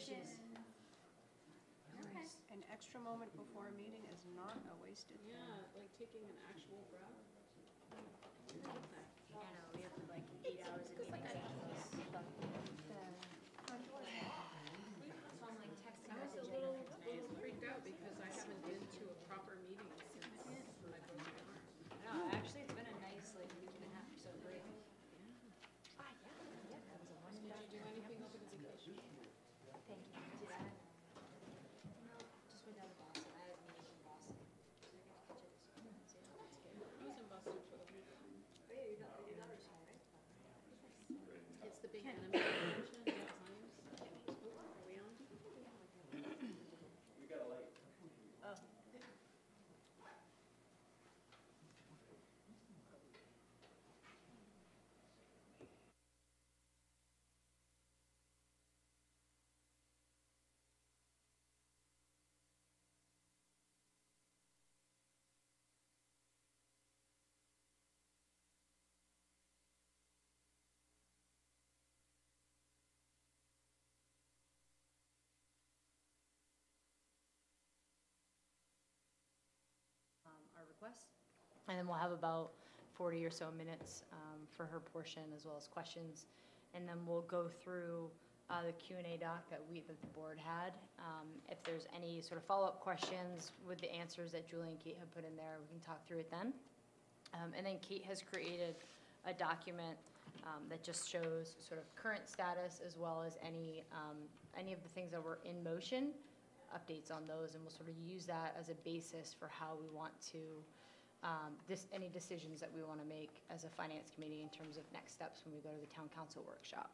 wishes. Okay. An extra moment before a meeting is not a wasted Yeah, like taking an actual breath. I know, we have like eight hours of meetings. So I'm like texting I was a messaging little, her tonight. little freaked out because I haven't been to a proper meeting since I broke my arm. No, actually, it's been a nice like week and a half or so break. Ah, yeah, yeah, that was a one Did you do anything over the vacation? Thank you. Did I? No, just went down to Boston. I had meetings in Boston. So I got to catch up with some friends. Yeah, that's good. I was in Boston for the week. Oh, yeah, your daughter, your daughter's home, right? It's the big And then we'll have about 40 or so minutes um, for her portion as well as questions. And then we'll go through uh, the Q and A doc that we, that the board had. Um, If there's any sort of follow-up questions with the answers that Julie and Kate have put in there, we can talk through it then. Um, And then Kate has created a document um, that just shows sort of current status as well as any, um, any of the things that were in motion, updates on those, and we'll sort of use that as a basis for how we want to, um, this, any decisions that we want to make as a finance committee in terms of next steps when we go to the town council workshop.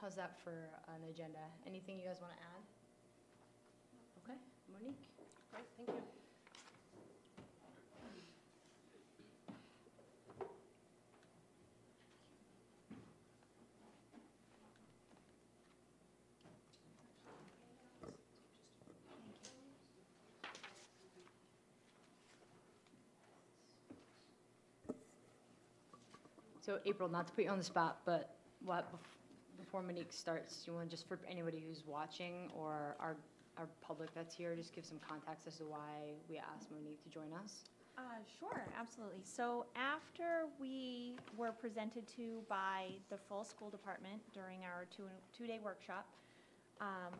How's that for an agenda? Anything you guys want to add? Okay, Monique? Great, thank you. So April, not to put you on the spot, but what, bef- before Monique starts, you want to just for anybody who's watching or our, our public that's here, just give some context as to why we asked Monique to join us? Uh, Sure, absolutely. So after we were presented to by the full school department during our two, two-day workshop, um,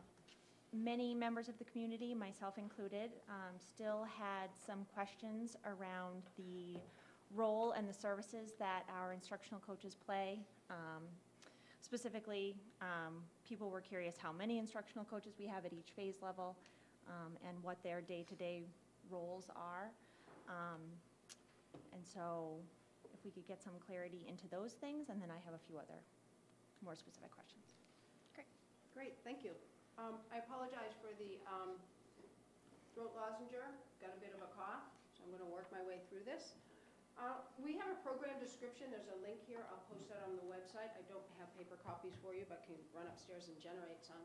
many members of the community, myself included, um, still had some questions around the role and the services that our instructional coaches play. Um, Specifically, um, people were curious how many instructional coaches we have at each phase level um, and what their day-to-day roles are. Um, And so if we could get some clarity into those things, and then I have a few other more specific questions. Great, Great, thank you. Um, I apologize for the throat lozenge, got a bit of a cough, so I'm going to work my way through this. Uh, We have a program description, there's a link here, I'll post that on the website. I don't have paper copies for you, but can run upstairs and generate some.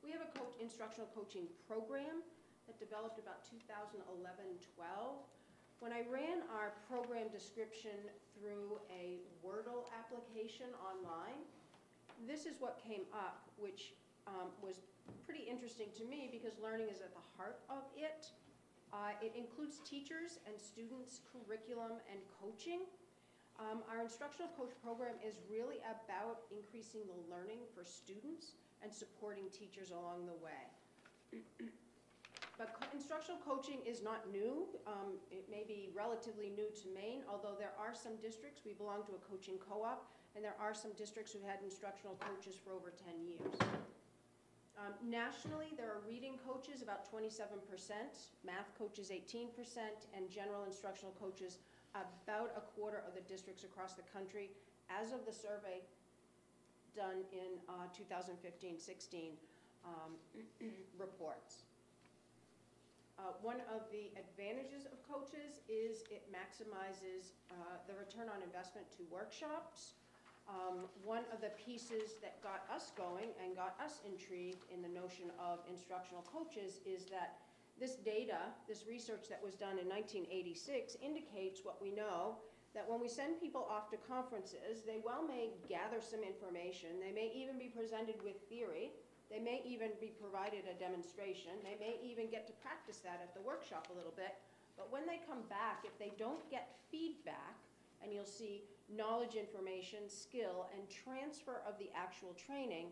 We have a instructional coaching program that developed about 2011, 12. When I ran our program description through a Wordle application online, this is what came up, which um, was pretty interesting to me because learning is at the heart of it. Uh, It includes teachers and students, curriculum, and coaching. Um, Our instructional coach program is really about increasing the learning for students and supporting teachers along the way. But co- instructional coaching is not new. Um, It may be relatively new to Maine, although there are some districts, we belong to a coaching co-op, and there are some districts who've had instructional coaches for over 10 years. Um, Nationally, there are reading coaches, about 27%, math coaches, 18%, and general instructional coaches, about a quarter of the districts across the country, as of the survey done in uh, 2015-16 um, reports. Uh, One of the advantages of coaches is it maximizes uh, the return on investment to workshops. Um, One of the pieces that got us going and got us intrigued in the notion of instructional coaches is that this data, this research that was done in 1986 indicates what we know, that when we send people off to conferences, they well may gather some information, they may even be presented with theory, they may even be provided a demonstration, they may even get to practice that at the workshop a little bit, but when they come back, if they don't get feedback, and you'll see knowledge, information, skill, and transfer of the actual training,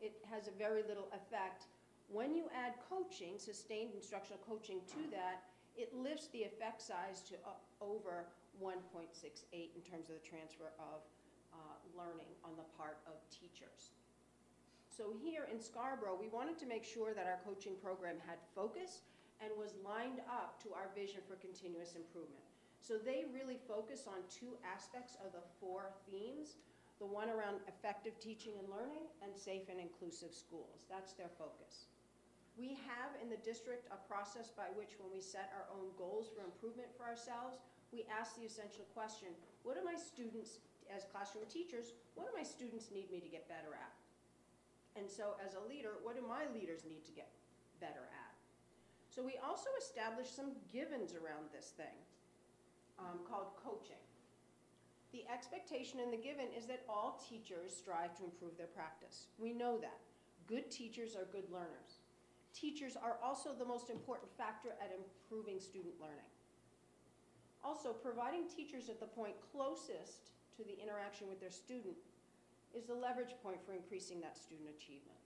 it has a very little effect. When you add coaching, sustained instructional coaching to that, it lifts the effect size to uh, over 1.68 in terms of the transfer of uh, learning on the part of teachers. So here in Scarborough, we wanted to make sure that our coaching program had focus and was lined up to our vision for continuous improvement. So they really focus on two aspects of the four themes, the one around effective teaching and learning and safe and inclusive schools. That's their focus. We have in the district a process by which when we set our own goals for improvement for ourselves, we ask the essential question, what do my students, as classroom teachers, what do my students need me to get better at? And so as a leader, what do my leaders need to get better at? So we also established some givens around this thing um, called coaching. The expectation in the given is that all teachers strive to improve their practice. We know that. Good teachers are good learners. Teachers are also the most important factor at improving student learning. Also, providing teachers at the point closest to the interaction with their student is the leverage point for increasing that student achievement.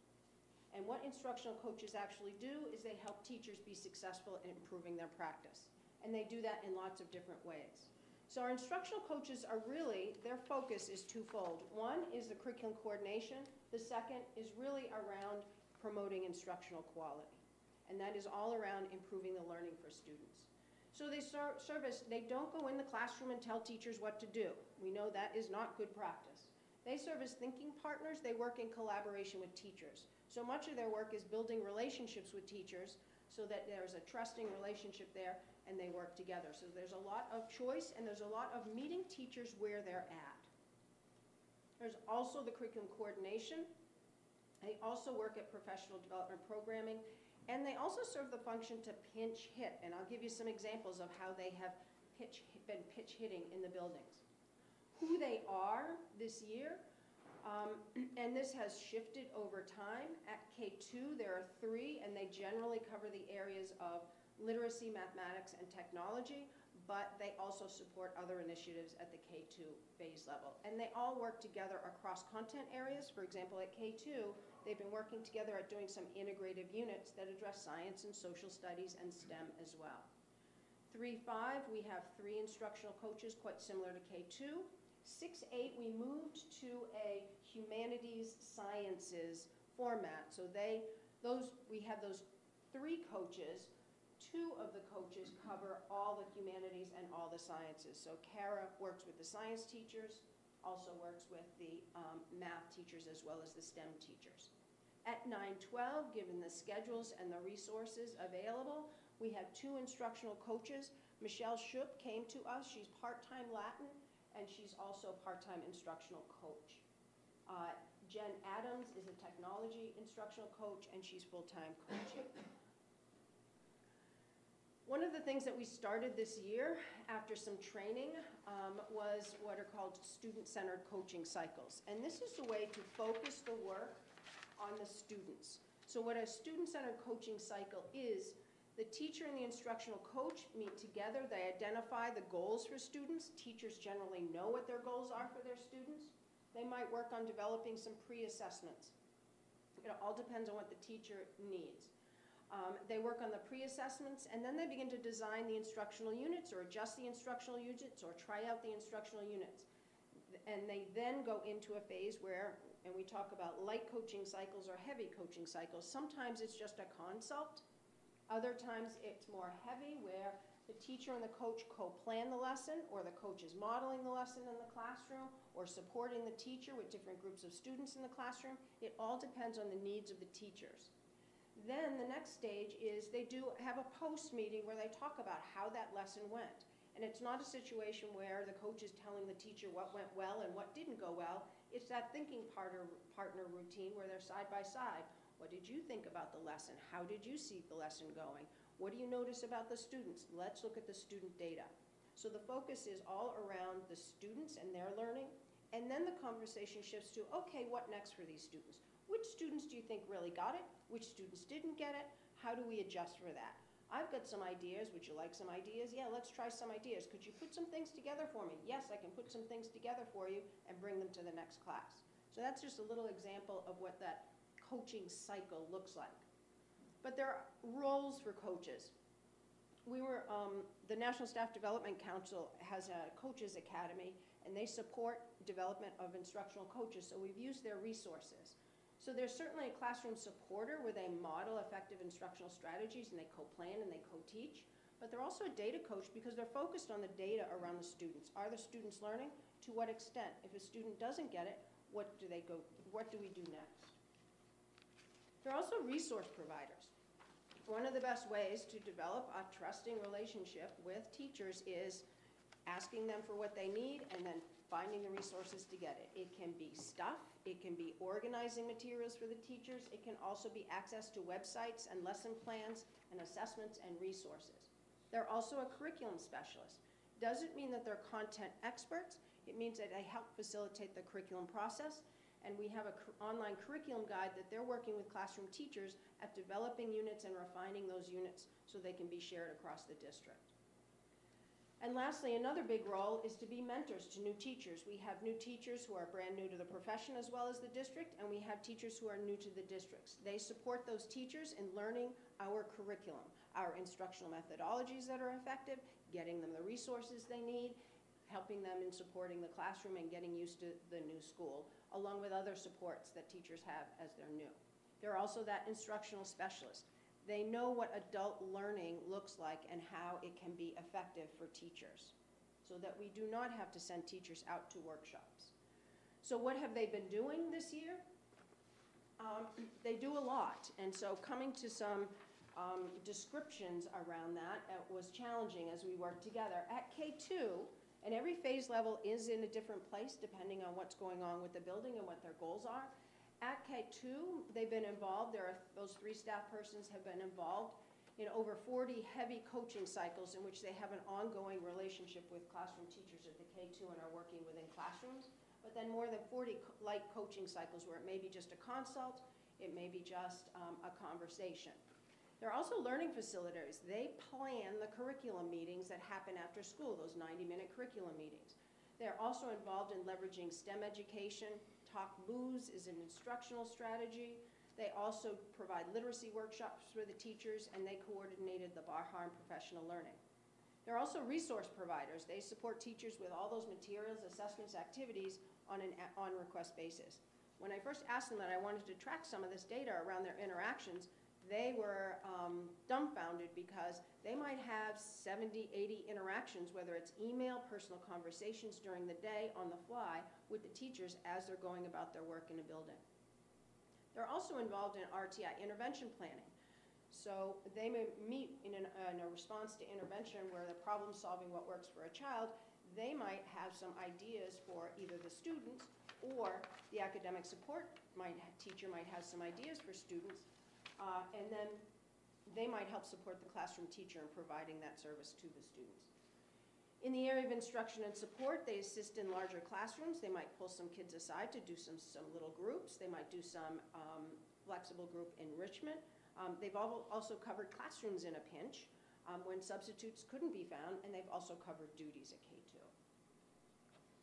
And what instructional coaches actually do is they help teachers be successful in improving their practice. And they do that in lots of different ways. So our instructional coaches are really, their focus is twofold. One is the curriculum coordination. The second is really around promoting instructional quality. And that is all around improving the learning for students. So they ser- service, they don't go in the classroom and tell teachers what to do. We know that is not good practice. They serve as thinking partners, they work in collaboration with teachers. So much of their work is building relationships with teachers so that there's a trusting relationship there and they work together. So there's a lot of choice and there's a lot of meeting teachers where they're at. There's also the curriculum coordination. They also work at professional development programming and they also serve the function to pinch hit. And I'll give you some examples of how they have pitch, been pitch hitting in the buildings. Who they are this year, um, and this has shifted over time. At K2, there are three, and they generally cover the areas of literacy, mathematics, and technology, but they also support other initiatives at the K2 phase level. And they all work together across content areas. For example, at K2, they've been working together at doing some integrative units that address science and social studies and STEM as well. 3-5, we have three instructional coaches quite similar to K2. 6-8, we moved to a humanities sciences format. So they, those, we have those three coaches. Two of the coaches cover all the humanities and all the sciences. So Kara works with the science teachers, also works with the um, math teachers as well as the STEM teachers. At 912, given the schedules and the resources available, we have two instructional coaches. Michelle Shoup came to us. She's part-time Latin and she's also part-time instructional coach. Uh, Jen Adams is a technology instructional coach, and she's full-time coaching. One of the things that we started this year after some training um, was what are called student-centered coaching cycles. And this is a way to focus the work on the students. So what a student-centered coaching cycle is, the teacher and the instructional coach meet together. They identify the goals for students. Teachers generally know what their goals are for their students. They might work on developing some pre-assessments. It all depends on what the teacher needs. Um, they work on the pre-assessments, and then they begin to design the instructional units or adjust the instructional units or try out the instructional units. And they then go into a phase where, and we talk about light coaching cycles or heavy coaching cycles. Sometimes it's just a consult other times it's more heavy where the teacher and the coach co-plan the lesson or the coach is modeling the lesson in the classroom or supporting the teacher with different groups of students in the classroom. It all depends on the needs of the teachers. Then the next stage is they do have a post meeting where they talk about how that lesson went. And it's not a situation where the coach is telling the teacher what went well and what didn't go well. It's that thinking partner, partner routine where they're side by side. What did you think about the lesson? How did you see the lesson going? What do you notice about the students? Let's look at the student data. So the focus is all around the students and their learning, and then the conversation shifts to, okay, what next for these students? Which students do you think really got it? Which students didn't get it? How do we adjust for that? I've got some ideas. Would you like some ideas? Yeah, let's try some ideas. Could you put some things together for me? Yes, I can put some things together for you and bring them to the next class. So that's just a little example of what that coaching cycle looks like. But there are roles for coaches. We were, um, the National Staff Development Council has a coaches academy, and they support development of instructional coaches, so we've used their resources. So there's certainly a classroom supporter where they model effective instructional strategies and they co-plan and they co-teach. But they're also a data coach because they're focused on the data around the students. Are the students learning? To what extent? If a student doesn't get it, what do they go, what do we do next? They're also resource providers. One of the best ways to develop a trusting relationship with teachers is asking them for what they need and then finding the resources to get it. It can be stuff, it can be organizing materials for the teachers, it can also be access to websites and lesson plans and assessments and resources. They're also a curriculum specialist. Doesn't mean that they're content experts, it means that they help facilitate the curriculum process. And we have an online curriculum guide that they're working with classroom teachers at developing units and refining those units so they can be shared across the district. And lastly, another big role is to be mentors to new teachers. We have new teachers who are brand new to the profession as well as the district, and we have teachers who are new to the districts. They support those teachers in learning our curriculum, our instructional methodologies that are effective, getting them the resources they need, helping them in supporting the classroom and getting used to the new school, along with other supports that teachers have as they're new. They're also that instructional specialist. They know what adult learning looks like and how it can be effective for teachers, so that we do not have to send teachers out to workshops. So what have they been doing this year? Um, They do a lot, and so coming to some um, descriptions around that was challenging as we worked together. At K2, and every phase level is in a different place depending on what's going on with the building and what their goals are. At K2, they've been involved, there are, those three staff persons have been involved in over 40 heavy coaching cycles in which they have an ongoing relationship with classroom teachers at the K2 and are working within classrooms. But then more than 40 co- light coaching cycles where it may be just a consult, it may be just um, a conversation. There are also learning facilitators. They plan the curriculum meetings that happen after school, those 90-minute curriculum meetings. They're also involved in leveraging STEM education. Talk Moves is an instructional strategy. They also provide literacy workshops for the teachers, and they coordinated the Barharm Professional Learning. They're also resource providers. They support teachers with all those materials, assessments, activities on an on-request basis. When I first asked them that I wanted to track some of this data around their interactions, they were um, dumbfounded because they might have 70, 80 interactions, whether it's email, personal conversations during the day, on the fly, with the teachers as they're going about their work in a building. They're also involved in RTI intervention planning. So they may meet in, an, in a response to intervention where they're problem solving what works for a child. They might have some ideas for either the students or the academic support might, teacher might have some ideas for students uh, And then they might help support the classroom teacher in providing that service to the students. In the area of instruction and support, they assist in larger classrooms. They might pull some kids aside to do some, some little groups. They might do some um, flexible group enrichment. Um, They've also covered classrooms in a pinch um, when substitutes couldn't be found, and they've also covered duties K-2.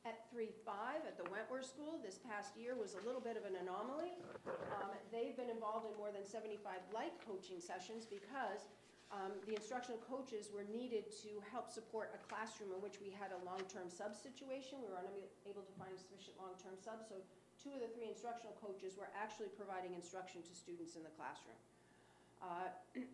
At 3-5, at the Wentworth School, this past year was a little bit of an anomaly. Um, They've been involved in more than 75 light coaching sessions because um, the instructional coaches were needed to help support a classroom in which we had a long-term sub situation. We were unable to find sufficient long-term subs, so two of the three instructional coaches were actually providing instruction to students in the classroom. Uh,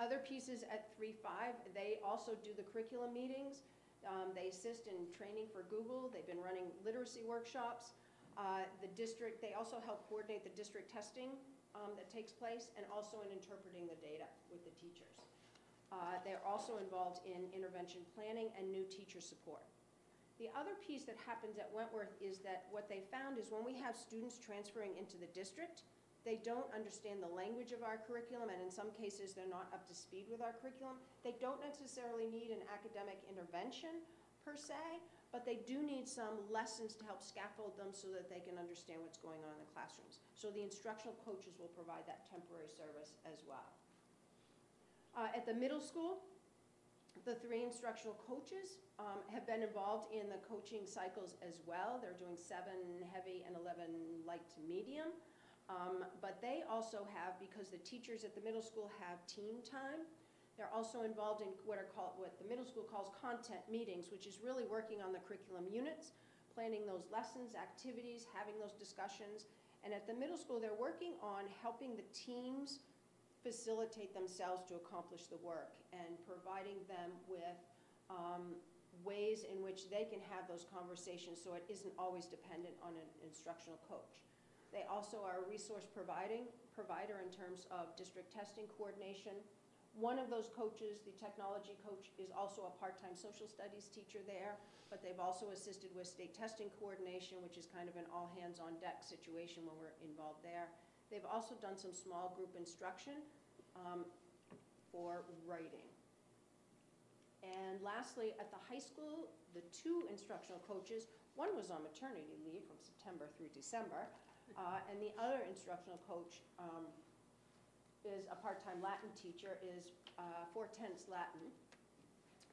Other pieces at 3-5, they also do the curriculum meetings. Um, They assist in training for Google. They've been running literacy workshops. Uh, The district, they also help coordinate the district testing um, that takes place and also in interpreting the data with the teachers. Uh, They're also involved in intervention planning and new teacher support. The other piece that happens at Wentworth is that what they found is when we have students transferring into the district, they don't understand the language of our curriculum, and in some cases, they're not up to speed with our curriculum. They don't necessarily need an academic intervention per se, but they do need some lessons to help scaffold them so that they can understand what's going on in the classrooms. So the instructional coaches will provide that temporary service as well. Uh, At the middle school, the three instructional coaches um, have been involved in the coaching cycles as well. They're doing seven heavy and 11 light to medium. Um, But they also have, because the teachers at the middle school have team time, they're also involved in what are called, what the middle school calls content meetings, which is really working on the curriculum units, planning those lessons, activities, having those discussions. And at the middle school, they're working on helping the teams facilitate themselves to accomplish the work and providing them with um, ways in which they can have those conversations so it isn't always dependent on an instructional coach. They also are a resource providing, provider in terms of district testing coordination. One of those coaches, the technology coach, is also a part-time social studies teacher there, but they've also assisted with state testing coordination, which is kind of an all-hands-on-deck situation when we're involved there. They've also done some small group instruction um, for writing. And lastly, at the high school, the two instructional coaches, one was on maternity leave from September through December, uh, and the other instructional coach um, is a part-time Latin teacher, is uh, four-tenths Latin.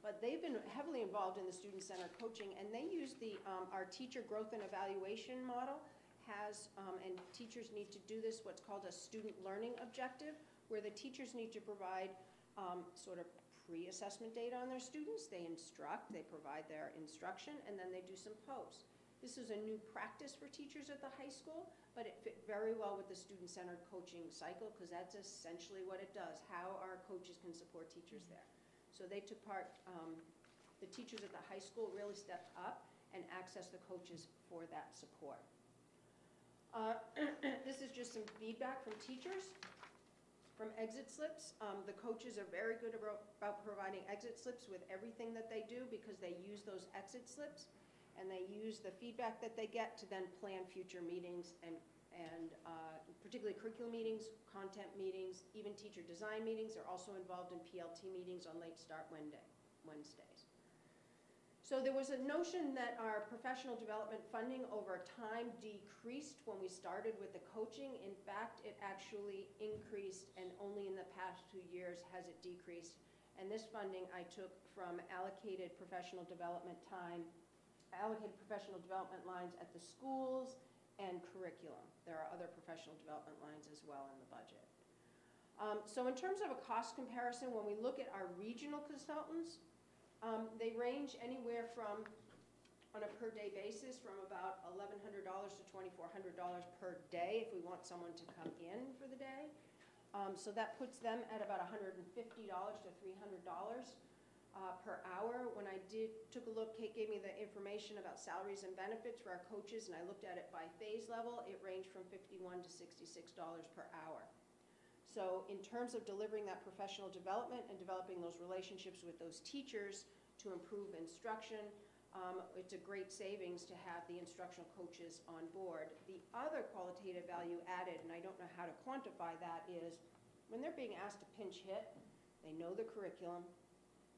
But they've been heavily involved in the student-centered coaching, and they use the, um, our teacher growth and evaluation model has, um, and teachers need to do this, what's called a student learning objective, where the teachers need to provide um, sort of pre-assessment data on their students. They instruct, they provide their instruction, and then they do some posts. This is a new practice for teachers at the high school, but it fit very well with the student-centered coaching cycle, because that's essentially what it does, how our coaches can support teachers there. So they took part, um, the teachers at the high school really stepped up and accessed the coaches for that support. Uh, This is just some feedback from teachers. From exit slips, um, the coaches are very good about, about providing exit slips with everything that they do because they use those exit slips and they use the feedback that they get to then plan future meetings and, and uh, particularly curriculum meetings, content meetings, even teacher design meetings. They're also involved in PLT meetings on late start Wednesday, Wednesdays. So there was a notion that our professional development funding over time decreased when we started with the coaching. In fact, it actually increased, and only in the past two years has it decreased. And this funding I took from allocated professional development time, allocated professional development lines at the schools and curriculum. There are other professional development lines as well in the budget. Um, So in terms of a cost comparison, when we look at our regional consultants, um, They range anywhere from, on a per-day basis, from about $1,100 to $2,400 per day if we want someone to come in for the day. Um, So that puts them at about $150 to $300 uh, per hour. When I did, took a look, Kate gave me the information about salaries and benefits for our coaches, and I looked at it by phase level. It ranged from 51 to $66 per hour. So in terms of delivering that professional development and developing those relationships with those teachers to improve instruction, um, it's a great savings to have the instructional coaches on board. The other qualitative value added, and I don't know how to quantify that, is when they're being asked to pinch hit, they know the curriculum,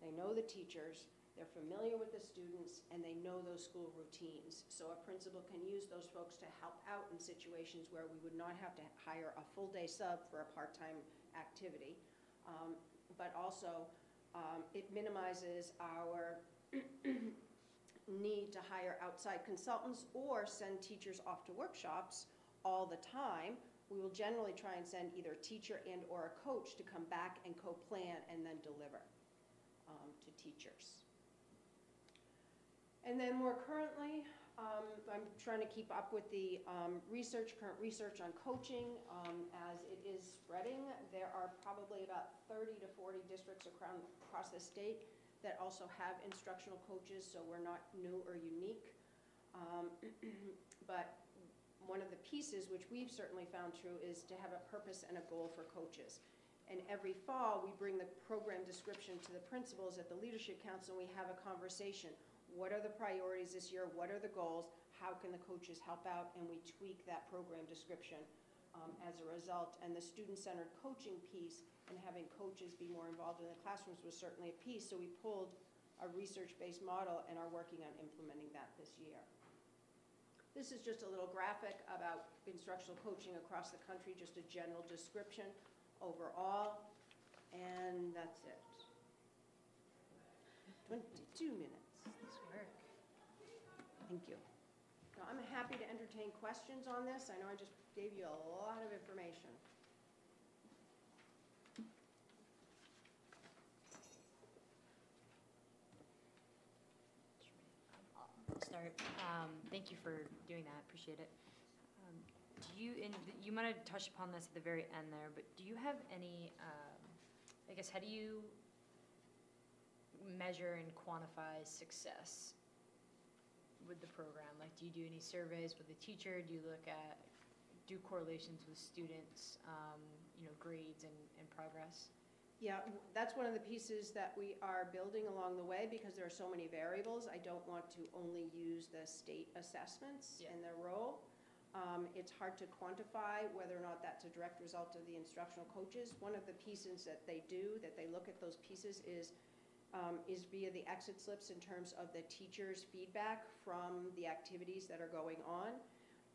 they know the teachers, they're familiar with the students, and they know those school routines. So a principal can use those folks to help out in situations where we would not have to hire a full-day sub for a part-time activity. Um, But also, um, it minimizes our need to hire outside consultants or send teachers off to workshops all the time. We will generally try and send either a teacher and/or a coach to come back and co-plan and then deliver um, to teachers. And then more currently, um, I'm trying to keep up with the um, research, current research on coaching um, as it is spreading. There are probably about 30 to 40 districts across, the state that also have instructional coaches, so we're not new or unique. Um, But one of the pieces, which we've certainly found true, is to have a purpose and a goal for coaches. And every fall, we bring the program description to the principals at the Leadership Council, and we have a conversation. What are the priorities this year? What are the goals? How can the coaches help out? And we tweak that program description um, as a result. And the student-centered coaching piece and having coaches be more involved in the classrooms was certainly a piece. So we pulled a research-based model and are working on implementing that this year. This is just a little graphic about instructional coaching across the country, just a general description overall, and that's it. 22 minutes. Nice work. Thank you. Now, I'm happy to entertain questions on this. I know I just gave you a lot of information. Start. Um, Thank you for doing that, appreciate it. Do you, and you might have touched upon this at the very end there, but do you have any, um, I guess, how do you measure and quantify success with the program? Like, do you do any surveys with the teacher? Do you look at, do correlations with students, um, you know, grades and, and progress? Yeah, w- that's one of the pieces that we are building along the way because there are so many variables. I don't want to only use the state assessments Yeah. and their role. Um, It's hard to quantify whether or not that's a direct result of the instructional coaches. One of the pieces that they do, that they look at those pieces, is, um, is via the exit slips in terms of the teacher's feedback from the activities that are going on.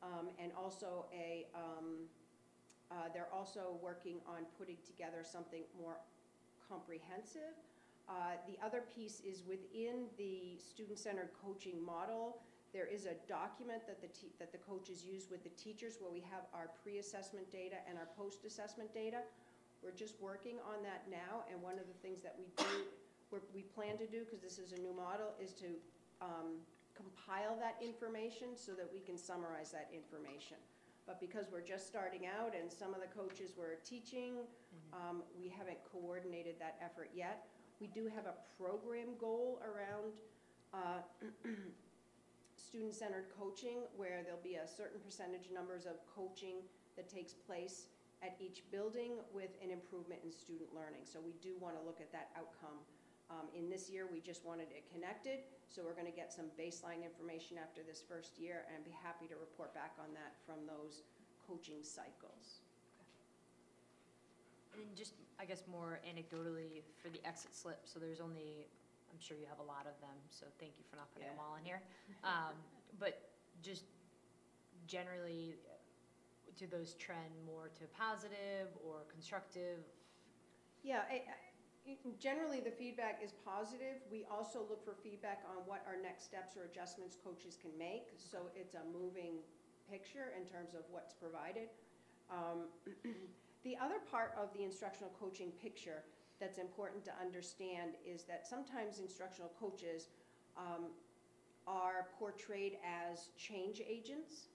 Um, And also a, um, uh, they're also working on putting together something more comprehensive. Uh, The other piece is within the student-centered coaching model, there is a document that the, te- that the coaches use with the teachers where we have our pre-assessment data and our post-assessment data. We're just working on that now, and one of the things that we do, we plan to do, because this is a new model, is to um, compile that information so that we can summarize that information. But because we're just starting out and some of the coaches were teaching, um, we haven't coordinated that effort yet. We do have a program goal around uh, student-centered coaching where there'll be a certain percentage numbers of coaching that takes place at each building with an improvement in student learning. So we do want to look at that outcome. Um, In this year, we just wanted it connected, so we're going to get some baseline information after this first year and be happy to report back on that from those coaching cycles. And just, I guess, more anecdotally for the exit slip, so there's only, I'm sure you have a lot of them, so thank you for not putting them all in here. Um, But just generally, do those trend more to positive or constructive? Yeah, I- I- generally, the feedback is positive. We also look for feedback on what our next steps or adjustments coaches can make. So it's a moving picture in terms of what's provided. Um, The other part of the instructional coaching picture that's important to understand is that sometimes instructional coaches um, are portrayed as change agents.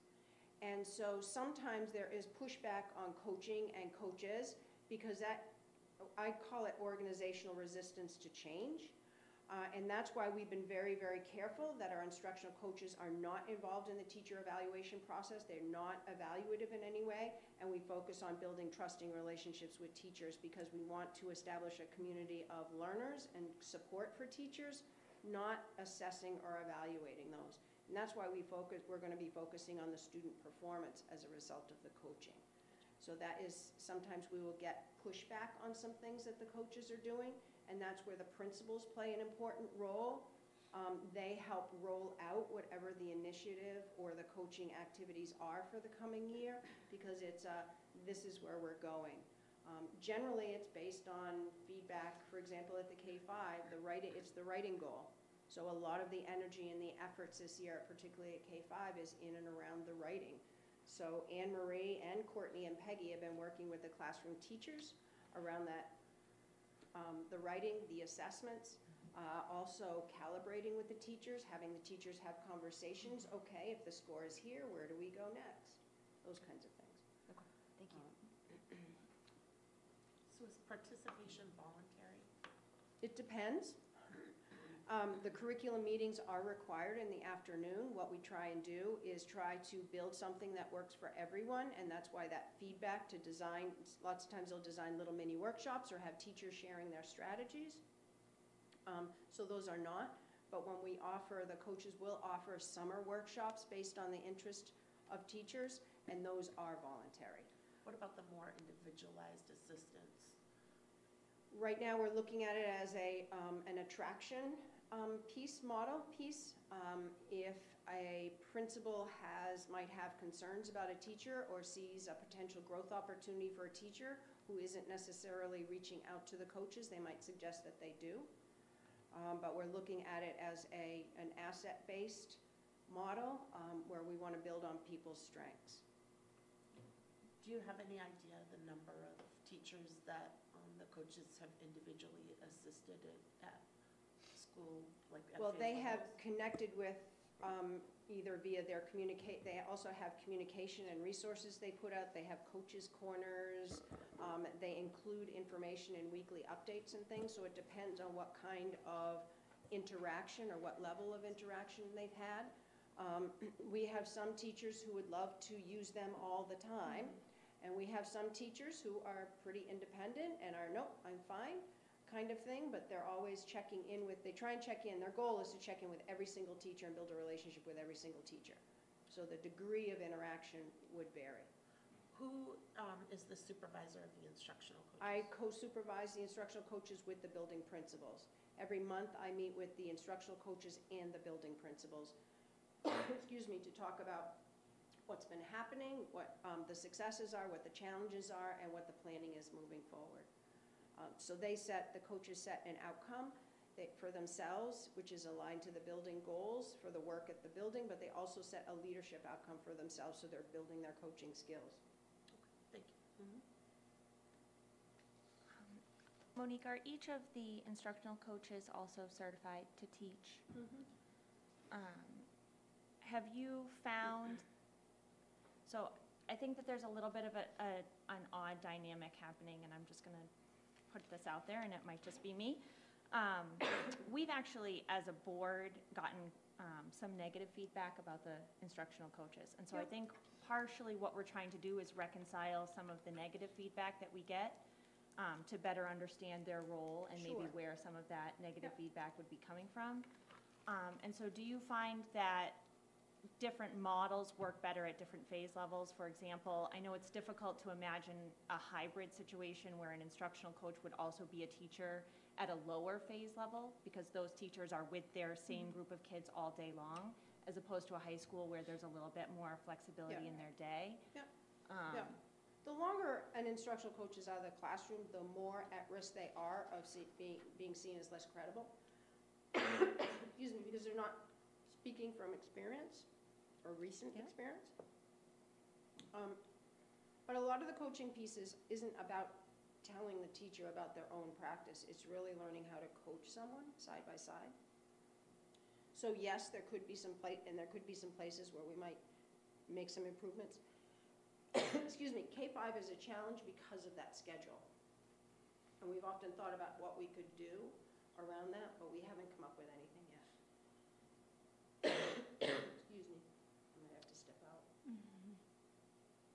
And so sometimes there is pushback on coaching and coaches because that I call it organizational resistance to change. Uh, And that's why we've been very, very careful that our instructional coaches are not involved in the teacher evaluation process. They're not evaluative in any way. And we focus on building trusting relationships with teachers because we want to establish a community of learners and support for teachers, not assessing or evaluating those. And that's why we focus, we're going to be focusing on the student performance as a result of the coaching. So that is, sometimes we will get pushback on some things that the coaches are doing, and that's where the principals play an important role. Um, They help roll out whatever the initiative or the coaching activities are for the coming year, because it's, uh, this is where we're going. Um, Generally, it's based on feedback, for example, at the K-5, the writing, it's the writing goal. So a lot of the energy and the efforts this year, particularly at K-5, is in and around the writing. So Anne Marie and Courtney and Peggy have been working with the classroom teachers around that, um, the writing, the assessments, uh, also calibrating with the teachers, having the teachers have conversations. Okay, if the score is here, where do we go next? Those kinds of things. Okay, thank you. So is participation voluntary? It depends. Um, The curriculum meetings are required in the afternoon. What we try and do is try to build something that works for everyone, and that's why that feedback to design, lots of times they'll design little mini workshops or have teachers sharing their strategies. Um, So those are not, but when we offer, the coaches will offer summer workshops based on the interest of teachers, and those are voluntary. What about the more individualized assistance? Right now, we're looking at it as a, um, an attraction, um, piece, model piece. Um, if a principal has, might have concerns about a teacher or sees a potential growth opportunity for a teacher who isn't necessarily reaching out to the coaches, they might suggest that they do. Um, but we're looking at it as a, an asset-based model, um, where we want to build on people's strengths. Do you have any idea the number of teachers that um, the coaches have individually assisted at school, like at Well, they have levels? connected with, um, either via their communicate, they also have communication and resources they put out. They have coaches' corners. Um, They include information in weekly updates and things, so it depends on what kind of interaction or what level of interaction they've had. Um, We have some teachers who would love to use them all the time, and we have some teachers who are pretty independent and are, nope, I'm fine, kind of thing, but they're always checking in with, they try and check in, their goal is to check in with every single teacher and build a relationship with every single teacher. So the degree of interaction would vary. Who um, is the supervisor of the instructional coaches? I co-supervise the instructional coaches with the building principals. Every month, I meet with the instructional coaches and the building principals, excuse me, to talk about what's been happening, what um, the successes are, what the challenges are, and what the planning is moving forward. Um, So they set, the coaches set an outcome that- for themselves, which is aligned to the building goals for the work at the building, but they also set a leadership outcome for themselves, so they're building their coaching skills. Thank you. Monique, are each of the instructional coaches also certified to teach? Um, Have you found, so I think that there's a little bit of a, a- an odd dynamic happening, and I'm just gonna put this out there, and it might just be me. Um, We've actually, as a board, gotten um, some negative feedback about the instructional coaches. And so I think partially what we're trying to do is reconcile some of the negative feedback that we get um, to better understand their role and maybe where some of that negative Yep. feedback would be coming from. Um, And so do you find that different models work better at different phase levels? For example, I know it's difficult to imagine a hybrid situation where an instructional coach would also be a teacher at a lower phase level, because those teachers are with their same group of kids all day long, as opposed to a high school where there's a little bit more flexibility Yeah. in their day. Yep. Um, Yeah. The longer an instructional coach is out of the classroom, the more at risk they are of see, being, being seen as less credible. Excuse me, because they're not speaking from experience or recent Yeah. experience. Um, But a lot of the coaching pieces isn't about telling the teacher about their own practice. It's really learning how to coach someone side by side. So yes, there could be some pla, and there could be some places where we might make some improvements excuse me, K-5 is a challenge because of that schedule. And we've often thought about what we could do around that, but we haven't come up with anything yet. Excuse me, I might have to step out.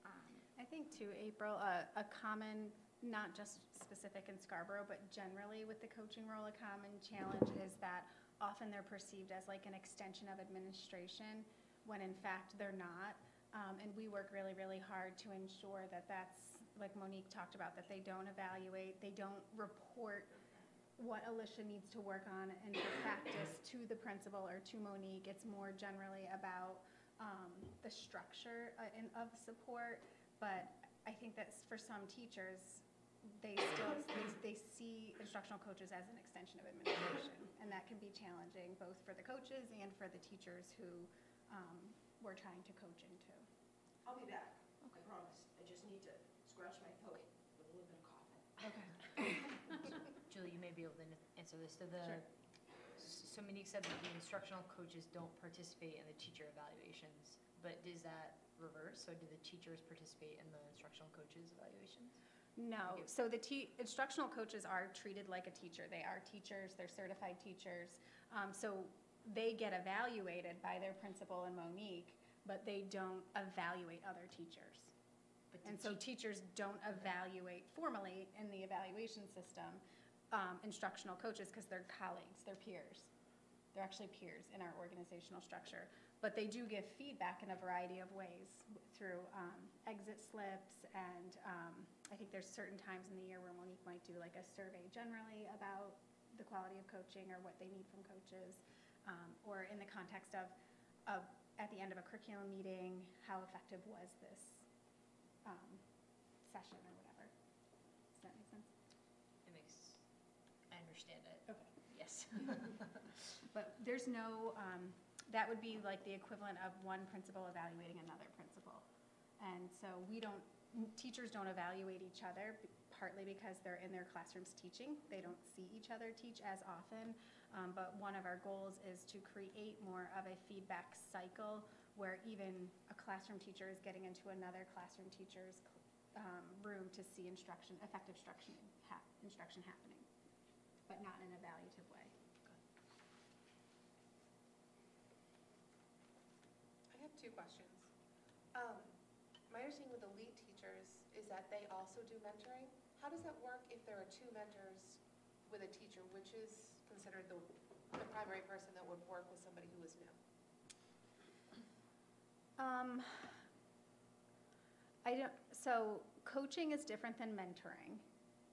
um, I think too, April, a, a common, not just specific in Scarborough, but generally with the coaching role, a common challenge is that often they're perceived as like an extension of administration, when in fact they're not. Um, and we work really, really hard to ensure that that's, like Monique talked about, that they don't evaluate, they don't report what Alicia needs to work on and her practice to the principal or to Monique. It's more generally about um, the structure uh, in, of support. But I think that for some teachers, they still, they, they see instructional coaches as an extension of administration. And that can be challenging both for the coaches and for the teachers who um, we're trying to coach into. I'll be back, Okay. I promise. I just need to scratch my throat with a little bit of coughing. Julie, you may be able to answer this. So the, Sure. so Monique said that the instructional coaches don't participate in the teacher evaluations, but is that reverse? So do the teachers participate in the instructional coaches evaluations? No, so the te- instructional coaches are treated like a teacher. They are teachers, they're certified teachers. Um, so they get evaluated by their principal and Monique, but they don't evaluate other teachers. But And so teachers don't evaluate formally in the evaluation system, um, instructional coaches, because they're colleagues, they're peers. They're actually peers in our organizational structure. But they do give feedback in a variety of ways through um, exit slips and um, I think there's certain times in the year where Monique might do like a survey generally about the quality of coaching or what they need from coaches. um, Or in the context of, of, at the end of a curriculum meeting, how effective was this um, session or whatever. Does that make sense? It makes, I understand it. Okay. Yes. But there's no, um, that would be like the equivalent of one principal evaluating another principal. And so we don't, teachers don't evaluate each other, partly because they're in their classrooms teaching. They don't see each other teach as often. Um, But one of our goals is to create more of a feedback cycle where even a classroom teacher is getting into another classroom teacher's um, room to see instruction, effective instruction, hap- instruction happening, but not in an evaluative way. I have two questions. Um, My understanding with the lead teachers is that they also do mentoring. How does that work if there are two mentors with a teacher? Which is considered the, the primary person that would work with somebody who is new? Um, I don't, so coaching is different than mentoring.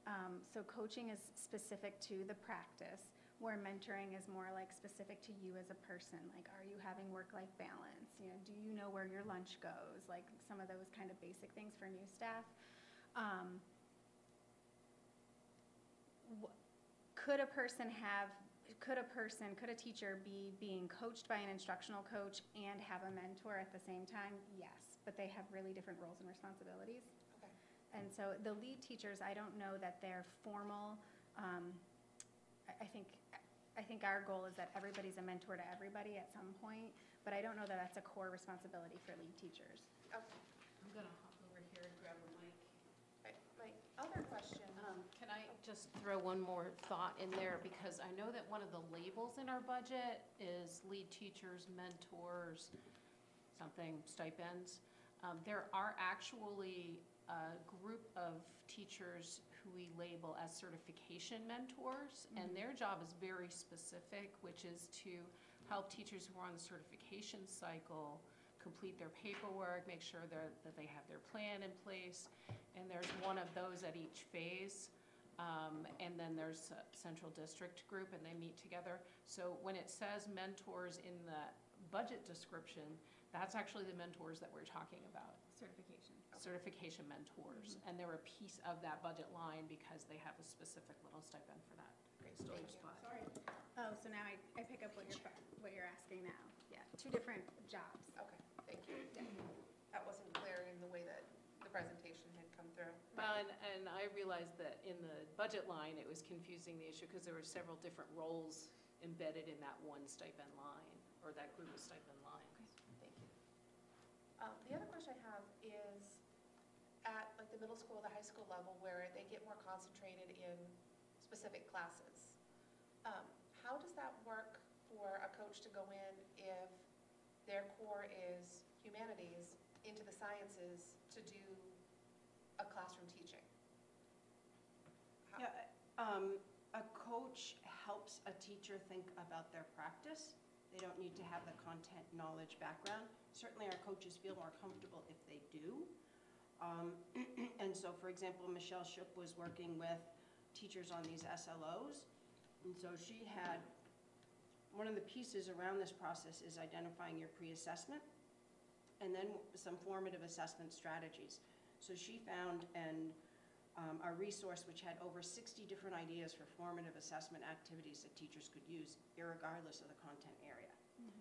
Um, so coaching is specific to the practice, where mentoring is more like specific to you as a person. Like, are you having work-life balance? You know, do you know where your lunch goes? Like, some of those kind of basic things for new staff. Um, could a person have, could a person, could a teacher be being coached by an instructional coach and have a mentor at the same time? Yes, but they have really different roles and responsibilities. Okay. And so the lead teachers, I don't know that they're formal. um, I think, I think our goal is that everybody's a mentor to everybody at some point, but I don't know that that's a core responsibility for lead teachers. Okay. I'm gonna hop over here and grab a mic. My, my other question, Um, Can I just throw one more thought in there, because I know that one of the labels in our budget is lead teachers, mentors, something stipends. Um, There are actually a group of teachers who we label as certification mentors, and their job is very specific, which is to help teachers who are on the certification cycle complete their paperwork, make sure that they have their plan in place, and there's one of those at each phase. Um, and then there's a central district group and they meet together. So when it says mentors in the budget description, that's actually the mentors that we're talking about, Certification. Certification mentors. And they're a piece of that budget line because they have a specific little stipend for that. great, Still thank just you. fine. Sorry. Oh, so now I, I pick up what you're, what you're asking now. Yeah, two different jobs. Okay, thank you. That wasn't clear in the way that the presentation had come through. Well, and, and I realized that in the budget line, it was confusing the issue because there were several different roles embedded in that one stipend line, or that group of stipend lines. Okay. Thank you. Um, The other question I have is, at like the middle school, the high school level, where they get more concentrated in specific classes, um, how does that work for a coach to go in if their core is humanities into the sciences to do a classroom teaching? How- Yeah, um, a coach helps a teacher think about their practice. They don't need to have the content knowledge background. Certainly, our coaches feel more comfortable if they do. Um, And so, for example, Michelle Shook was working with teachers on these SLOs. And so she had, one of the pieces around this process is identifying your pre-assessment and then some formative assessment strategies. So she found and um, a resource which had over 60 different ideas for formative assessment activities that teachers could use irregardless of the content area.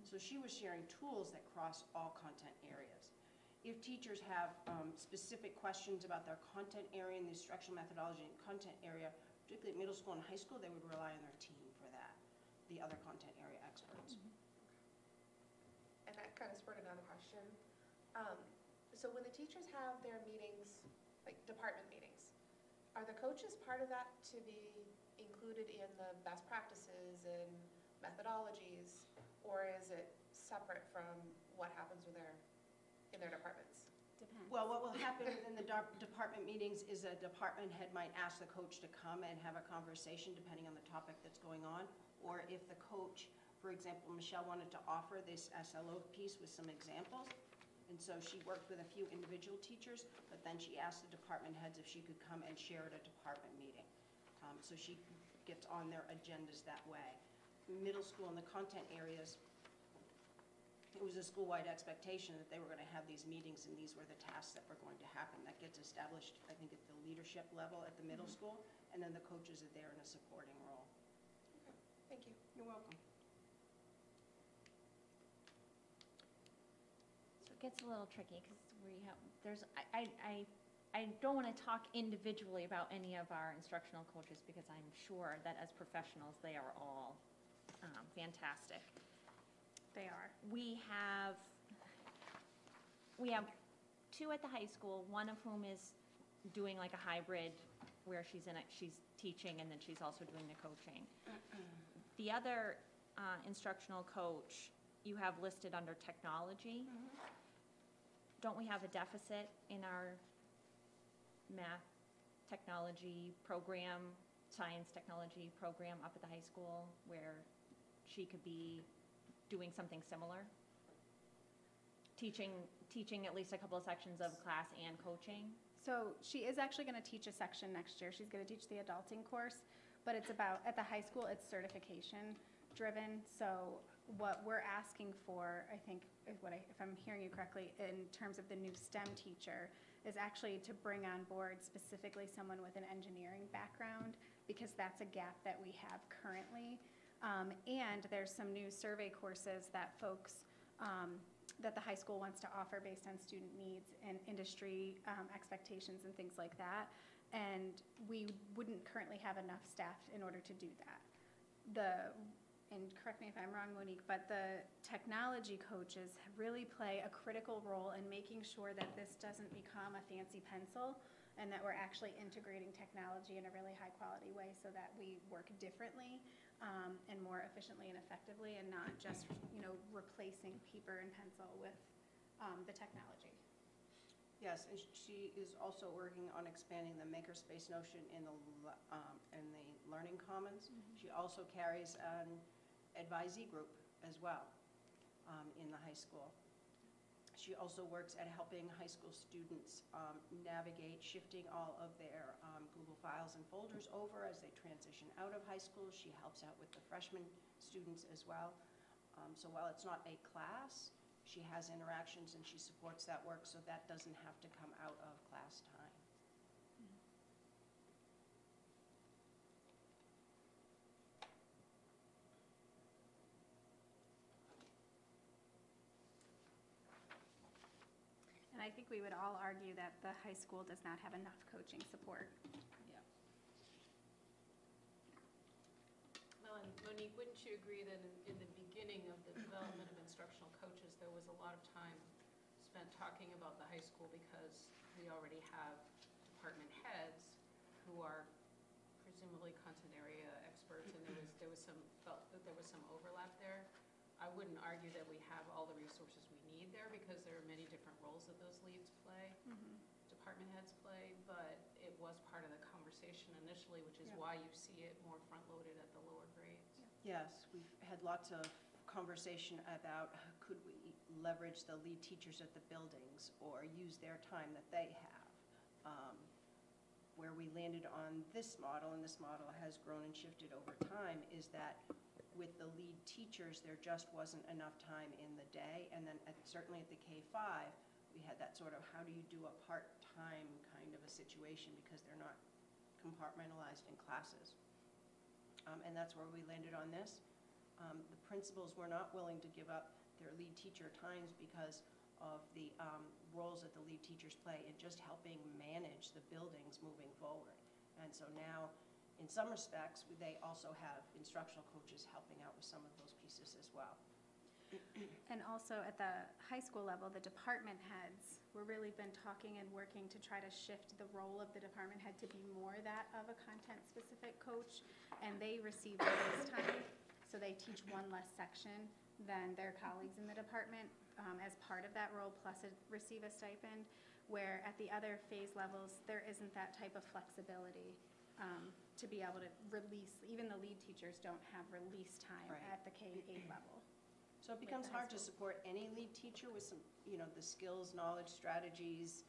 So she was sharing tools that cross all content areas. If teachers have um, specific questions about their content area and the instructional methodology and content area, particularly at middle school and high school, they would rely on their team for that, the other content area experts. And that kind of spurred another question. Um, So when the teachers have their meetings, like department meetings, are the coaches part of that to be included in the best practices and methodologies? Or is it separate from what happens with their, in their departments? Depends. Well, what will happen within the dar- department meetings is a department head might ask the coach to come and have a conversation depending on the topic that's going on. Or if the coach For example, Michelle wanted to offer this SLO piece with some examples, and so she worked with a few individual teachers, but then she asked the department heads if she could come and share at a department meeting. Um, So she gets on their agendas that way. Middle school and the content areas, it was a school-wide expectation that they were going to have these meetings and these were the tasks that were going to happen. That gets established, I think, at the leadership level at the middle school, and then the coaches are there in a supporting role. Okay. Thank you. You're welcome. So it gets a little tricky because we have, there's, I, I, I I don't want to talk individually about any of our instructional coaches because I'm sure that as professionals, they are all um, fantastic. They are. We have, we have two at the high school, one of whom is doing like a hybrid where she's in, it, she's teaching and then she's also doing the coaching. The other uh, instructional coach you have listed under technology. Don't we have a deficit in our math technology program, science technology program up at the high school where she could be doing something similar? Teaching, teaching at least a couple of sections of class and coaching? So she is actually going to teach a section next year. She's going to teach the adulting course, but it's about, at the high school, it's certification driven. So what we're asking for, I think, if what I, if I'm hearing you correctly, in terms of the new STEM teacher, is actually to bring on board specifically someone with an engineering background, because that's a gap that we have currently. Um, and there's some new survey courses that folks, um, that the high school wants to offer based on student needs and industry um, expectations and things like that. And we wouldn't currently have enough staff in order to do that. The, and correct me if I'm wrong, Monique, but the technology coaches really play a critical role in making sure that this doesn't become a fancy pencil and that we're actually integrating technology in a really high-quality way so that we work differently um, and more efficiently and effectively and not just, you know, replacing paper and pencil with um, the technology. Yes, and she is also working on expanding the makerspace notion in the, um, in the learning commons. She also carries an advisee group as well um, in the high school. She also works at helping high school students um, navigate shifting all of their um, Google files and folders over as they transition out of high school. She helps out with the freshman students as well. Um, So while it's not a class, she has interactions and she supports that work, so that doesn't have to come out of class time. And I think we would all argue that the high school does not have enough coaching support. Well, and Monique, wouldn't you agree that in, in the beginning of the development of instructional coaches, there was a lot of time spent talking about the high school because we already have department heads who are presumably content area experts, and there was, there was some, felt that there was some overlap there. I wouldn't argue that we have all the resources because there are many different roles that those leads play, department heads play, but it was part of the conversation initially, which is Yeah. why you see it more front-loaded at the lower grades. Yes, we've had lots of conversation about could we leverage the lead teachers at the buildings or use their time that they have. Um, Where we landed on this model, and this model has grown and shifted over time, is that with the lead teachers, there just wasn't enough time in the day. And then at- certainly at the K-5, we had that sort of, how do you do a part-time kind of a situation because they're not compartmentalized in classes. Um, And that's where we landed on this. Um, The principals were not willing to give up their lead teacher times because of the um, roles that the lead teachers play in just helping manage the buildings moving forward. And so now, in some respects, they also have instructional coaches helping out with some of those pieces as well. And also at the high school level, the department heads, we're really been talking and working to try to shift the role of the department head to be more that of a content-specific coach. And they receive less time, so they teach one less section than their colleagues in the department um, as part of that role, plus a- receive a stipend. Where at the other phase levels, there isn't that type of flexibility um, to be able to release, even the lead teachers don't have release time Right. at the K-8 level. So it With becomes the high hard to school. support any lead teacher with some, you know, the skills, knowledge, strategies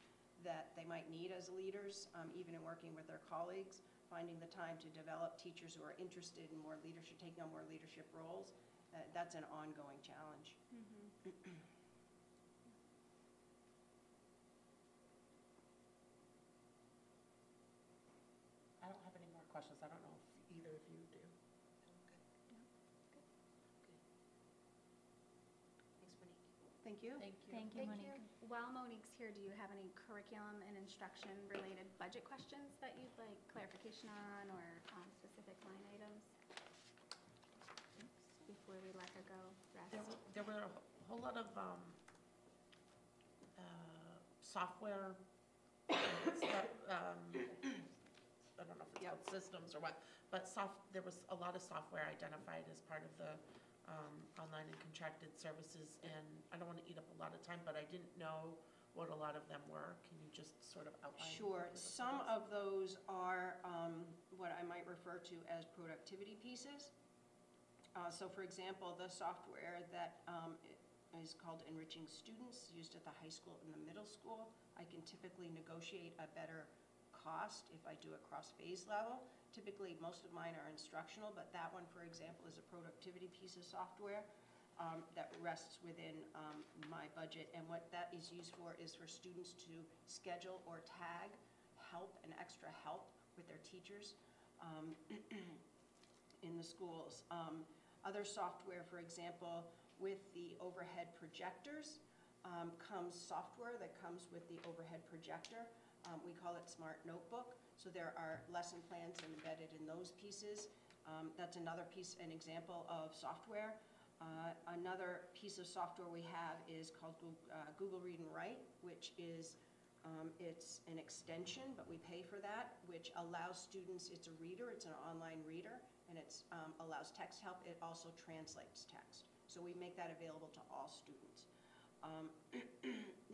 that they might need as leaders, um, even in working with their colleagues, finding the time to develop teachers who are interested in more leadership, taking on more leadership roles, uh, that's an ongoing challenge. I don't have any more questions. I don't know if either of you do. Thank you. Thank you. Thank you, Monique. While Monique's here, do you have any curriculum and instruction-related budget questions that you'd like clarification on or um, specific line items? Before we let her go There rest. were, there were a whole lot of, um, uh, software, stuff, um, I don't know if it's Yep. called systems or what, but soft, there was a lot of software identified as part of the, um, online and contracted services, and I don't wanna eat up a lot of time, but I didn't know what a lot of them were. Can you just sort of outline? Sure, some of those are um, what I might refer to as productivity pieces. Uh, So for example, the software that um, is called Enriching Students, used at the high school and the middle school, I can typically negotiate a better cost if I do a cross-phase level. Typically, most of mine are instructional, but that one, for example, is a productivity piece of software um, that rests within um, my budget. And what that is used for is for students to schedule or tag help and extra help with their teachers um, in the schools. Um, Other software, for example, with the overhead projectors, um, comes software that comes with the overhead projector. Um, We call it Smart Notebook. So there are lesson plans embedded in those pieces. Um, That's another piece, an example of software. Uh, Another piece of software we have is called Goo- uh, Google Read and Write, which is, um, it's an extension, but we pay for that, which allows students, it's a reader, it's an online reader, and it um, allows text help. It also translates text. So we make that available to all students. Um,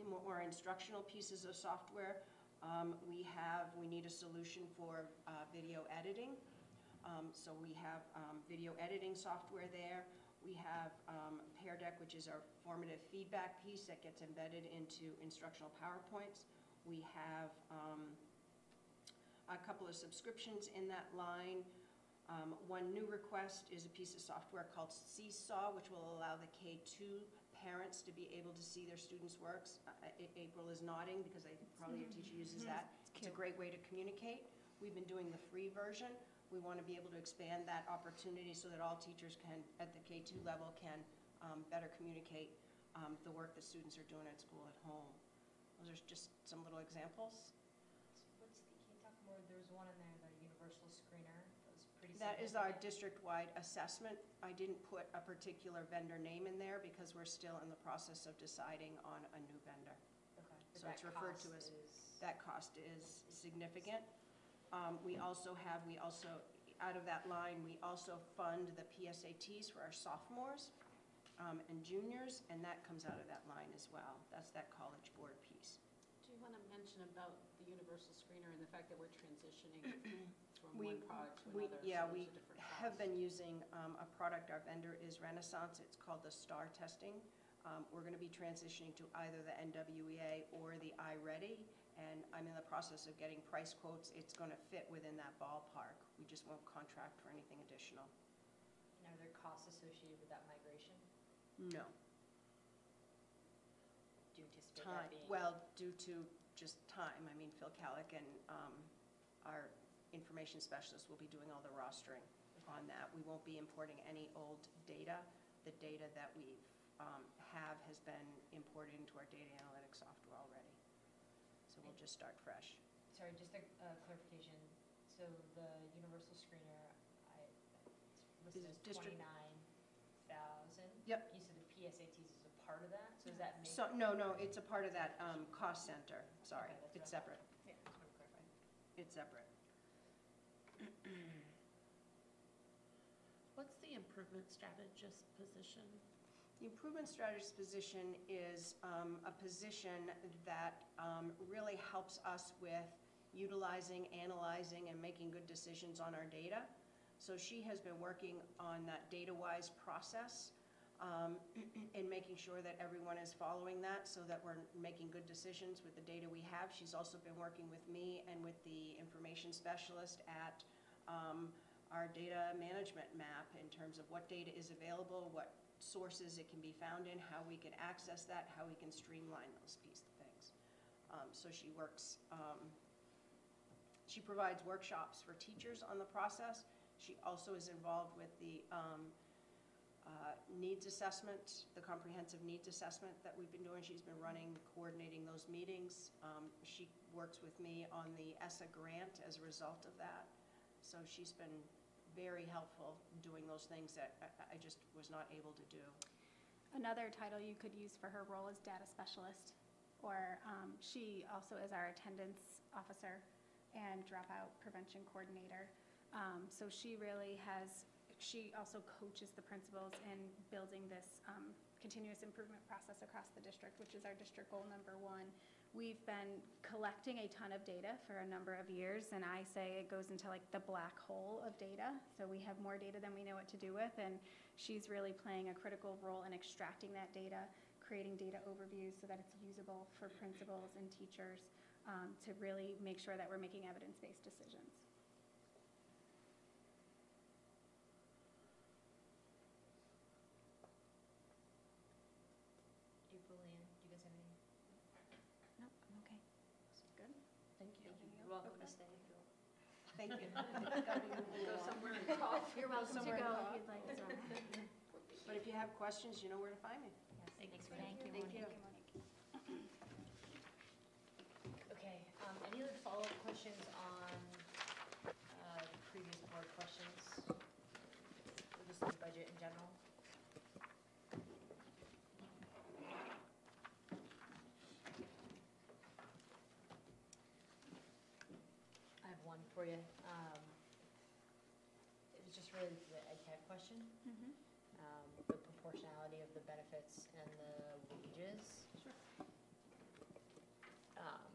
More instructional pieces of software, um, we have, we need a solution for uh, video editing. Um, So we have um, video editing software there. We have um, Pear Deck, which is our formative feedback piece that gets embedded into instructional PowerPoints. We have um, a couple of subscriptions in that line. Um, One new request is a piece of software called Seesaw, which will allow the K-2 parents to be able to see their students' works. Uh, A- April is nodding because I probably your teacher uses that. It's a great way to communicate. We've been doing the free version. We want to be able to expand that opportunity so that all teachers can, at the K-2 level, can um, better communicate um, the work that students are doing at school at home. Those are just some little examples. What's the, can you talk more, there was one in there, the universal screener, that was pretty That is our district-wide assessment. I didn't put a particular vendor name in there because we're still in the process of deciding on a new vendor. Okay, but so that it's referred to as- is- That cost is significant. Um, We also have, we also, out of that line, we also fund the PSATs for our sophomores um, and juniors, and that comes out of that line as well. That's that college board piece. Do you want to mention about the universal screener and the fact that we're transitioning from We- one product to We, another? yeah, so we there's a different have been using um, a product, our vendor is Renaissance, it's called the STAR testing. Um, We're going to be transitioning to either the NWEA or the iReady, and I'm in the process of getting price quotes. It's going to fit within that ballpark. We just won't contract for anything additional. And are there costs associated with that migration? No. Do you anticipate that Time, being? well, due to just time, I mean, Phil Calick and um, our information specialist will be doing all the rostering on that. We won't be importing any old data. The data that we um, have has been imported into our data analytics software already. So we'll just start fresh. Sorry, just a uh, clarification. So the universal screener, I, listed Is as twenty-nine thousand? Yep. You said the PSATs is a part of that, so does that make? So, no, no, it's a part of that um, cost center, sorry. Okay, that's It's what I separate. Yeah, just wanted to clarify. It's separate. What's the improvement strategist position? The improvement strategist position is um, a position that um, really helps us with utilizing, analyzing, and making good decisions on our data. So she has been working on that data-wise process um, and making sure that everyone is following that so that we're making good decisions with the data we have. She's also been working with me and with the information specialist at um, our data management map in terms of what data is available, what sources it can be found in, how we can access that, how we can streamline those piece of things. Um, So she works, um, she provides workshops for teachers on the process. She also is involved with the um, uh, needs assessment, the comprehensive needs assessment that we've been doing. She's been running, coordinating those meetings. Um, She works with me on the ESSA grant as a result of that. So she's been very helpful doing those things that I- I just was not able to do. Another title you could use for her role is data specialist, or um, she also is our attendance officer and dropout prevention coordinator. Um, So she really has, she also coaches the principals in building this um, continuous improvement process across the district, which is our district goal number one. We've been collecting a ton of data for a number of years, and I say it goes into like the black hole of data. So we have more data than we know what to do with, and she's really playing a critical role in extracting that data, creating data overviews so that it's usable for principals and teachers um, to really make sure that we're making evidence-based decisions. April, Leanne, do you guys have any? Nope, I'm okay. Good. Thank you. You're welcome to stay if you want. Thank you. Gotta be moving Go somewhere and cough. You're welcome to Somewhere go if you'd like as. But if you have questions, you know where to find me. Thank you. Thank you, Thank you. Okay, um, any other follow-up questions on, uh, previous board questions? Or just the budget in general? I have one for you. Um, it was just really the ed tech question. Mhm. um, the proportionality of the benefits and the wages. Sure. Um,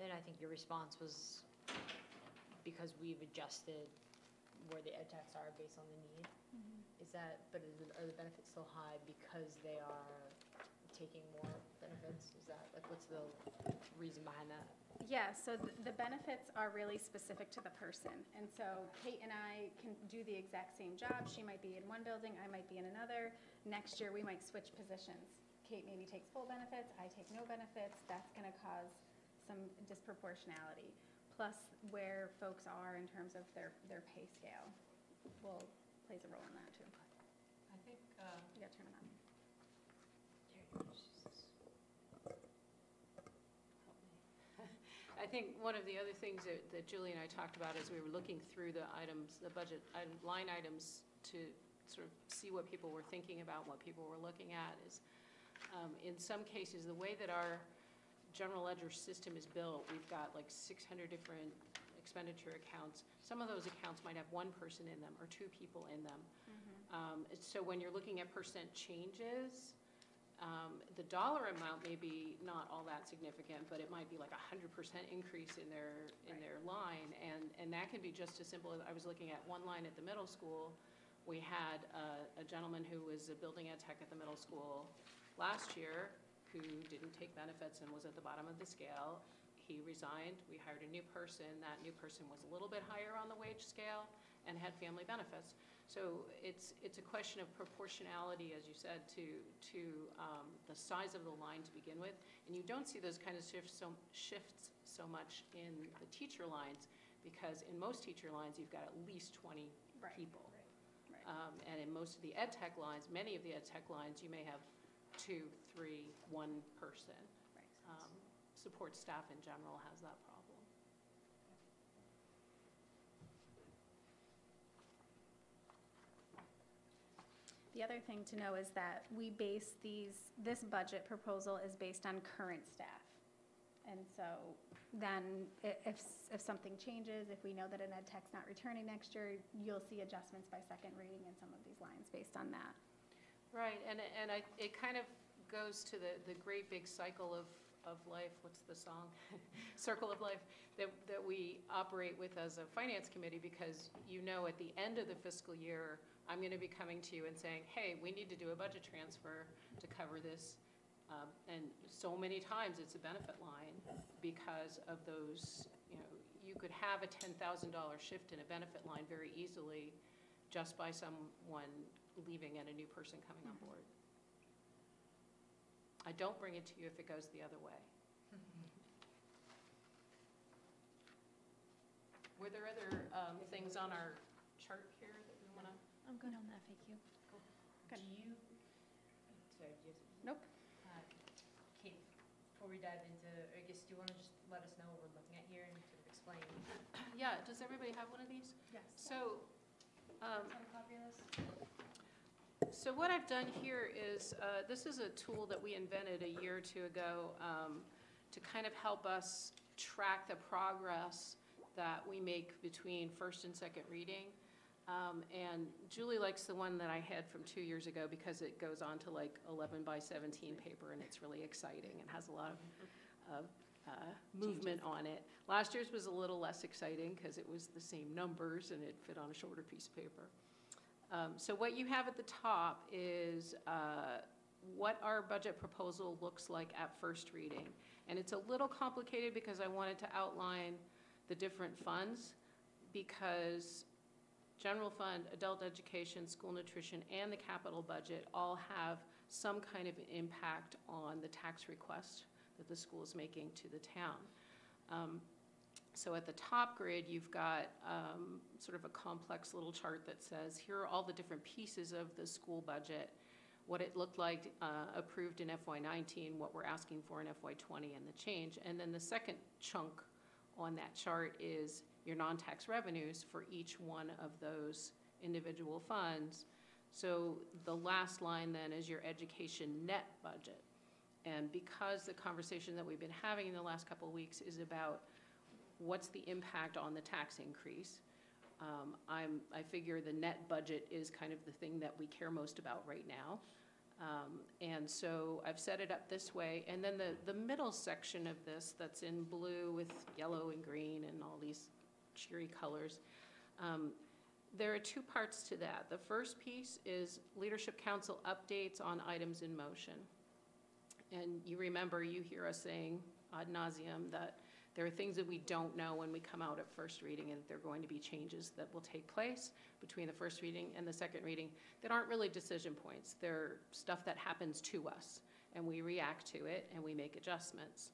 And I think your response was because we've adjusted where the ed techs are based on the need. Mm-hmm. Is that, but is it- are the benefits still high because they are taking more benefits? Is that, like, what's the reason behind that? Yeah, so th- the benefits are really specific to the person. And so Kate and I can do the exact same job. She might be in one building, I might be in another. Next year, we might switch positions. Kate maybe takes full benefits, I take no benefits. That's going to cause some disproportionality. Plus, where folks are in terms of their, their pay scale will, plays a role in that too. I think, uh, You got to turn it on. I think one of the other things that that Julie and I talked about as we were looking through the items, the budget, item- line items to sort of see what people were thinking about, what people were looking at is, um, in some cases, the way that our general ledger system is built, we've got like 600 different expenditure accounts. Some of those accounts might have one person in them or two people in them. Um, So when you're looking at percent changes, um, the dollar amount may be not all that significant, but it might be like a hundred percent increase in their, in their line. And, and that can be just as simple as, I was looking at one line at the middle school. We had a, a gentleman who was a building ed tech at the middle school last year who didn't take benefits and was at the bottom of the scale. He resigned, we hired a new person. That new person was a little bit higher on the wage scale and had family benefits. So it's, it's a question of proportionality, as you said, to, to um, the size of the line to begin with. And you don't see those kind of shifts so, shifts so much in the teacher lines, because in most teacher lines, you've got at least 20 Right. people. Right. Um, And in most of the ed tech lines, many of the ed tech lines, you may have two, three, one person. Right. Um, Support staff in general has that problem. The other thing to know is that we base these, this budget proposal is based on current staff. And so then if, if something changes, if we know that an ed tech's not returning next year, you'll see adjustments by second reading in some of these lines based on that. Right, and, and I, it kind of goes to the, the great big cycle of, of life, what's the song? Circle of life, that, that we operate with as a finance committee, because you know at the end of the fiscal year, I'm gonna be coming to you and saying, hey, we need to do a budget transfer to cover this. Um, And so many times, it's a benefit line because of those, you know, you could have a ten thousand dollar shift in a benefit line very easily just by someone leaving and a new person coming on board. I don't bring it to you if it goes the other way. Were there other um, things on our chart here that we want to? I'm good on that, thank you. Do you, sorry, just. Nope. uh, Kate, before we dive into, I guess, do you want to just let us know what we're looking at here and sort of explain? Yeah, does everybody have one of these? Yes. So, um, Have copy this? So what I've done here is, uh, this is a tool that we invented a year or two ago um, to kind of help us track the progress that we make between first and second reading. Um, And Julie likes the one that I had from two years ago because it goes on to like 11 by 17 paper and it's really exciting and has a lot of, of uh, movement on it. Last year's was a little less exciting because it was the same numbers and it fit on a shorter piece of paper. Um, So what you have at the top is uh, what our budget proposal looks like at first reading. And it's a little complicated because I wanted to outline the different funds because general fund, adult education, school nutrition, and the capital budget all have some kind of impact on the tax request that the school is making to the town. Um, so at the top grid, you've got um, sort of a complex little chart that says, here are all the different pieces of the school budget, what it looked like uh, approved in FY19, what we're asking for in FY20, and the change. And then the second chunk on that chart is your non-tax revenues for each one of those individual funds. So the last line then is your education net budget. And because the conversation that we've been having in the last couple of weeks is about what's the impact on the tax increase? Um, I'm, I figure the net budget is kind of the thing that we care most about right now. Um, And so I've set it up this way, and then the, the middle section of this that's in blue with yellow and green and all these cheery colors, um, there are two parts to that. The first piece is Leadership Council updates on items in motion. And you remember, you hear us saying ad nauseum that there are things that we don't know when we come out at first reading, and there are going to be changes that will take place between the first reading and the second reading that aren't really decision points. They're stuff that happens to us, and we react to it, and we make adjustments.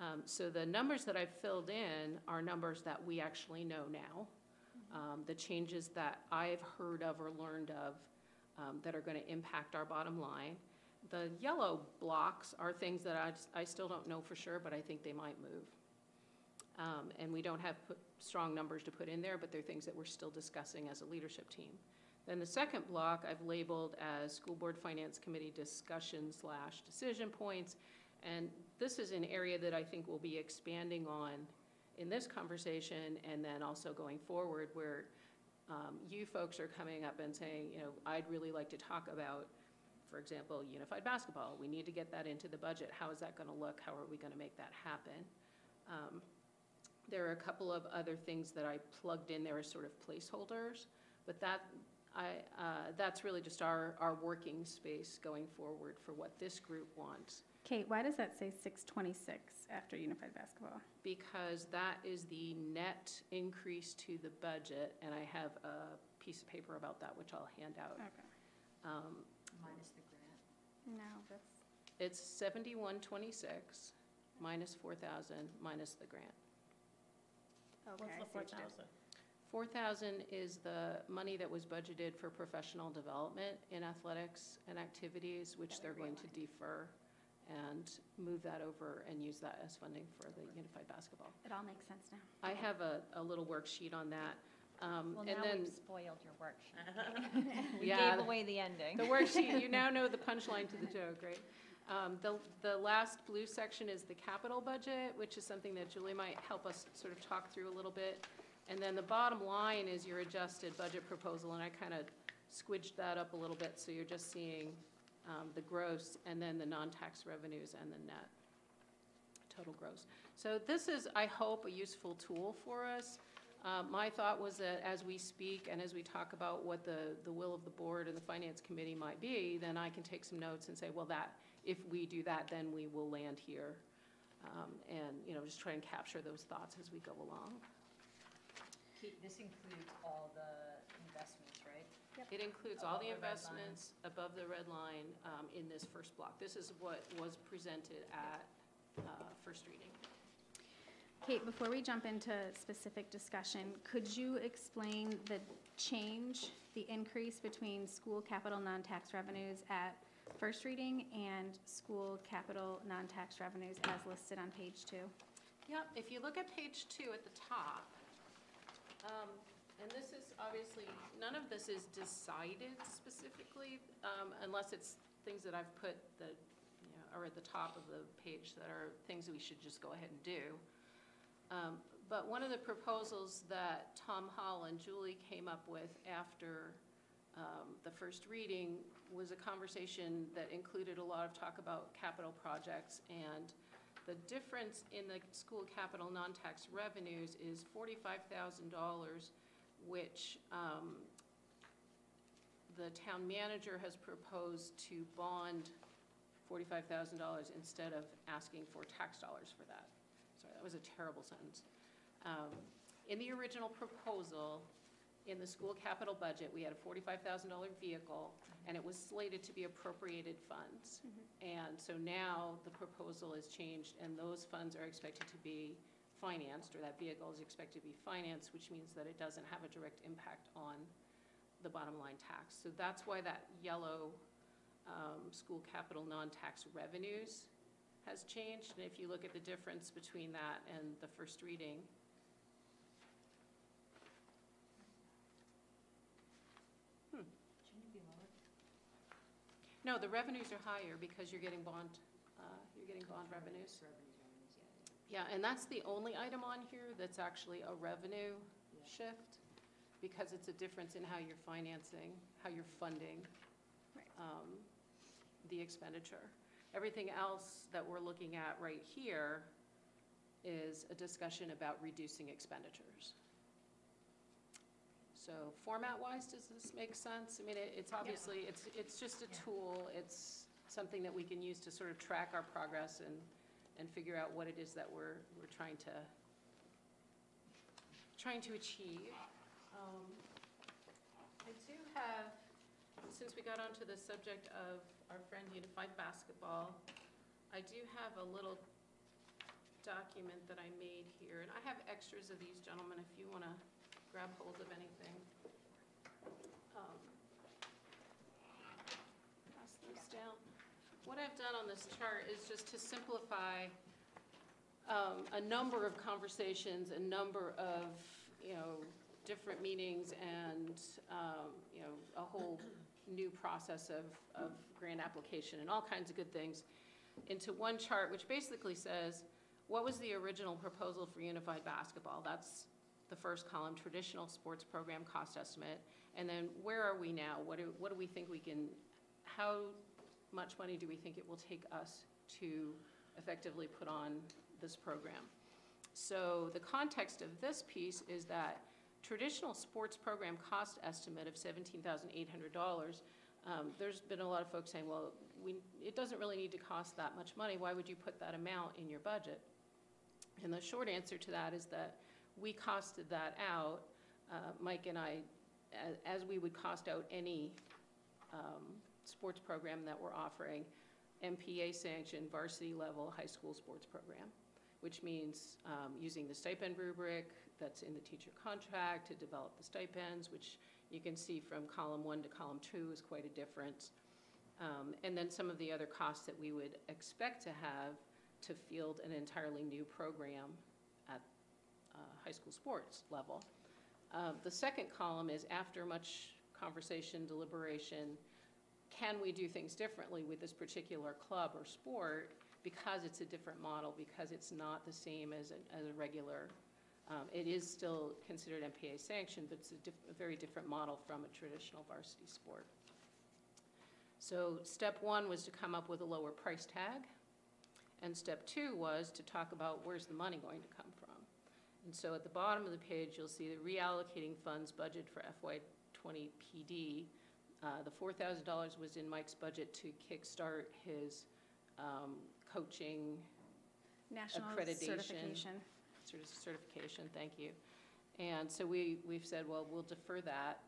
Um, So the numbers that I've filled in are numbers that we actually know now. Um, The changes that I've heard of or learned of um, that are going to impact our bottom line. The yellow blocks are things that I, I still don't know for sure, but I think they might move. Um, And we don't have strong numbers to put in there, but they're things that we're still discussing as a leadership team. Then the second block I've labeled as School Board Finance Committee discussion slash decision points. And this is an area that I think we'll be expanding on in this conversation and then also going forward where um, you folks are coming up and saying, you know, I'd really like to talk about, for example, unified basketball. We need to get that into the budget. How is that going to look? How are we going to make that happen? Um, There are a couple of other things that I plugged in there as sort of placeholders, but that, I, uh, that's really just our, our working space going forward for what this group wants. Kate, why does that say six twenty-six after unified basketball? Because that is the net increase to the budget, and I have a piece of paper about that, which I'll hand out. Okay. Um, Minus the grant. No, that's, It's seventy-one twenty-six minus four thousand minus the grant. okay, I see What's the four what you did. thousand? Four thousand is the money that was budgeted for professional development in athletics and activities, which That they're we going to defer and move that over and use that as funding for the unified basketball. It all makes sense now. I have a, a little worksheet on that. Um, Well, and now then we've spoiled your worksheet. We Yeah, gave away the ending. The worksheet, you now know the punchline to the joke, right? Um, The, the last blue section is the capital budget, which is something that Julie might help us sort of talk through a little bit. And then the bottom line is your adjusted budget proposal, and I kind of squidged that up a little bit, so you're just seeing um, the gross and then the non-tax revenues and the net. total gross. So this is, I hope, a useful tool for us. Uh, My thought was that as we speak and as we talk about what the, the will of the board and the finance committee might be, then I can take some notes and say, well, that, if we do that, then we will land here. Um, And, you know, just try and capture those thoughts as we go along. This includes all the? It includes all the Above the red line. investments above the red line um, in this first block. This is what was presented at uh, first reading. Kate, before we jump into specific discussion, could you explain the change, the increase between school capital non-tax revenues at first reading and school capital non-tax revenues as listed on page two? Yep, if you look at page two at the top, um, and this is obviously, none of this is decided specifically, um, unless it's things that I've put that, you know, are at the top of the page that are things that we should just go ahead and do. Um, But one of the proposals that Tom Hall and Julie came up with after um, the first reading was a conversation that included a lot of talk about capital projects. And the difference in the school capital non-tax revenues is forty-five thousand dollars, which um, the town manager has proposed to bond forty-five thousand dollars instead of asking for tax dollars for that. Sorry, that was a terrible sentence. Um, In the original proposal, in the school capital budget, we had a forty-five thousand dollar vehicle, and it was slated to be appropriated funds. And so now the proposal is changed, and those funds are expected to be financed, or that vehicle is expected to be financed, which means that it doesn't have a direct impact on the bottom line tax. So that's why that yellow um, school capital non-tax revenues has changed. And if you look at the difference between that and the first reading, lower? no, the revenues are higher because you're getting bond, uh, you're getting bond. Revenues, revenues, yeah, and that's the only item on here that's actually a revenue shift, because it's a difference in how you're financing, how you're funding Right. um, the expenditure. Everything else that we're looking at right here is a discussion about reducing expenditures. So format-wise, does this make sense? I mean, it- it's obviously, it's, it's just a tool, it's something that we can use to sort of track our progress and, and figure out what it is that we're, we're trying to, trying to achieve. Um, I do have, since we got onto the subject of our friend Unified Basketball, I do have a little document that I made here, and I have extras of these, gentlemen, if you want to grab hold of anything. Um, Pass those down. What I've done on this chart is just to simplify um, a number of conversations, a number of, you know, different meetings and, um, you know, a whole new process of, of grant application and all kinds of good things into one chart, which basically says, what was the original proposal for unified basketball? That's the first column, traditional sports program cost estimate. And then where are we now? What do, what do we think we can, how much money do we think it will take us to effectively put on this program? So the context of this piece is that traditional sports program cost estimate of seventeen thousand eight hundred dollars, um, there's been a lot of folks saying, well, we, it doesn't really need to cost that much money, why would you put that amount in your budget? And the short answer to that is that we costed that out, uh, Mike and I, a- as we would cost out any um, sports program that we're offering, MPA sanctioned varsity level high school sports program, which means um, using the stipend rubric that's in the teacher contract to develop the stipends, which you can see from column one to column two is quite a difference. Um, And then some of the other costs that we would expect to have to field an entirely new program at uh, high school sports level. Uh, The second column is after much conversation, deliberation, can we do things differently with this particular club or sport because it's a different model, because it's not the same as a, as a regular, um, it is still considered MPA sanctioned, but it's a diff, a very different model from a traditional varsity sport. So step one was to come up with a lower price tag. And step two was to talk about where's the money going to come from. And so at the bottom of the page, you'll see the reallocating funds budget for FY twenty PD. Uh, the four thousand dollars was in Mike's budget to kickstart his, um, coaching National Accreditation. certification. sort of certification, thank you. And so we, we've said, well, we'll defer that,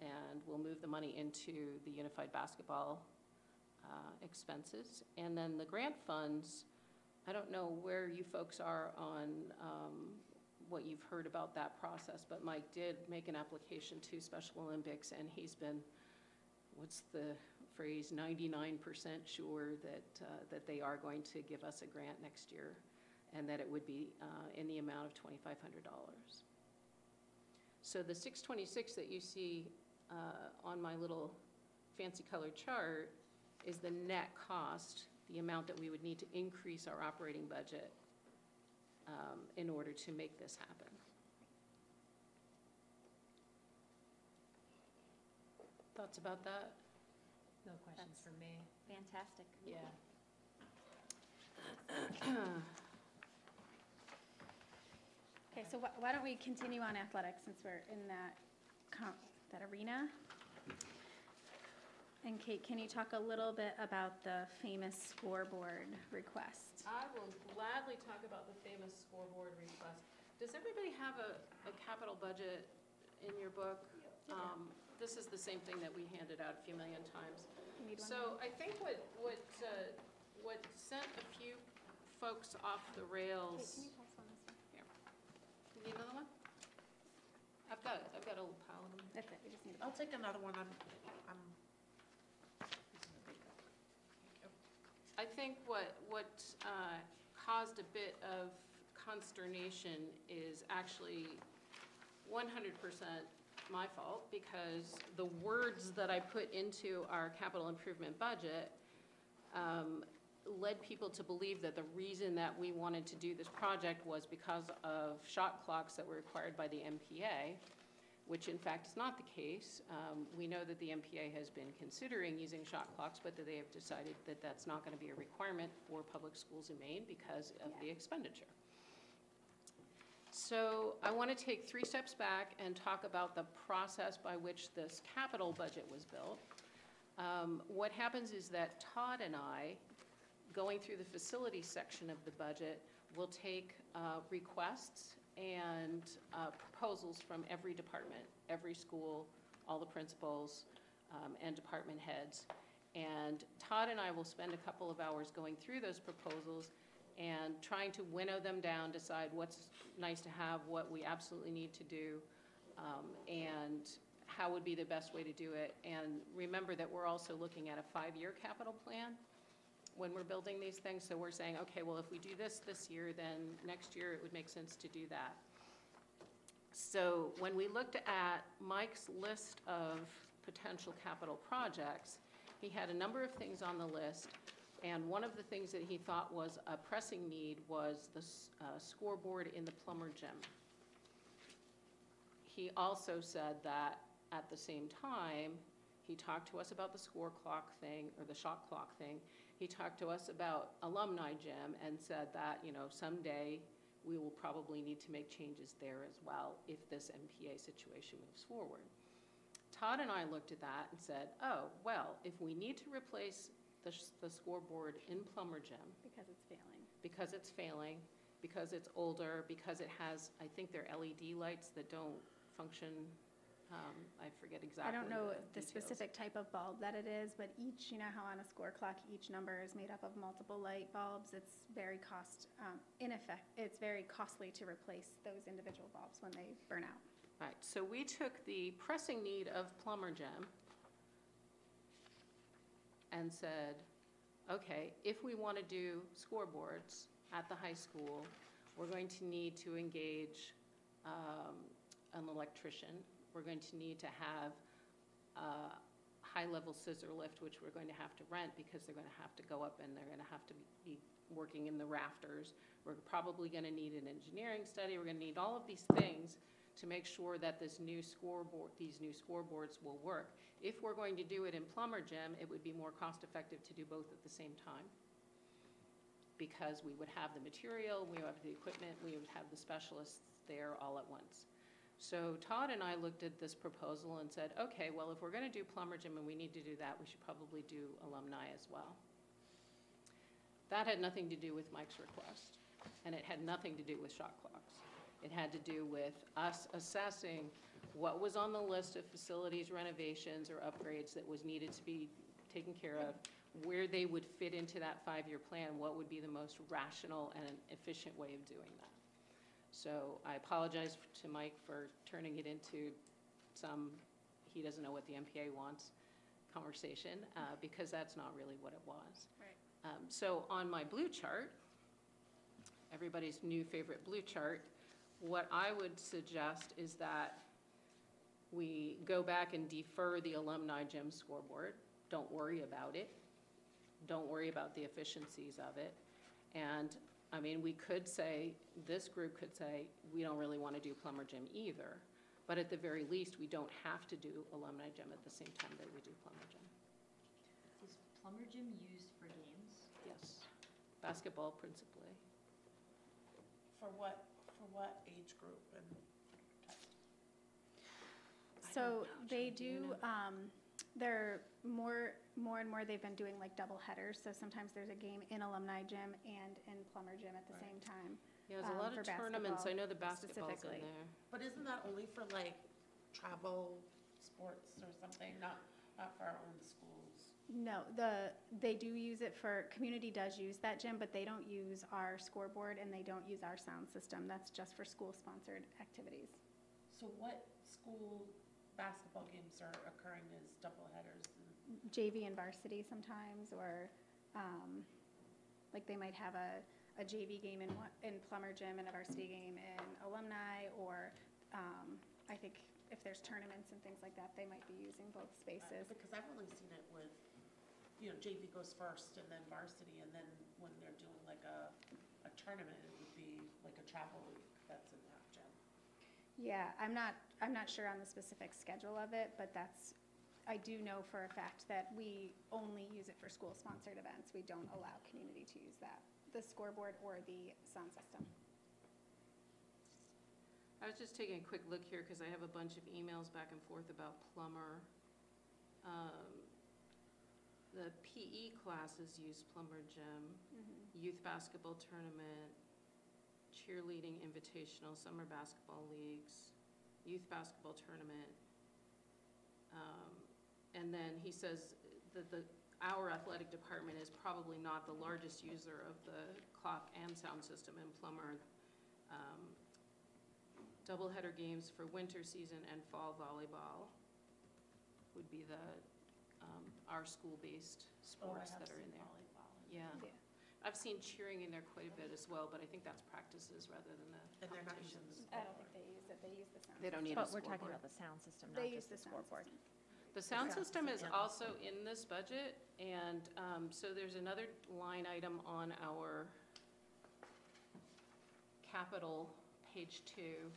and we'll move the money into the unified basketball uh, expenses. And then the grant funds, I don't know where you folks are on um, what you've heard about that process, but Mike did make an application to Special Olympics, and he's been, what's the phrase, 99% sure that, uh, that they are going to give us a grant next year and that it would be uh, in the amount of $2,500. So the 626 that you see uh, on my little fancy colored chart is the net cost, the amount that we would need to increase our operating budget um, in order to make this happen. Thoughts about that? No questions from me. Fantastic. Yeah. Okay, so wh- why don't we continue on athletics since we're in that, com- that arena? And Kate, can you talk a little bit about the famous scoreboard request? I will gladly talk about the famous scoreboard request. Does everybody have a, a capital budget in your book? Um, This is the same thing that we handed out a few million times. You need one? So I think what, what, uh, what sent a few folks off the Kate, rails. can you pass one this way? You need another one? I've got, I've got a little pile of them. That's it, we just need a I'll take another one, I'm, I'm, I think what, what uh, caused a bit of consternation is actually 100% my fault, because the words that I put into our capital improvement budget um, led people to believe that the reason that we wanted to do this project was because of shot clocks that were required by the MPA, which in fact is not the case. Um, We know that the MPA has been considering using shot clocks, but that they have decided that that's not going to be a requirement for public schools in Maine because of the expenditure. So I want to take three steps back and talk about the process by which this capital budget was built. Um, What happens is that Todd and I, going through the facilities section of the budget, will take uh, requests and uh, proposals from every department, every school, all the principals, um, and department heads. And Todd and I will spend a couple of hours going through those proposals and trying to winnow them down, decide what's nice to have, what we absolutely need to do, um, and how would be the best way to do it. And remember that we're also looking at a five-year capital plan when we're building these things. So we're saying, okay, well, if we do this this year, then next year it would make sense to do that. So when we looked at Mike's list of potential capital projects, he had a number of things on the list. And one of the things that he thought was a pressing need was the uh, scoreboard in the Plummer Gym. He also said that at the same time, he talked to us about the score clock thing, or the shot clock thing. He talked to us about alumni gym and said that, you know, someday we will probably need to make changes there as well if this MPA situation moves forward. Todd and I looked at that and said, oh, well, if we need to replace the, s- the scoreboard in Plummer Gym, Because it's failing. because it's failing, because it's older, because it has, I think they're LED lights that don't function, um, I forget exactly I exactly don't know the details. specific type of bulb that it is, but each, you know how on a score clock, each number is made up of multiple light bulbs? It's very cost, um, in effect, it's very costly to replace those individual bulbs when they burn out. Right, so we took the pressing need of Plummer Gym and said, okay, if we want to do scoreboards at the high school, we're going to need to engage um, an electrician. We're going to need to have a high-level scissor lift, which we're going to have to rent because they're going to have to go up and they're going to have to be working in the rafters. We're probably going to need an engineering study. We're going to need all of these things to make sure that this new scoreboard, these new scoreboards will work. If we're going to do it in Plummer Gym, it would be more cost-effective to do both at the same time. because we would have the material, we would have the equipment, we would have the specialists there all at once. So Todd and I looked at this proposal and said, okay, well, if we're going to do Plummer gym and we need to do that, we should probably do alumni as well. That had nothing to do with Mike's request, and it had nothing to do with shot clocks. It had to do with us assessing what was on the list of facilities renovations or upgrades that was needed to be taken care of, where they would fit into that five-year plan, what would be the most rational and efficient way of doing that. So I apologize to Mike for turning it into some, he doesn't know what the MPA wants conversation, uh, because that's not really what it was. Right. Um, So on my blue chart, everybody's new favorite blue chart, what I would suggest is that we go back and defer the alumni gym scoreboard. Don't worry about it. Don't worry about the efficiencies of it. And, I mean, we could say, this group could say, we don't really want to do Plummer gym either. But at the very least, we don't have to do alumni gym at the same time that we do Plummer gym. Is Plummer gym used for games? Yes, basketball principally. For what, for what age group and type? I So they do you do, know? um, they're more, more and more, they've been doing like double headers. So sometimes there's a game in alumni gym and in Plummer gym at the Right. same time. Yeah, there's a um, lot for of tournaments. I basketball know the basketball's in specifically. there. But isn't that only for like travel sports or something, not, not for our own schools? No, the, they do use it for, community does use that gym, but they don't use our scoreboard and they don't use our sound system. That's just for school-sponsored activities. So what school basketball games are occurring as doubleheaders? and- JV and varsity sometimes, or, um, like they might have a, a JV game in, in Plummer gym and a varsity game in alumni, or, um, I think if there's tournaments and things like that, they might be using both spaces. Because I've only seen it with, you know, JV goes first and then varsity, and then when they're doing like a, a tournament, it would be like a travel league that's in that gym. Yeah, I'm not, I'm not sure on the specific schedule of it, but that's, I do know for a fact that we only use it for school-sponsored events. We don't allow community to use that, the scoreboard or the sound system. I was just taking a quick look here because I have a bunch of emails back and forth about Plummer. Um, The PE classes use Plummer gym, youth basketball tournament, cheerleading invitational, summer basketball leagues, youth basketball tournament. Um, And then he says that the, our athletic department is probably not the largest user of the clock and sound system in Plummer. Um, Doubleheader games for winter season and fall volleyball would be the, um, our school-based Oh, sports have that are in there. volleyball. Yeah. Yeah. I've seen cheering in there quite a bit as well, but I think that's practices rather than the And they're not using competitions. the I don't think they use it, they use the sound. They don't need a But we're talking scoreboard. about the sound system, not They use just the the sound scoreboard. system. The sound Yeah. system is Yeah. also in this budget, and um, so there's another line item on our capital, page two.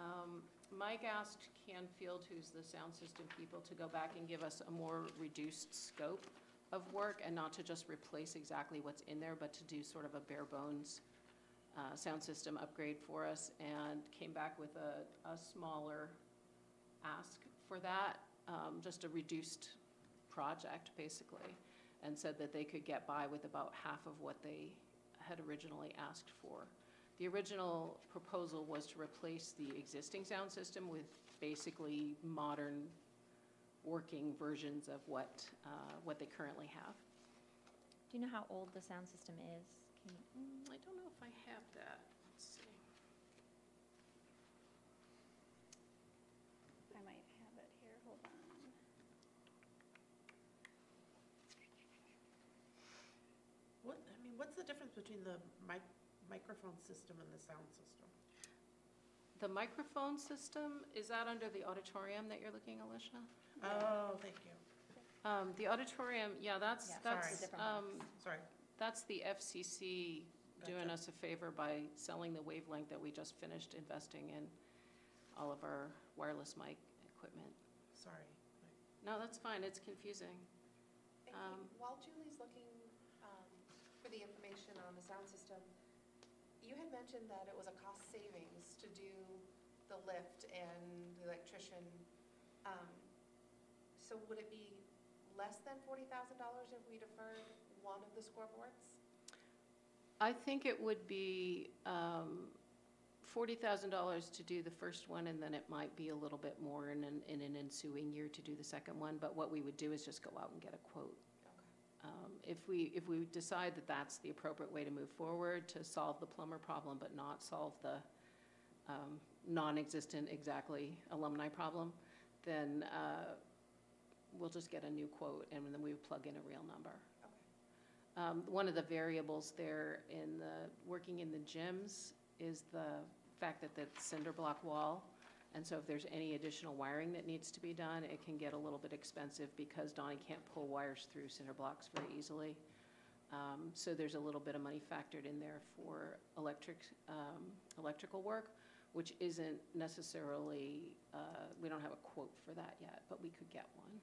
Um, Mike asked Canfield, who's the sound system people, to go back and give us a more reduced scope of work, and not to just replace exactly what's in there, but to do sort of a bare bones uh, sound system upgrade for us, and came back with a, a smaller ask for that, um, just a reduced project, basically, and said that they could get by with about half of what they had originally asked for. The original proposal was to replace the existing sound system with basically modern, working versions of what, uh, what they currently have. Do you know how old the sound system is? Can you- Mm, I don't know if I have that. Let's see. I might have it here, hold on. What, I mean, what's the difference between the mic, microphone system and the sound system? The microphone system, is that under the auditorium that you're looking, Alicia? Oh, thank you. Um, The auditorium, yeah, that's, Yeah, that's, sorry. Different um, Sorry. that's the FCC doing Gotcha. us a favor by selling the wavelength that we just finished investing in all of our wireless mic equipment. Sorry. No, that's fine, it's confusing. And Um, While Julie's looking um, for the information on the sound system. You had mentioned that it was a cost savings to do the lift and the electrician. Um, So would it be less than $40,000 if we deferred one of the scoreboards? I think it would be um, $40,000 to do the first one, and then it might be a little bit more in an, in an ensuing year to do the second one. But what we would do is just go out and get a quote. Okay. Um, If we, if we decide that that's the appropriate way to move forward, to solve the Plummer problem, but not solve the um, non-existent exactly alumni problem, then uh, we'll just get a new quote, and then we plug in a real number. Okay. Um, One of the variables there in the, working in the gyms is the fact that the cinder block wall, and so if there's any additional wiring that needs to be done, it can get a little bit expensive because Donnie can't pull wires through cinder blocks very easily. Um, So there's a little bit of money factored in there for electric, um, electrical work, which isn't necessarily, uh, we don't have a quote for that yet, but we could get one.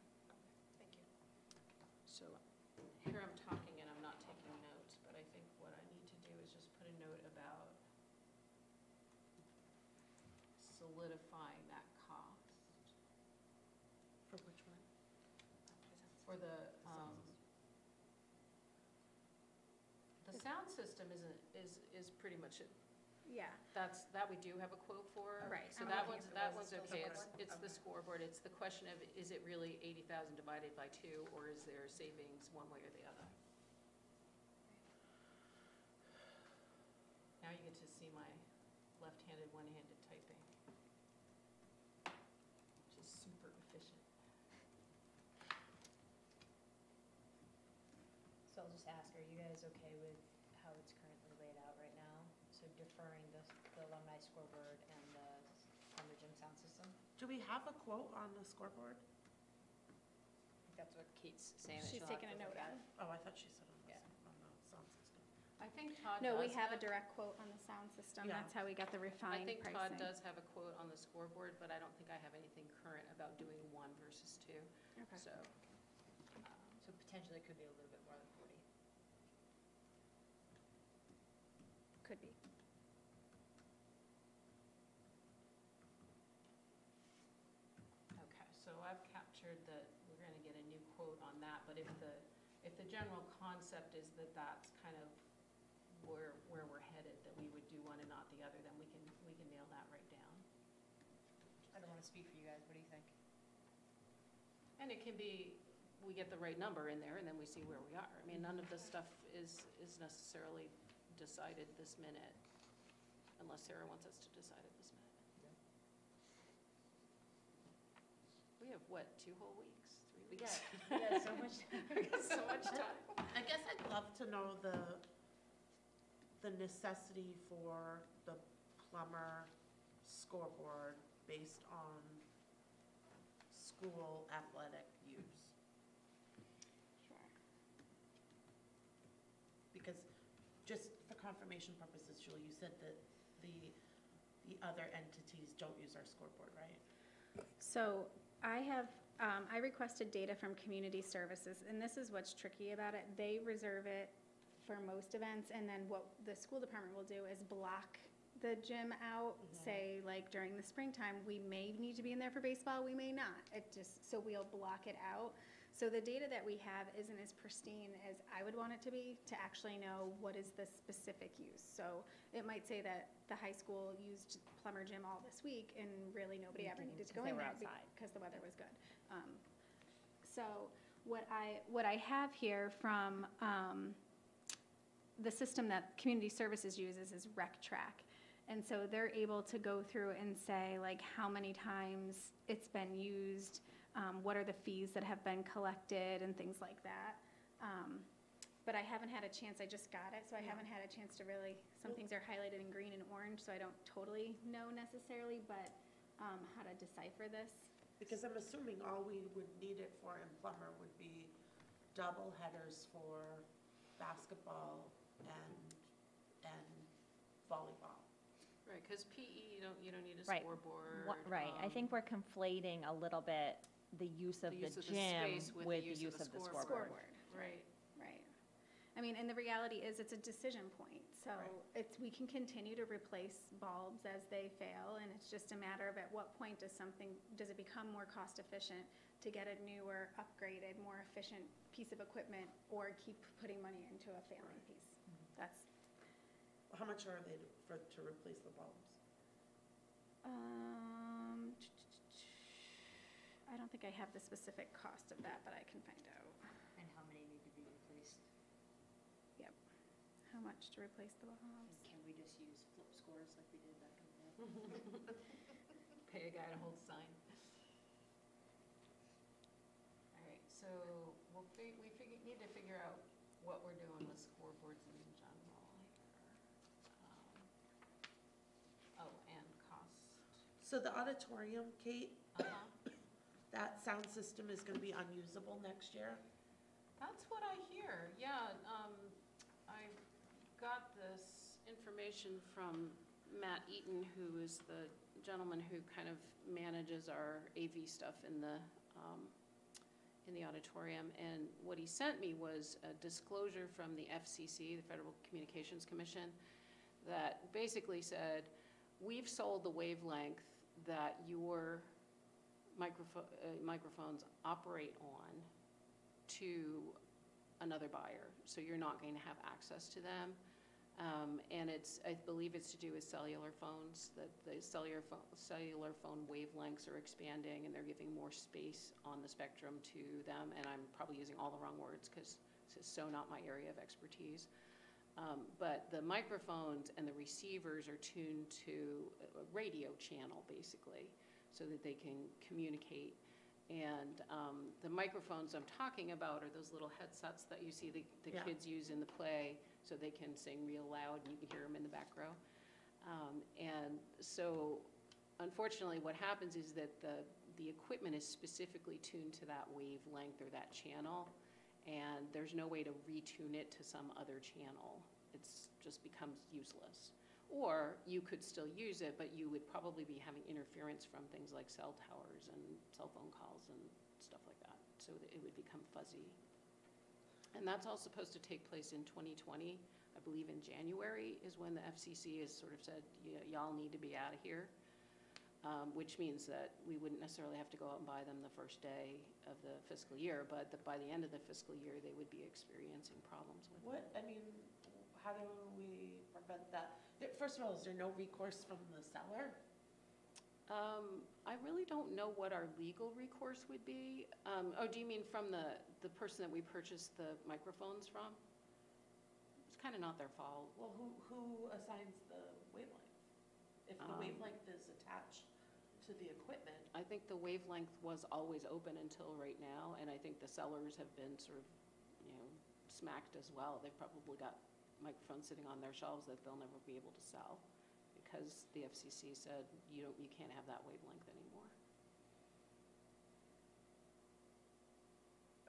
Thank you. So here I'm talking and I'm not taking notes, but I think what I need to do is just put a note about solidifying that cost For which one? for the, um, the sound system isn't, is, is pretty much, it. Yeah, that's, that we do have a quote for. Right, So I'm that looking one's, at the that one's Still okay, it's, scoreboard? it's the scoreboard, it's the question of, is it really eighty thousand divided by two, or is there savings one way or the other? Now you get to see my left-handed, one-handed typing, which is super efficient. So I'll just ask, are you guys okay with how it's currently laid out right now? So deferring the the and the Gym sound system? Do we have a quote on the scoreboard? I think that's what Kate's saying. that she's she'll have taking a to note look on. at. Oh, I thought she said on the, Yeah. on the sound system. I think Todd no, we does have a direct quote on the sound system, Yeah. that's how we got the refined. I refined think Todd pricing. does have a quote on the scoreboard, but I don't think I have anything current about doing one versus two, Okay. so. So potentially it could be a little bit more than 40. Could be. Okay, so I've captured that we're gonna get a new quote on that, but if the, if the general concept is that that's kind of where, where we're headed, that we would do one and not the other, then we can, we can nail that right down. I don't want to speak for you guys, what do you think? And it can be, we get the right number in there, and then we see where we are. I mean, none of this stuff is, is necessarily decided this minute, unless Sarah wants us to decide it this minute. We have, what, two whole weeks, We weeks? got, we got so much. We got so much time. I guess I'd love to know the, the necessity for the Plummer scoreboard based on school athletic use. Sure. Because, just for confirmation purposes, Julie, you said that the, the other entities don't use our scoreboard, right? So I have, um, I requested data from community services, and this is what's tricky about it. They reserve it for most events, and then what the school department will do is block the gym out, say, like during the springtime, we may need to be in there for baseball, we may not. It just, so we'll block it out. So the data that we have isn't as pristine as I would want it to be, to actually know what is the specific use. So it might say that the high school used Plummer gym all this week, and really nobody ever needed to go in there outside. because the weather was good. Um, So what I, what I have here from um, the system that community services uses is RecTrac. And so they're able to go through and say, like, how many times it's been used, um, what are the fees that have been collected, and things like that. Um, But I haven't had a chance, I just got it, so I haven't had a chance to really, some things are highlighted in green and orange, so I don't totally know necessarily, but um, how to decipher this. Because I'm assuming all we would need it for in Plummer would be double headers for basketball and, and volleyball. Right, because PE, you don't, you don't need a Right. scoreboard. Wha- Right, I think um, we're conflating a little bit the use of The the use of the gym space with the use the of use the of the scoreboard. scoreboard. Right. Right. I mean, and the reality is, it's a decision point. So Right. it's, we can continue to replace bulbs as they fail, and it's just a matter of at what point does something, does it become more cost efficient to get a newer, upgraded, more efficient piece of equipment, or keep putting money into a failing piece? That's, How much are they to- for, to replace the bulbs? um, I don't think I have the specific cost of that, but I can find out. And how many need to be replaced? How much to replace the bulbs? And can we just use flip scores like we did back in the day? Pay a guy to hold a sign. All right, so we'll fig, we figure, need to figure out what we're doing with scoreboards in general here. Um, Oh, and cost. So the auditorium, Kate, Uh-huh. that sound system is gonna be unusable next year? That's what I hear, yeah. Um, I got this information from Matt Eaton, who is the gentleman who kind of manages our AV stuff in the, um, in the auditorium. And what he sent me was a disclosure from the FCC, the Federal Communications Commission, that basically said, we've sold the wavelength that your uh, microphones operate on to another buyer, so you're not going to have access to them. Um, And it's, I believe it's to do with cellular phones, that the cellular phone, cellular phone wavelengths are expanding and they're giving more space on the spectrum to them. And I'm probably using all the wrong words because this is so not my area of expertise. Um, But the microphones and the receivers are tuned to a radio channel, basically, so that they can communicate and um, the microphones I'm talking about are those little headsets that you see the, the Yeah. kids use in the play, so they can sing real loud and you can hear them in the back row. Um, And so unfortunately, what happens is that the, the equipment is specifically tuned to that wavelength or that channel, and there's no way to retune it to some other channel. It's just becomes useless. Or you could still use it, but you would probably be having interference from things like cell towers and cell phone calls and stuff like that, so it would become fuzzy. And that's all supposed to take place in 2020. I believe in January is when the FCC has sort of said, "Y- y'all need to be out of here, um, which means that we wouldn't necessarily have to go out and buy them the first day of the fiscal year, but that by the end of the fiscal year, they would be experiencing problems with it. What, I mean, how do we prevent that? First of all, is there no recourse from the seller? Um, I really don't know what our legal recourse would be. Um, oh, do you mean from the, the person that we purchased the microphones from? It's kind of not their fault. Well, who, who assigns the wavelength? If the Um, wavelength is attached to the equipment, I think the wavelength was always open until right now, and I think the sellers have been sort of, you know, smacked as well. They've probably got microphones sitting on their shelves that they'll never be able to sell because the FCC said you don't, you can't have that wavelength anymore.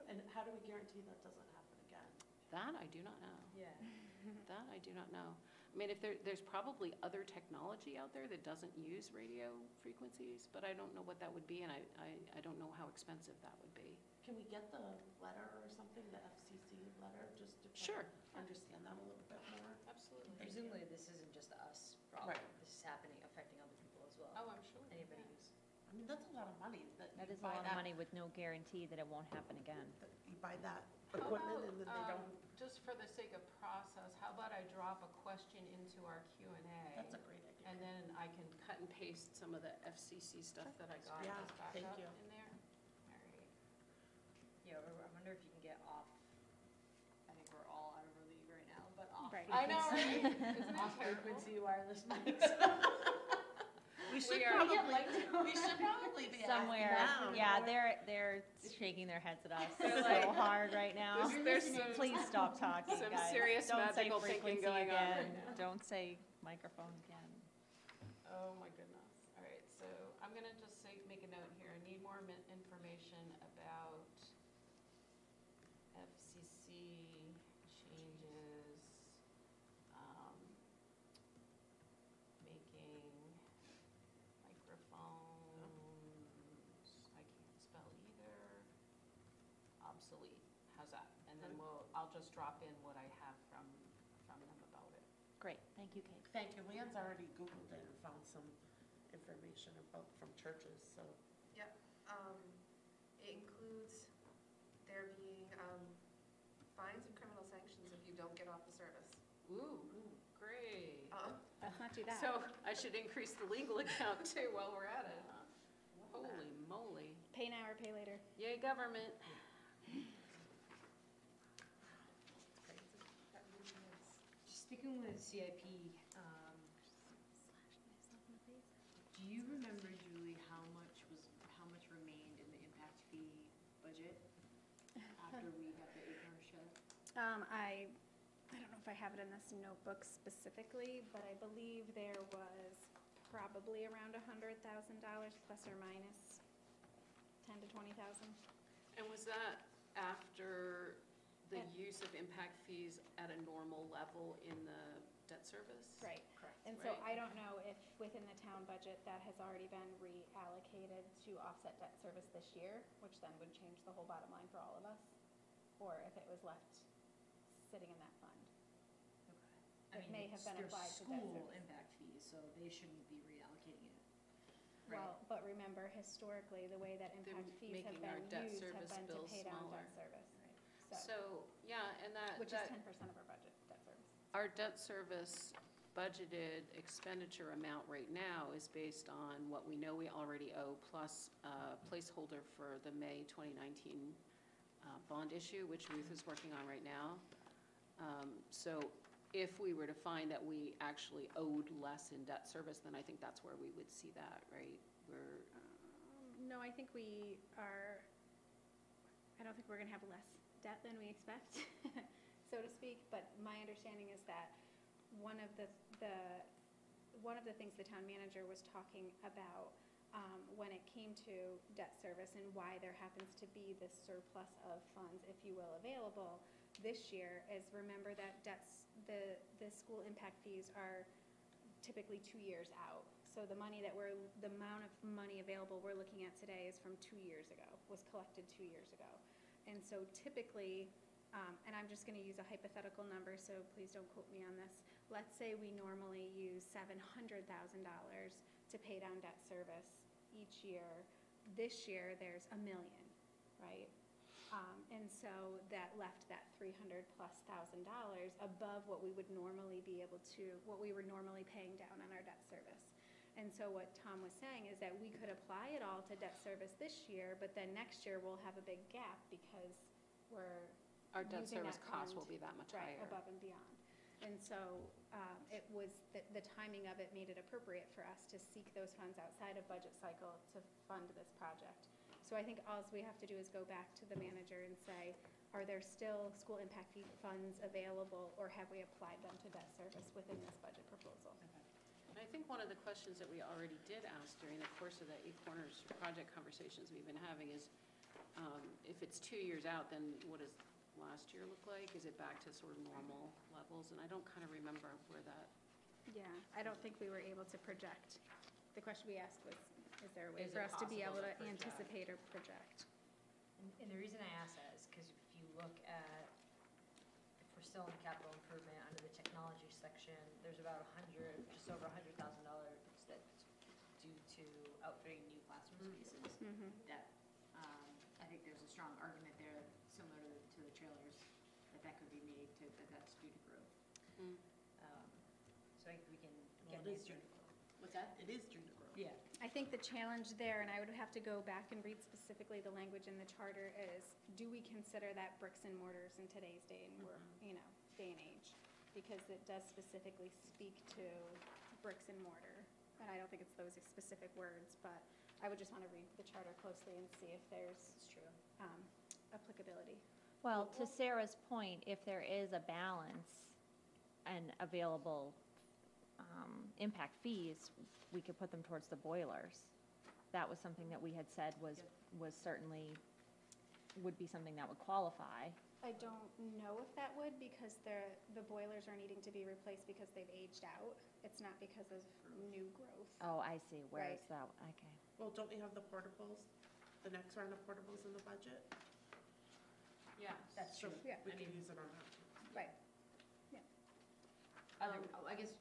and how do we guarantee that doesn't happen again? That I do not know. Yeah. That I do not know. I mean, if there, there's probably other technology out there that doesn't use radio frequencies, but I don't know what that would be, and I, I, I don't know how expensive that would be. Can we get the letter or something, the FCC letter, just to Sure. understand that a little bit more? Absolutely. Presumably, this isn't just us problem. Right. This is happening, affecting other people as well. Oh, I'm sure. Anybody who's, I mean, that's a lot of money that That you a buy lot of money with no guarantee that it won't happen again. that you buy that How equipment about, and then they um, don't. Just for the sake of process, how about I drop a question into our Q and A? That's a great idea. And then I can cut and paste some of the FCC stuff that I got Yeah, as thank backup you. in there. All right. yeah, or I wonder if you can get off, I think we're all out of our league right now, but off. Right. I know, right? Isn't it Off terrible? frequency wireless mics. We should are- We probably, we should probably be asking Somewhere, them. yeah, they're, they're shaking their heads at us They're so like- hard right now. There's- there's some- Please stop talking, some guys. serious Don't say magical thinking frequency going on right again. now. Don't say microphone again. Oh, my goodness. All right, so I'm going to just say, make a note here. I need more mi- information about FCC changes, um, making microphones, I can't spell either, obsolete. How's that? And then we'll, I'll just drop in what I have Great, thank you, Kate. Thank you. Leon's already Googled it and found some information about, from churches, so. Yep, um, it includes there being, um, fines and criminal sanctions if you don't get off the service. Ooh, great. Um, Let's not do that. So I should increase the legal account too while we're at it. Holy moly. Pay now or pay later. Yay, government. it's crazy. That really is. Sticking with CIP, um, do you remember, Julie, how much was, how much remained in the impact fee budget after we got the acre shed? Um, I, I don't know if I have it in this notebook specifically, but I believe there was probably around a hundred thousand dollars plus or minus ten to twenty thousand. And was that after the use of impact fees at a normal level in the debt service? Right. Correct. And so Right. I don't know if within the town budget that has already been reallocated to offset debt service this year, which then would change the whole bottom line for all of us, or if it was left sitting in that fund. I It mean, may have it's been their applied to debt School service. impact fees, so they shouldn't be reallocating it. Right. Well, but remember historically, the way that They're impact fees have making our been debt used have service been to bills pay down smaller. debt service. So, yeah, and that, which is that, ten percent of our budget, debt service. our debt service budgeted expenditure amount right now is based on what we know we already owe, plus a placeholder for the May 2019 uh, bond issue, which Ruth is working on right now. Um, So if we were to find that we actually owed less in debt service, then I think that's where we would see that, right? We're, Um, No, I think we are, I don't think we're gonna have less debt than we expect, so to speak, but my understanding is that one of the, the, one of the things the town manager was talking about um, when it came to debt service and why there happens to be this surplus of funds, if you will, available this year is remember that debts, the, the school impact fees are typically two years out. So the money that we're, the amount of money available we're looking at today is from two years ago, was collected two years ago. And so typically, um, and I'm just gonna use a hypothetical number, so please don't quote me on this. Let's say we normally use seven hundred thousand dollars to pay down debt service each year. This year, there's a million, right? Um, and so that left that three hundred plus thousand dollars above what we would normally be able to, what we were normally paying down on our debt service. And so what Tom was saying is that we could apply it all to debt service this year, but then next year we'll have a big gap because we're our debt using service that cost fund, will be that much right higher. above and beyond. And so um, it was, the, the timing of it made it appropriate for us to seek those funds outside of budget cycle to fund this project. So I think alls we have to do is go back to the manager and say, are there still school impact fee funds available, or have we applied them to debt service within this budget proposal? And I think one of the questions that we already did ask during the course of the Eight Corners project conversations we've been having is, um, if it's two years out, then what does last year look like? Is it back to sort of normal levels? And I don't kind of remember where that, Yeah, I don't think we were able to project. The question we asked was, is there a way Is for it us to be able possible to to project? anticipate or project? And, and the reason I ask that is because if you look at, if we're still in capital improvement under the technology section, there's about a hundred, just over a hundred thousand dollars that's due to outfitting new classroom spaces Mhm. that, um, I think there's a strong argument there, similar to, the- to the trailers, that that could be made to, that that's due to growth. Mm. Um, So I think we can Well, get. it an due to growth. What's that? It is due to growth. Yeah. I think the challenge there, and I would have to go back and read specifically the language in the charter, is do we consider that bricks and mortars in today's day and work, you know, day and age? Because it does specifically speak to bricks and mortar. And I don't think it's those specific words, but I would just want to read the charter closely and see if there's It's true. um, applicability. Well, to Sarah's point, if there is a balance and available um, impact fees, we could put them towards the boilers. That was something that we had said was, was certainly, would be something that would qualify. I don't know if that would, because the, the boilers are needing to be replaced because they've aged out. It's not because of new growth. Oh, I see, where Right. is that, okay. Well, don't we have the portables, the next round of portables in the budget? yeah. That's So true. Yeah. We I could mean- use it on that. Right. I other, Um, I guess,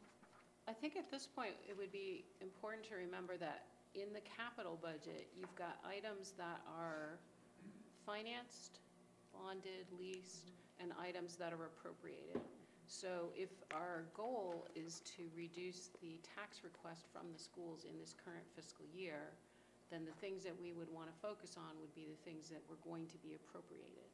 I think at this point, it would be important to remember that in the capital budget, you've got items that are financed, bonded, leased, and items that are appropriated. So if our goal is to reduce the tax request from the schools in this current fiscal year, then the things that we would want to focus on would be the things that were going to be appropriated.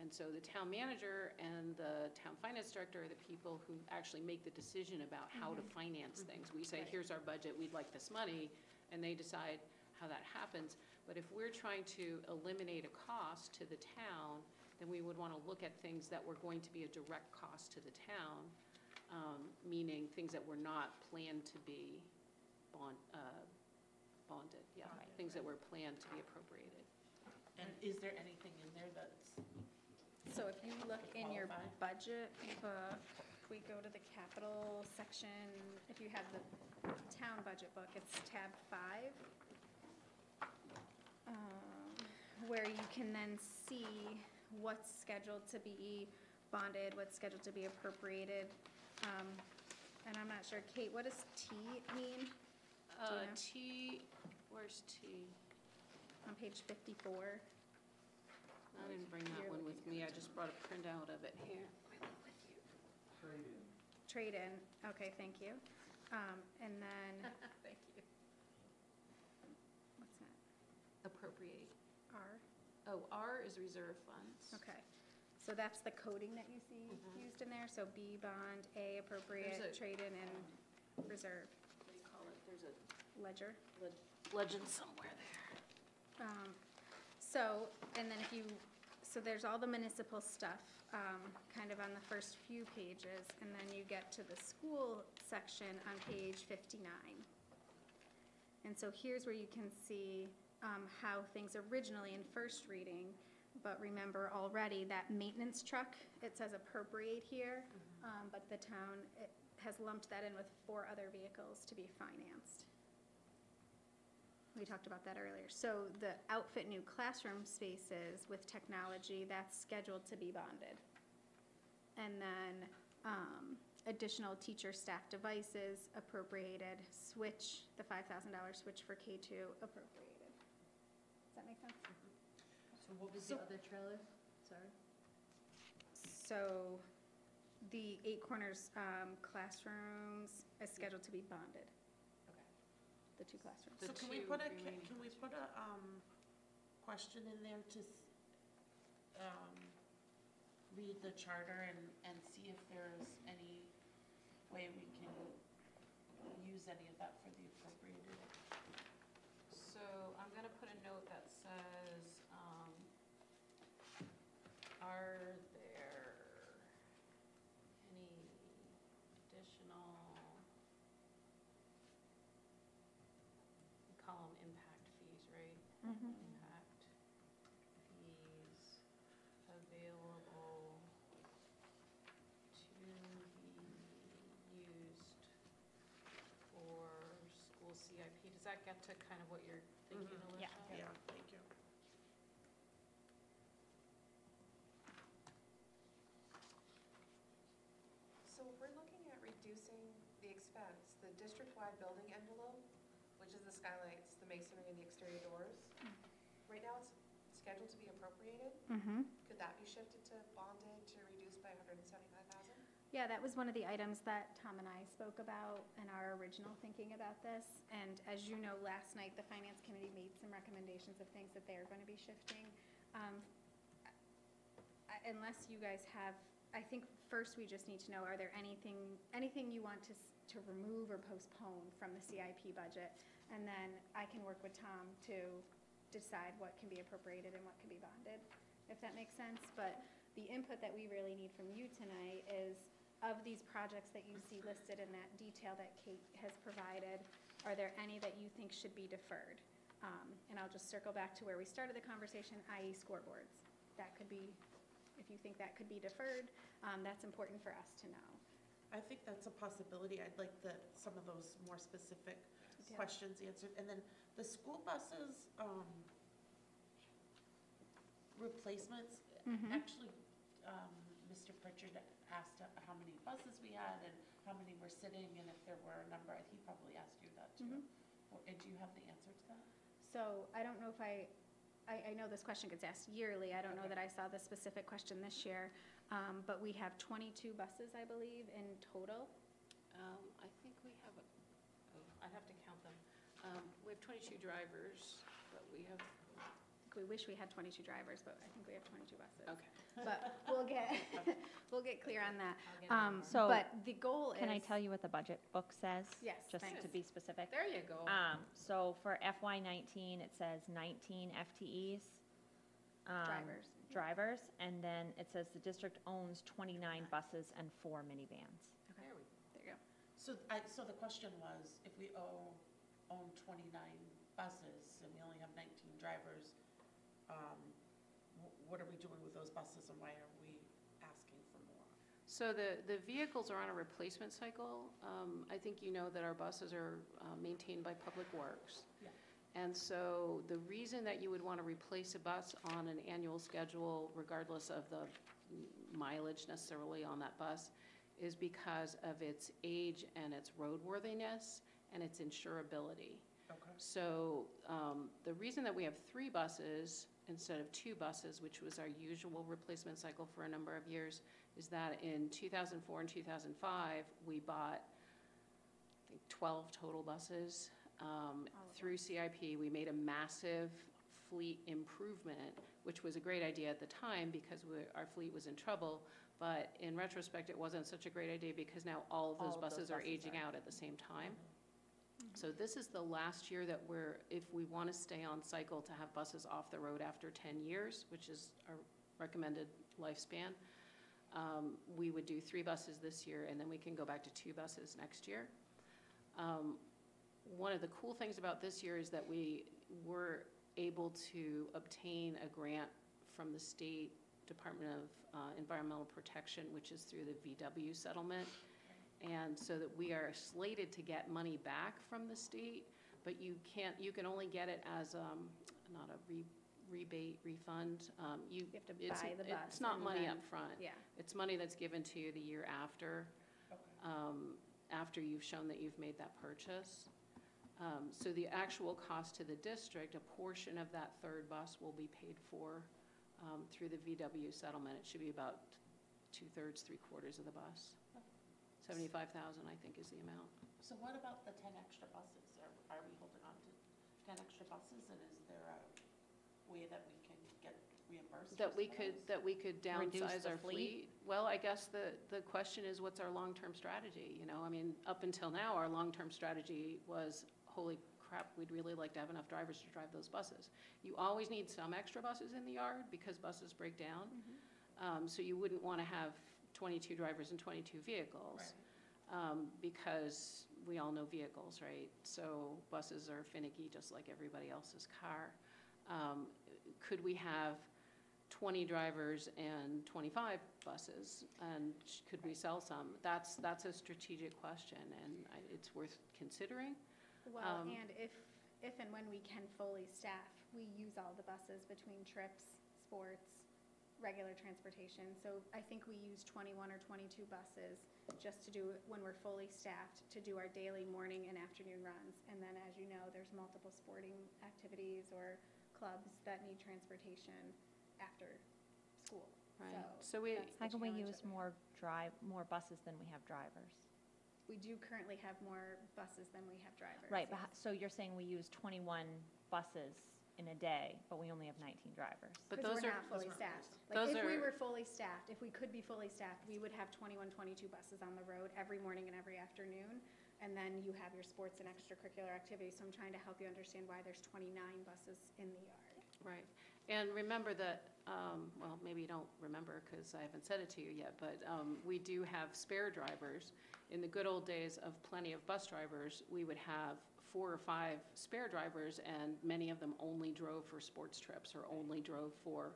And so the town manager and the town finance director are the people who actually make the decision about how to mm-hmm. finance mm-hmm. things. We say, here's our budget, we'd like this money, and they decide how that happens. But if we're trying to eliminate a cost to the town, then we would want to look at things that were going to be a direct cost to the town, um, meaning things that were not planned to be bond, uh, bonded, yeah, Bonded, things that were planned to be appropriated. And is there anything in there that's, So if you look in your Qualify. budget book, if we go to the capital section, if you have the town budget book, it's tab five. um, Where you can then see what's scheduled to be bonded, what's scheduled to be appropriated. Um, And I'm not sure, Kate, what does T mean Uh, know? T, where's T? on page fifty-four? I didn't bring that You're one with me, I just brought a printout of it here. Trade-in. Trade-in, okay, thank you. Um, And then, Thank you. what's that, Appropriate. Oh, R is reserve funds. Okay, so that's the coding that you see Mhm. used in there, so B bond, A appropriate, There's a- trade-in, and reserve What do you call it? There's a ledger. le- legend somewhere there. Um, So, and then if you, so there's all the municipal stuff, um, kind of on the first few pages, and then you get to the school section on page fifty-nine. And so here's where you can see, um, how things originally in first reading, but remember already that maintenance truck, it says appropriate here, um, but the town, it has lumped that in with four other vehicles to be financed. We talked about that earlier. So the outfit new classroom spaces with technology, that's scheduled to be bonded. And then um, additional teacher staff devices appropriated, switch, the five thousand dollar switch for K two appropriated. Does that make sense? so what was the other trailer? Sorry. So the Eight Corners um, classrooms is scheduled to be bonded, Okay. the two classrooms. The so can we two put a, remaining can we put a, um, question in there to, s- um, read the charter and, and see if there's any way we can use any of that for the appropriated? So I'm gonna put a note that says, um, are there any additional, we call them impact fees, right? Mhm. Impact fees available to be used for school CIP. Does that get to kind of what you're thinking, Mhm. Alicia? Yeah. Yeah, thank you. So if we're looking at reducing the expense, the district-wide building envelope, which is the skylights, the masonry, and the exterior doors, right now it's scheduled to be appropriated. Mm-hmm. Could that be shifted to bonded to reduce by 175,000? Yeah, that was one of the items that Tom and I spoke about in our original thinking about this. And as you know, last night, the Finance Committee made some recommendations of things that they are going to be shifting. Um, I- Unless you guys have, I think first we just need to know, are there anything, anything you want to, to remove or postpone from the CIP budget? And then I can work with Tom to decide what can be appropriated and what can be bonded, if that makes sense. But the input that we really need from you tonight is, of these projects that you see listed in that detail that Kate has provided, are there any that you think should be deferred? Um, And I'll just circle back to where we started the conversation, i.e. scoreboards. That could be, if you think that could be deferred, um, that's important for us to know. I think that's a possibility. I'd like the, some of those more specific Detail. questions answered. And then the school buses, um, replacements, Mhm. actually, um, Mr. Pritchard asked how many buses we had and how many were sitting and if there were a number, he probably asked you that too. Mhm. Or- And do you have the answer to that? So I don't know if I, I, I know this question gets asked yearly. I don't know Okay. that I saw the specific question this year. Um, but we have twenty-two buses, I believe, in total. Um, I think we have, a oh, I'd have to count them. Um, We have 22 drivers, but we have, We wish we had twenty-two drivers, but I think we have twenty-two buses. okay. But we'll get, we'll get clear on that. I'll get Um, it. So, but the goal is. Can I tell you what the budget book says? Yes, Just to be specific. There you go. Um, so for FY nineteen, it says nineteen FTEs. um, Drivers. Drivers, and then it says the district owns twenty-nine buses and four minivans. There we There you go. So I, so the question was, if we owe, own twenty-nine buses and we only have nineteen drivers, um, wh- what are we doing with those buses and why are we asking for more? So the, the vehicles are on a replacement cycle. Um, I think you know that our buses are uh, maintained by Public Works. Yeah. And so the reason that you would want to replace a bus on an annual schedule, regardless of the mileage necessarily on that bus, is because of its age and its roadworthiness and its insurability. Okay. So um, the reason that we have three buses instead of two buses, which was our usual replacement cycle for a number of years, is that in 2004 and 2005, we bought, I think, 12 total buses. Um, Through CIP, we made a massive fleet improvement, which was a great idea at the time because we- our fleet was in trouble. But in retrospect, it wasn't such a great idea because now all of those All of those buses are buses aging are- out at the same time. So this is the last year that we're, if we want to stay on cycle to have buses off the road after 10 years, which is our recommended lifespan, um, we would do three buses this year, and then we can go back to two buses next year. Um, One of the cool things about this year is that we were able to obtain a grant from the State Department of uh, Environmental Protection, which is through the VW settlement. And so that we are slated to get money back from the state, but you can't, you can only get it as, um, not a re- rebate, refund. Um, You, You have to it's, buy the bus. it's not money then- up front. Yeah. It's money that's given to you the year after, Okay. um, after you've shown that you've made that purchase. Um, So the actual cost to the district, a portion of that third bus will be paid for um, through the VW settlement. It should be about two-thirds, three-quarters of the bus. 75,000, I think, is the amount. So what about the ten extra buses? Are, are we holding on to ten extra buses and is there a way that we can get reimbursed? That for we some of could, those? that we could Reduce downsize the our fleet? fleet? Well, I guess the, the question is, what's our long-term strategy, you know? I mean, up until now, our long-term strategy was, holy crap, we'd really like to have enough drivers to drive those buses. You always need some extra buses in the yard because buses break down. Um, So you wouldn't want to have 22 drivers and 22 vehicles. um, because we all know vehicles, right? So buses are finicky, just like everybody else's car. Um, Could we have 20 drivers and 25 buses? And sh- could we sell some? That's, that's a strategic question, and I- it's worth considering. Well, Um, and if, if and when we can fully staff, we use all the buses between trips, sports, regular transportation. So I think we use twenty-one or twenty-two buses just to do, when we're fully staffed, to do our daily morning and afternoon runs. And then, as you know, there's multiple sporting activities or clubs that need transportation after school. Right. So So we, that's How can we use more drive, more buses than we have drivers? We do currently have more buses than we have drivers. Right, but, yes. ho- so you're saying we use twenty-one buses in a day, but we only have nineteen drivers? but Because those we're are, not fully those are- staffed. those Like, if we are- were fully staffed, if we could be fully staffed, we would have 21, 22 buses on the road every morning and every afternoon. And then you have your sports and extracurricular activities, so I'm trying to help you understand why there's 29 buses in the yard. Right. And remember that, um, well, maybe you don't remember because I haven't said it to you yet, but um, we do have spare drivers. In the good old days of plenty of bus drivers, we would have four or five spare drivers, and many of them only drove for sports trips or only drove for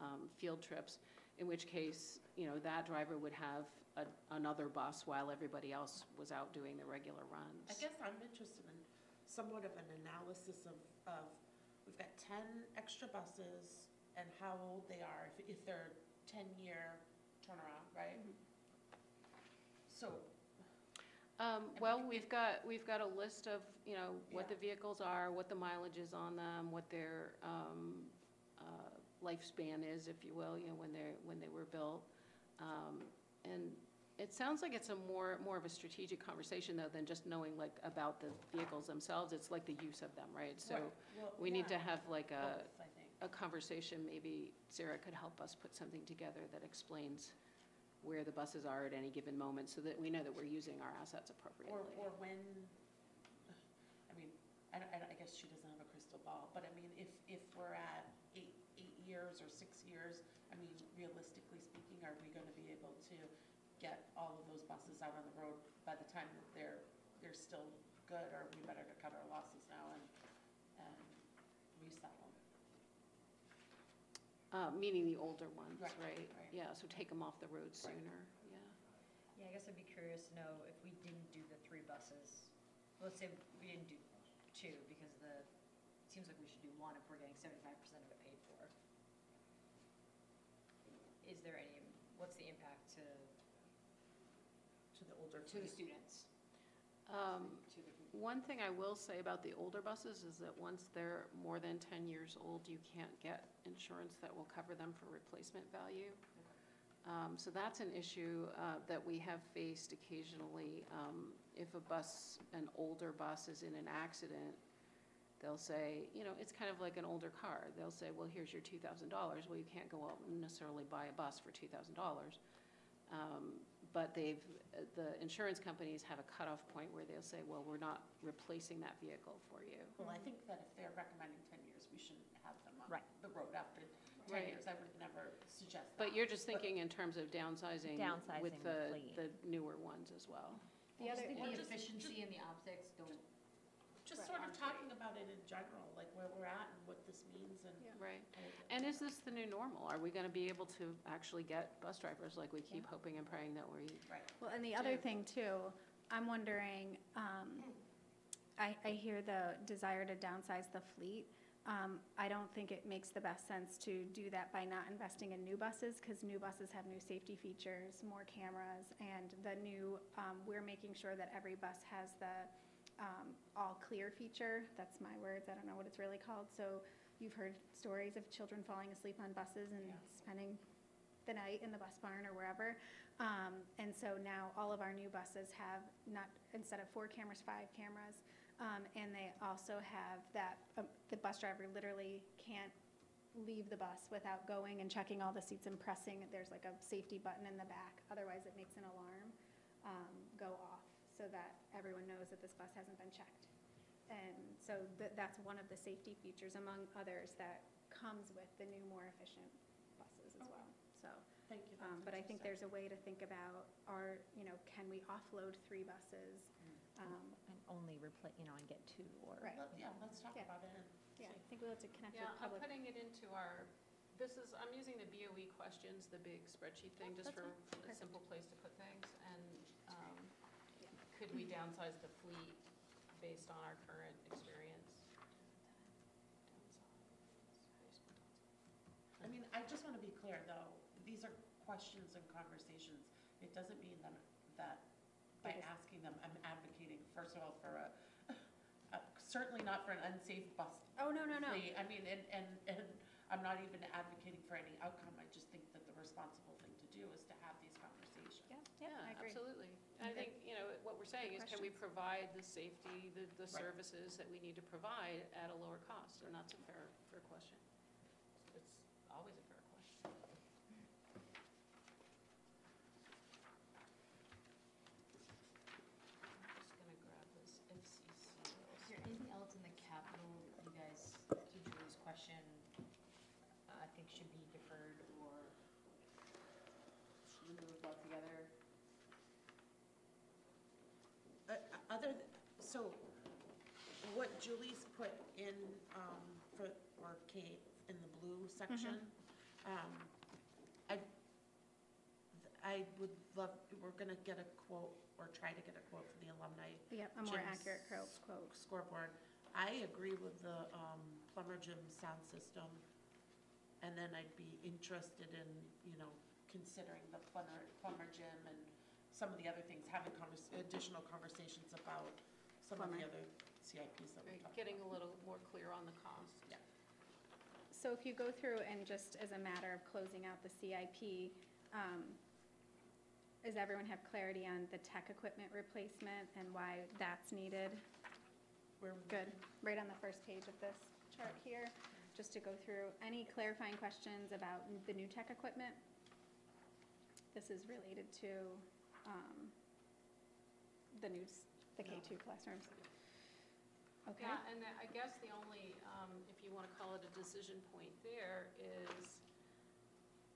um, field trips, in which case, you know, that driver would have a- another bus while everybody else was out doing the regular runs. I guess I'm interested in somewhat of an analysis of, of, we've got ten extra buses and how old they are, if, if they're ten-year turnaround, right? So, Um, well, we- we've got, we've got a list of, you know, what the vehicles are, what the mileage is on them, what their, um, uh, lifespan is, if you will, you know, when they're, when they were built. Um, and it sounds like it's a more, more of a strategic conversation though than just knowing like about the vehicles themselves. It's like the use of them, right? So Right. Well, we need to yeah, have like a, both. A conversation, maybe Sarah could help us put something together that explains where the buses are at any given moment, so that we know that we're using our assets appropriately. Or, or when, I mean, I, I I guess she doesn't have a crystal ball, but I mean, if, if we're at eight, eight years or six years, I mean, realistically speaking, are we gonna be able to get all of those buses out on the road by the time that they're, they're still good, or are we better to cut our losses now and, and resell them? Uh, meaning the older ones, Right, right? right. Yeah, so take them off the road sooner, yeah. Yeah, I guess I'd be curious to know if we didn't do the three buses, let's say we didn't do two, because the, it seems like we should do one if we're getting seventy-five percent of it paid for. Is there any, what's the impact to, To the older to the students? Um, To the, One thing I will say about the older buses is that once they're more than 10 years old, you can't get insurance that will cover them for replacement value. Um, So that's an issue uh, that we have faced occasionally. Um, If a bus, an older bus is in an accident, they'll say, you know, it's kind of like an older car. They'll say, well, here's your $2,000. Well, you can't go out and necessarily buy a bus for $2,000. Um, But they've, uh, the insurance companies have a cutoff point where they'll say, well, we're not replacing that vehicle for you. Well, I think that if they're recommending ten years, we shouldn't have them on Right. the road after ten Right. years. I would never suggest that. But you're just thinking in terms of downsizing with Downsizing the, the fleet. the newer ones as well. The other, the Or just- efficiency and the optics don't, Just sort of talking about it in general, like where we're at and what this means and. Yeah. Right. And is this the new normal? Are we going to be able to actually get bus drivers like we keep hoping and praying that we Right. well, and the other thing too, I'm wondering, um, I, I hear the desire to downsize the fleet. Um, I don't think it makes the best sense to do that by not investing in new buses, because new buses have new safety features, more cameras, and the new, um, we're making sure that every bus has the, um, all clear feature. That's my words, I don't know what it's really called. So you've heard stories of children falling asleep on buses and Yeah. spending the night in the bus barn or wherever. Um, and so now all of our new buses have not, instead of four cameras, five cameras. Um, and they also have that, um, the bus driver literally can't leave the bus without going and checking all the seats and pressing, there's like a safety button in the back, otherwise it makes an alarm, um, go off, so that everyone knows that this bus hasn't been checked. And so that, that's one of the safety features among others that comes with the new, more efficient buses as well, so. Thank you. Um, but I think there's a way to think about, are, you know, can we offload three buses? Um, And only replace, you know, and get two or. Right. Let- Yeah, let's talk Yeah. about it and yeah, I think we'll have to connect with Yeah, I'm public. putting it into our, this is, I'm using the BOE questions, the big spreadsheet thing, just that's for a simple place to put things. And could we downsize the fleet based on our current experience? I mean, I just want to be clear, though, these are questions and conversations. It doesn't mean that, that by asking them, I'm advocating, first of all, for a, a- certainly not for an unsafe bus Oh, no, no, no. fleet. I mean, and, and, and I'm not even advocating for any outcome. I just think that the responsible thing to do is to have these conversations. Yeah, yeah, I agree. absolutely. And I think, you know, what we're saying is, can we provide the safety, the, the services that we need to provide at a lower cost? And that's a fair, fair question. It's always a fair question. I'm just gonna grab this FCC. is there anything else in the capital you guys, to Julie's question, uh, I think should be deferred or removed altogether? Uh, uh, Other, th- so what Julie's put in um, for, or Kate, in the blue section, um, I, I would love, we're gonna get a quote, or try to get a quote for the alumni Yep, a more gym's accurate quote, quote. scoreboard. I agree with the um, Plummer gym sound system. And then I'd be interested in, you know, considering the Plummer, Plummer gym and some of the other things, having convers, additional conversations about some of the Plummer. other CIPs that we Right, talked about. Getting a little more clear on the cost. Yeah. So if you go through and just as a matter of closing out the CIP, um, does everyone have clarity on the tech equipment replacement and why that's needed? Where- Good, right on the first page of this chart here, just to go through, any clarifying questions about the new tech equipment? This is related to um, the new, s- the K-2 classrooms. Okay, Yeah, and I guess the only, um, if you want to call it a decision point there, is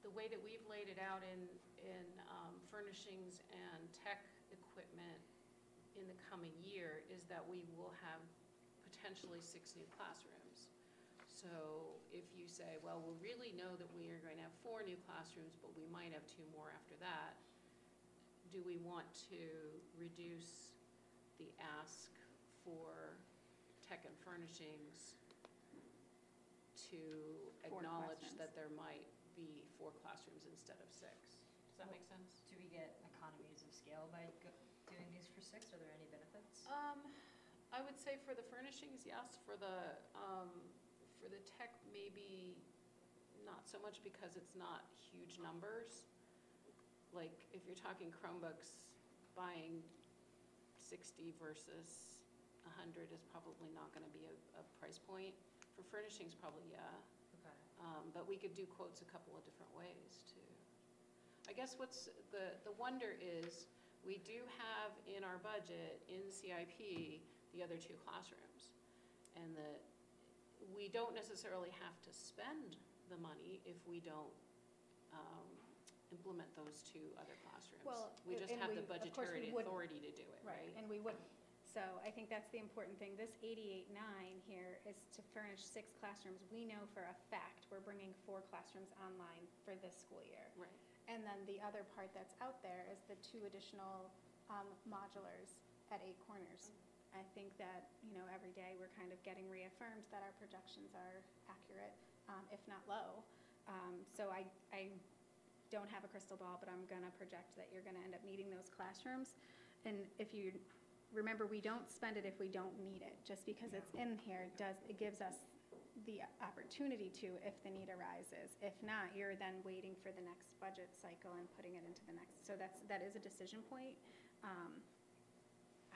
the way that we've laid it out in, in um, furnishings and tech equipment in the coming year is that we will have potentially six new classrooms. So if you say, well, we really know that we are going to have four new classrooms, but we might have two more after that, do we want to reduce the ask for tech and furnishings to Four acknowledge classrooms. that there might be four classrooms instead of six? Does that make sense? Do we get economies of scale by go- doing these for six? Are there any benefits? Um, I would say for the furnishings, yes, for the, um, for the tech, maybe not so much because it's not huge numbers. Like, if you're talking Chromebooks, buying sixty versus a hundred is probably not gonna be a, a price point. For furnishings, probably, yeah. Okay. Um, but we could do quotes a couple of different ways too. I guess what's, the, the wonder is, we do have in our budget, in CIP, the other two classrooms. And that we don't necessarily have to spend the money if we don't, um, implement those two other classrooms. Well, We just and have we- the of course we budgetary wouldn't. authority to do it, right? and we wouldn't. So I think that's the important thing. This 88.9 here is to furnish six classrooms. We know for a fact we're bringing four classrooms online for this school year. Right. And then the other part that's out there is the two additional um, modulars at Eight Corners. I think that, you know, every day we're kind of getting reaffirmed that our projections are accurate, um, if not low. Um, So I, I don't have a crystal ball, but I'm gonna project that you're gonna end up needing those classrooms. And if you, remember, we don't spend it if we don't need it. Just because it's in here does, it gives us the opportunity to if the need arises. If not, you're then waiting for the next budget cycle and putting it into the next. So that's, that is a decision point. Um,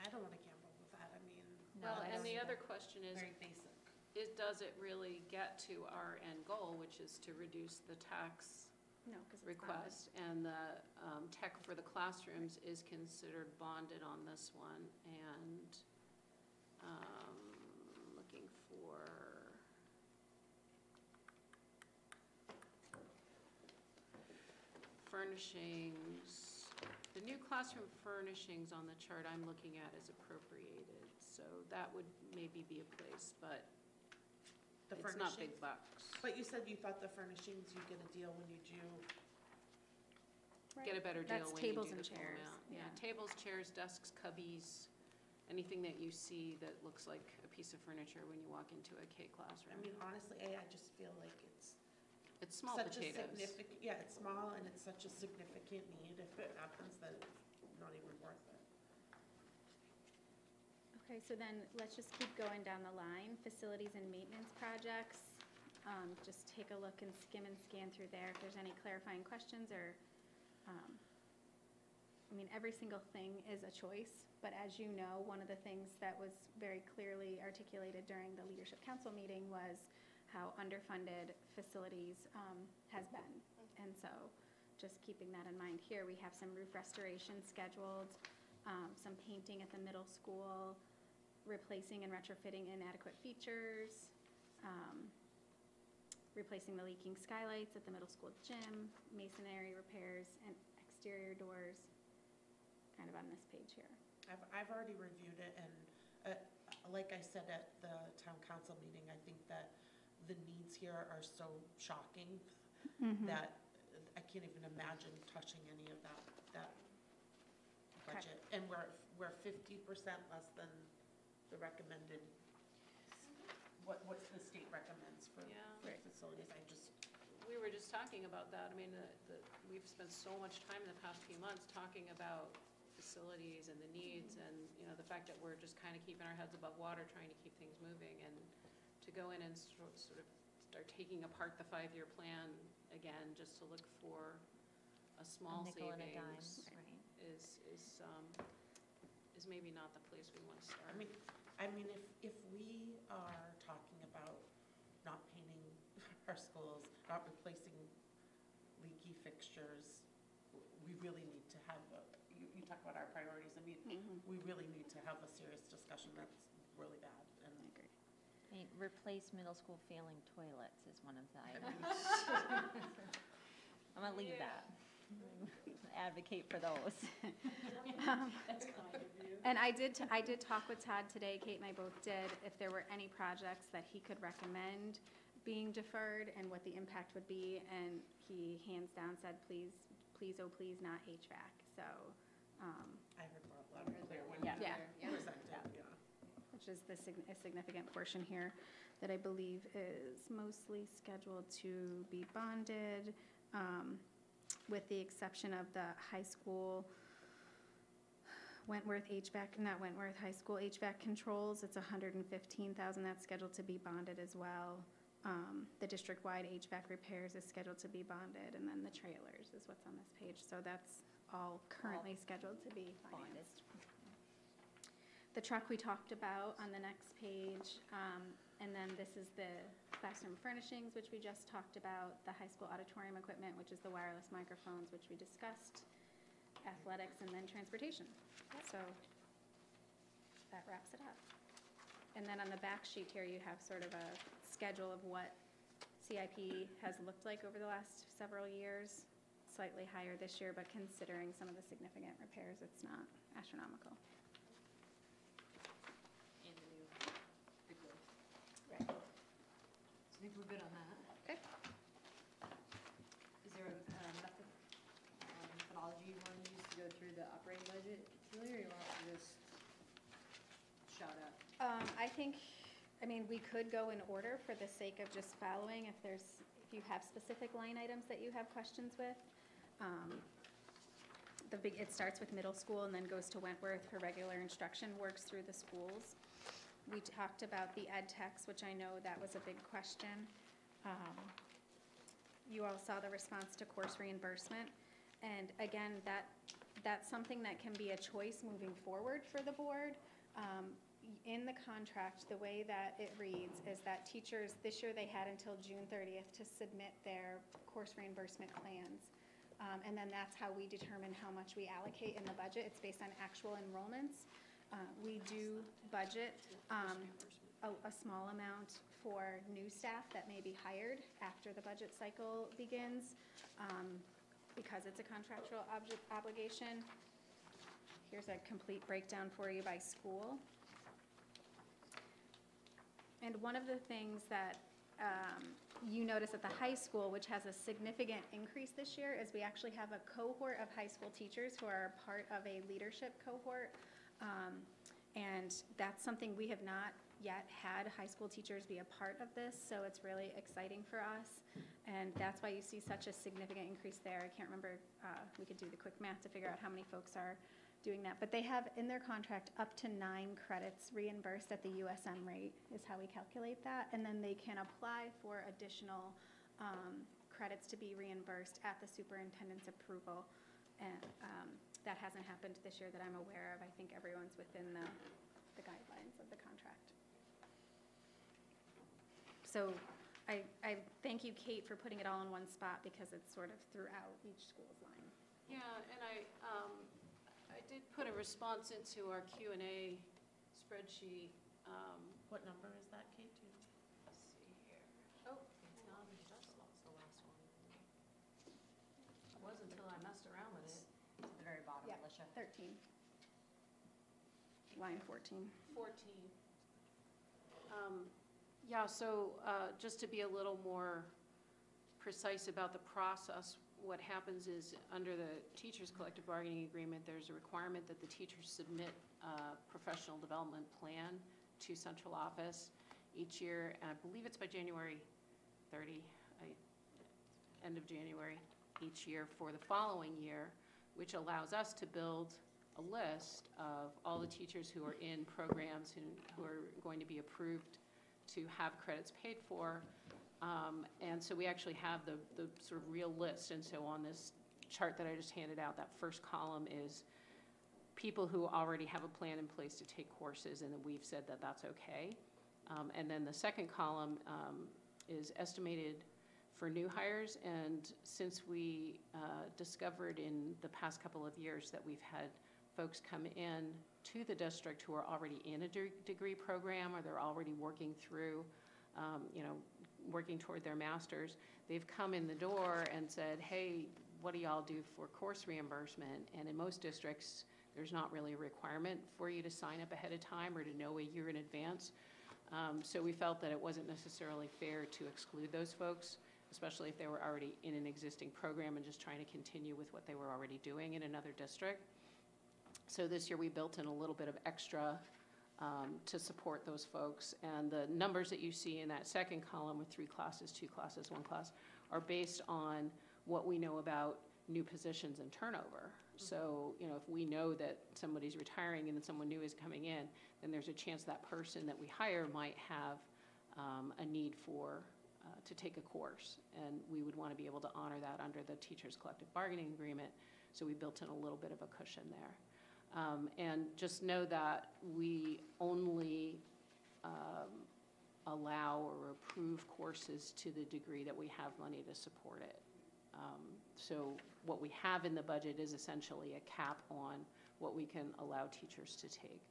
I don't want to gamble with that, I mean, No, Well, I and the other question is, very basic. is, does it really get to our end goal, which is to reduce the tax No, because request? And the um, tech for the classrooms is considered bonded on this one, and um, looking for, furnishings, the new classroom furnishings on the chart I'm looking at is appropriated, so that would maybe be a place, but The it's not big furnishings. bucks. But you said you thought the furnishings, you get a deal when you do, Get a better deal That's when you do tables the and full chairs, amount. Yeah, yeah. tables, chairs, desks, cubbies, anything that you see that looks like a piece of furniture when you walk into a K I classroom. I mean, honestly, A, I just feel like it's It's small such a potatoes. significant, yeah, it's small and it's such a significant need. If it happens, then it's not even worth it. Okay, so then let's just keep going down the line. Facilities and maintenance projects. Um, Just take a look and skim and scan through there if there's any clarifying questions or, um, I mean, every single thing is a choice, but as you know, one of the things that was very clearly articulated during the Leadership Council meeting was how underfunded facilities um, has been. And so, just keeping that in mind here, we have some roof restoration scheduled, um, some painting at the middle school, replacing and retrofitting inadequate features, um, replacing the leaking skylights at the middle school gym, masonry repairs and exterior doors, kind of on this page here. I've, I've already reviewed it and, uh, like I said at the town council meeting, I think that the needs here are so shocking that I can't even imagine touching any of that, that Okay. budget. And we're, we're fifty percent less than the recommended, what, what the state recommends for, Yeah. for facilities. I just, we were just talking about that. I mean, the, the, we've spent so much time in the past few months talking about facilities and the needs and, you know, the fact that we're just kind of keeping our heads above water, trying to keep things moving. And to go in and sort sort of start taking apart the five-year plan again, just to look for a small nickel and a dime, savings right. is, is, um, is maybe not the place we want to start. I mean, I mean, if, if we are talking about not painting our schools, not replacing leaky fixtures, we really need to have, a- you, you talk about our priorities, I mean, mm-hmm. we really need to have a serious discussion, that's really bad, and I mean, replace middle school failing toilets is one of the items. I'm gonna leave that. Advocate for those. And I did, t- I did talk with Todd today, Kate and I both did, if there were any projects that he could recommend being deferred and what the impact would be, and he hands down said, please, please, oh, please, not HVAC, so, um, I heard loud loud and clear when Yeah. you presented, yeah. which is the sig- a significant portion here that I believe is mostly scheduled to be bonded, um, with the exception of the high school Wentworth HVAC, and not Wentworth High School HVAC controls, it's hundred and fifteen thousand, that's scheduled to be bonded as well. Um, the district-wide HVAC repairs is scheduled to be bonded, and then the trailers is what's on this page, so that's all currently scheduled to be Bonded. financed. The truck we talked about on the next page, um, and then this is the classroom furnishings, which we just talked about, the high school auditorium equipment, which is the wireless microphones, which we discussed, athletics, and then transportation. So that wraps it up. And then on the back sheet here, you have sort of a schedule of what CIP has looked like over the last several years. Slightly higher this year, but considering some of the significant repairs, it's not astronomical. And the new big growth. Right. So I think we're good on that. Okay. Is there a uh, method, uh, methodology you want to use to go through the operating budget, Julie, or you want to just shout out? Um, I think, I mean, we could go in order for the sake of just following if there's, if you have specific line items that you have questions with. Um, The big, it starts with middle school and then goes to Wentworth for regular instruction, works through the schools. We talked about the ed techs, which I know that was a big question. Um, You all saw the response to course reimbursement. And again, that, that's something that can be a choice moving forward for the board. Um, In the contract, the way that it reads is that teachers, this year they had until June 30th to submit their course reimbursement plans. Um, And then that's how we determine how much we allocate in the budget. It's based on actual enrollments. Uh, We do budget um, a, a small amount for new staff that may be hired after the budget cycle begins, um, because it's a contractual obligation. Here's a complete breakdown for you by school. And one of the things that um, you notice at the high school, which has a significant increase this year, is we actually have a cohort of high school teachers who are part of a leadership cohort. Um, And that's something we have not yet had high school teachers be a part of this, so it's really exciting for us. And that's why you see such a significant increase there. I can't remember, uh, we could do the quick math to figure out how many folks are doing that. But they have in their contract up to nine credits reimbursed at the USM rate, is how we calculate that. And then they can apply for additional um, credits to be reimbursed at the superintendent's approval. And um, that hasn't happened this year that I'm aware of. I think everyone's within the the guidelines of the contract. So I, I thank you, Kate, for putting it all in one spot because it's sort of throughout each school's line. Yeah, and I, um, I did put a response into our Q and A spreadsheet. Um, What number is that, Kate? Do you know? let's see here. Oh, hang on, that's lost the last one. It was until I messed around with it. At the very bottom, Yeah. Alicia. 13. Line 14. 14. Um, Yeah, so uh, just to be a little more precise about the process, what happens is, under the teachers' collective bargaining agreement, there's a requirement that the teachers submit a professional development plan to central office each year, and I believe it's by January 30. I end of January each year for the following year, which allows us to build a list of all the teachers who are in programs who, who are going to be approved to have credits paid for. Um, And so we actually have the, the sort of real list. And so on this chart that I just handed out, that first column is people who already have a plan in place to take courses, and we've said that that's okay. Um, And then the second column um, is estimated for new hires, and since we uh, discovered in the past couple of years that we've had folks come in to the district who are already in a de- degree program, or they're already working through, um, you know, working toward their masters, they've come in the door and said, hey, what do y'all do for course reimbursement? And in most districts, there's not really a requirement for you to sign up ahead of time or to know a year in advance. Um, So we felt that it wasn't necessarily fair to exclude those folks, especially if they were already in an existing program and just trying to continue with what they were already doing in another district. So this year, we built in a little bit of extra um, to support those folks. And the numbers that you see in that second column with three classes, two classes, one class, are based on what we know about new positions and turnover. So, you know, if we know that somebody's retiring and then someone new is coming in, then there's a chance that person that we hire might have um, a need for, to take a course. And we would want to be able to honor that under the teacher's collective bargaining agreement. So we built in a little bit of a cushion there. Um, And just know that we only um, allow or approve courses to the degree that we have money to support it. Um, So what we have in the budget is essentially a cap on what we can allow teachers to take.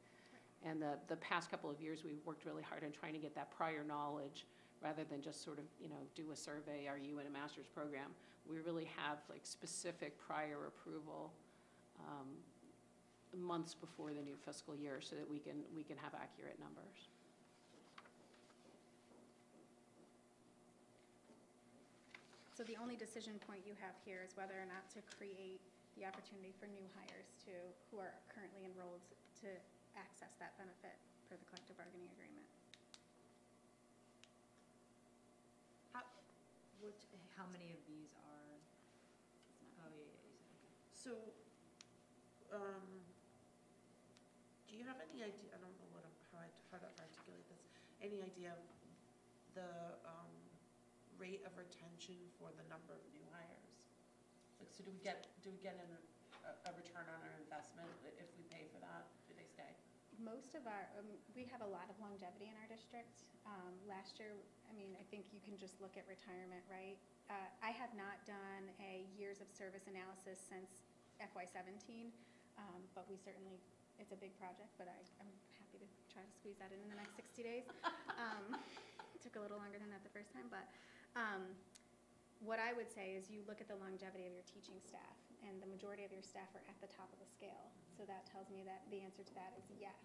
And the, the past couple of years, we've worked really hard on trying to get that prior knowledge, rather than just sort of, you know, do a survey, are you in a master's program? We really have like specific prior approval um, months before the new fiscal year, so that we can, we can have accurate numbers. So the only decision point you have here is whether or not to create the opportunity for new hires to, who are currently enrolled to access that benefit per the collective bargaining agreement. What, how many of these are, oh, yeah, yeah, you said, okay. So, um, do you have any idea, I don't know what, I'm- how I, how to articulate this, any idea of the, um, rate of retention for the number of new hires? Like, so do we get, do we get an, a, a return on our investment i- if we pay for that? Do they stay? Most of our, um, we have a lot of longevity in our district. Um, Last year, I mean, I think you can just look at retirement, right? Uh, I have not done a years of service analysis since FY '17, um, but we certainly, it's a big project, but I, I'm happy to try to squeeze that in in the next 60 days. Um, Took a little longer than that the first time, but um, what I would say is you look at the longevity of your teaching staff, and the majority of your staff are at the top of the scale. So that tells me that the answer to that is yes,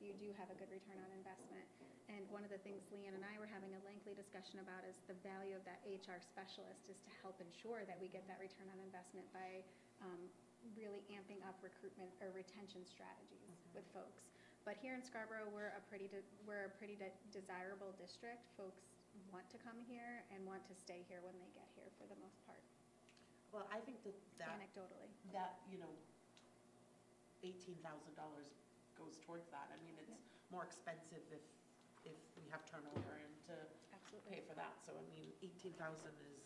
you do have a good return on investment. And one of the things Leanne and I were having a lengthy discussion about is the value of that HR specialist is to help ensure that we get that return on investment by um, really amping up recruitment or retention strategies with folks. But here in Scarborough, we're a pretty, we're a pretty de- desirable district. Folks want to come here and want to stay here when they get here for the most part, Well, I think that that, anecdotally. that, you know, eighteen thousand dollars goes towards that. I mean, it's more expensive if, if we have turnover and to Absolutely. pay for that. So I mean, eighteen thousand is,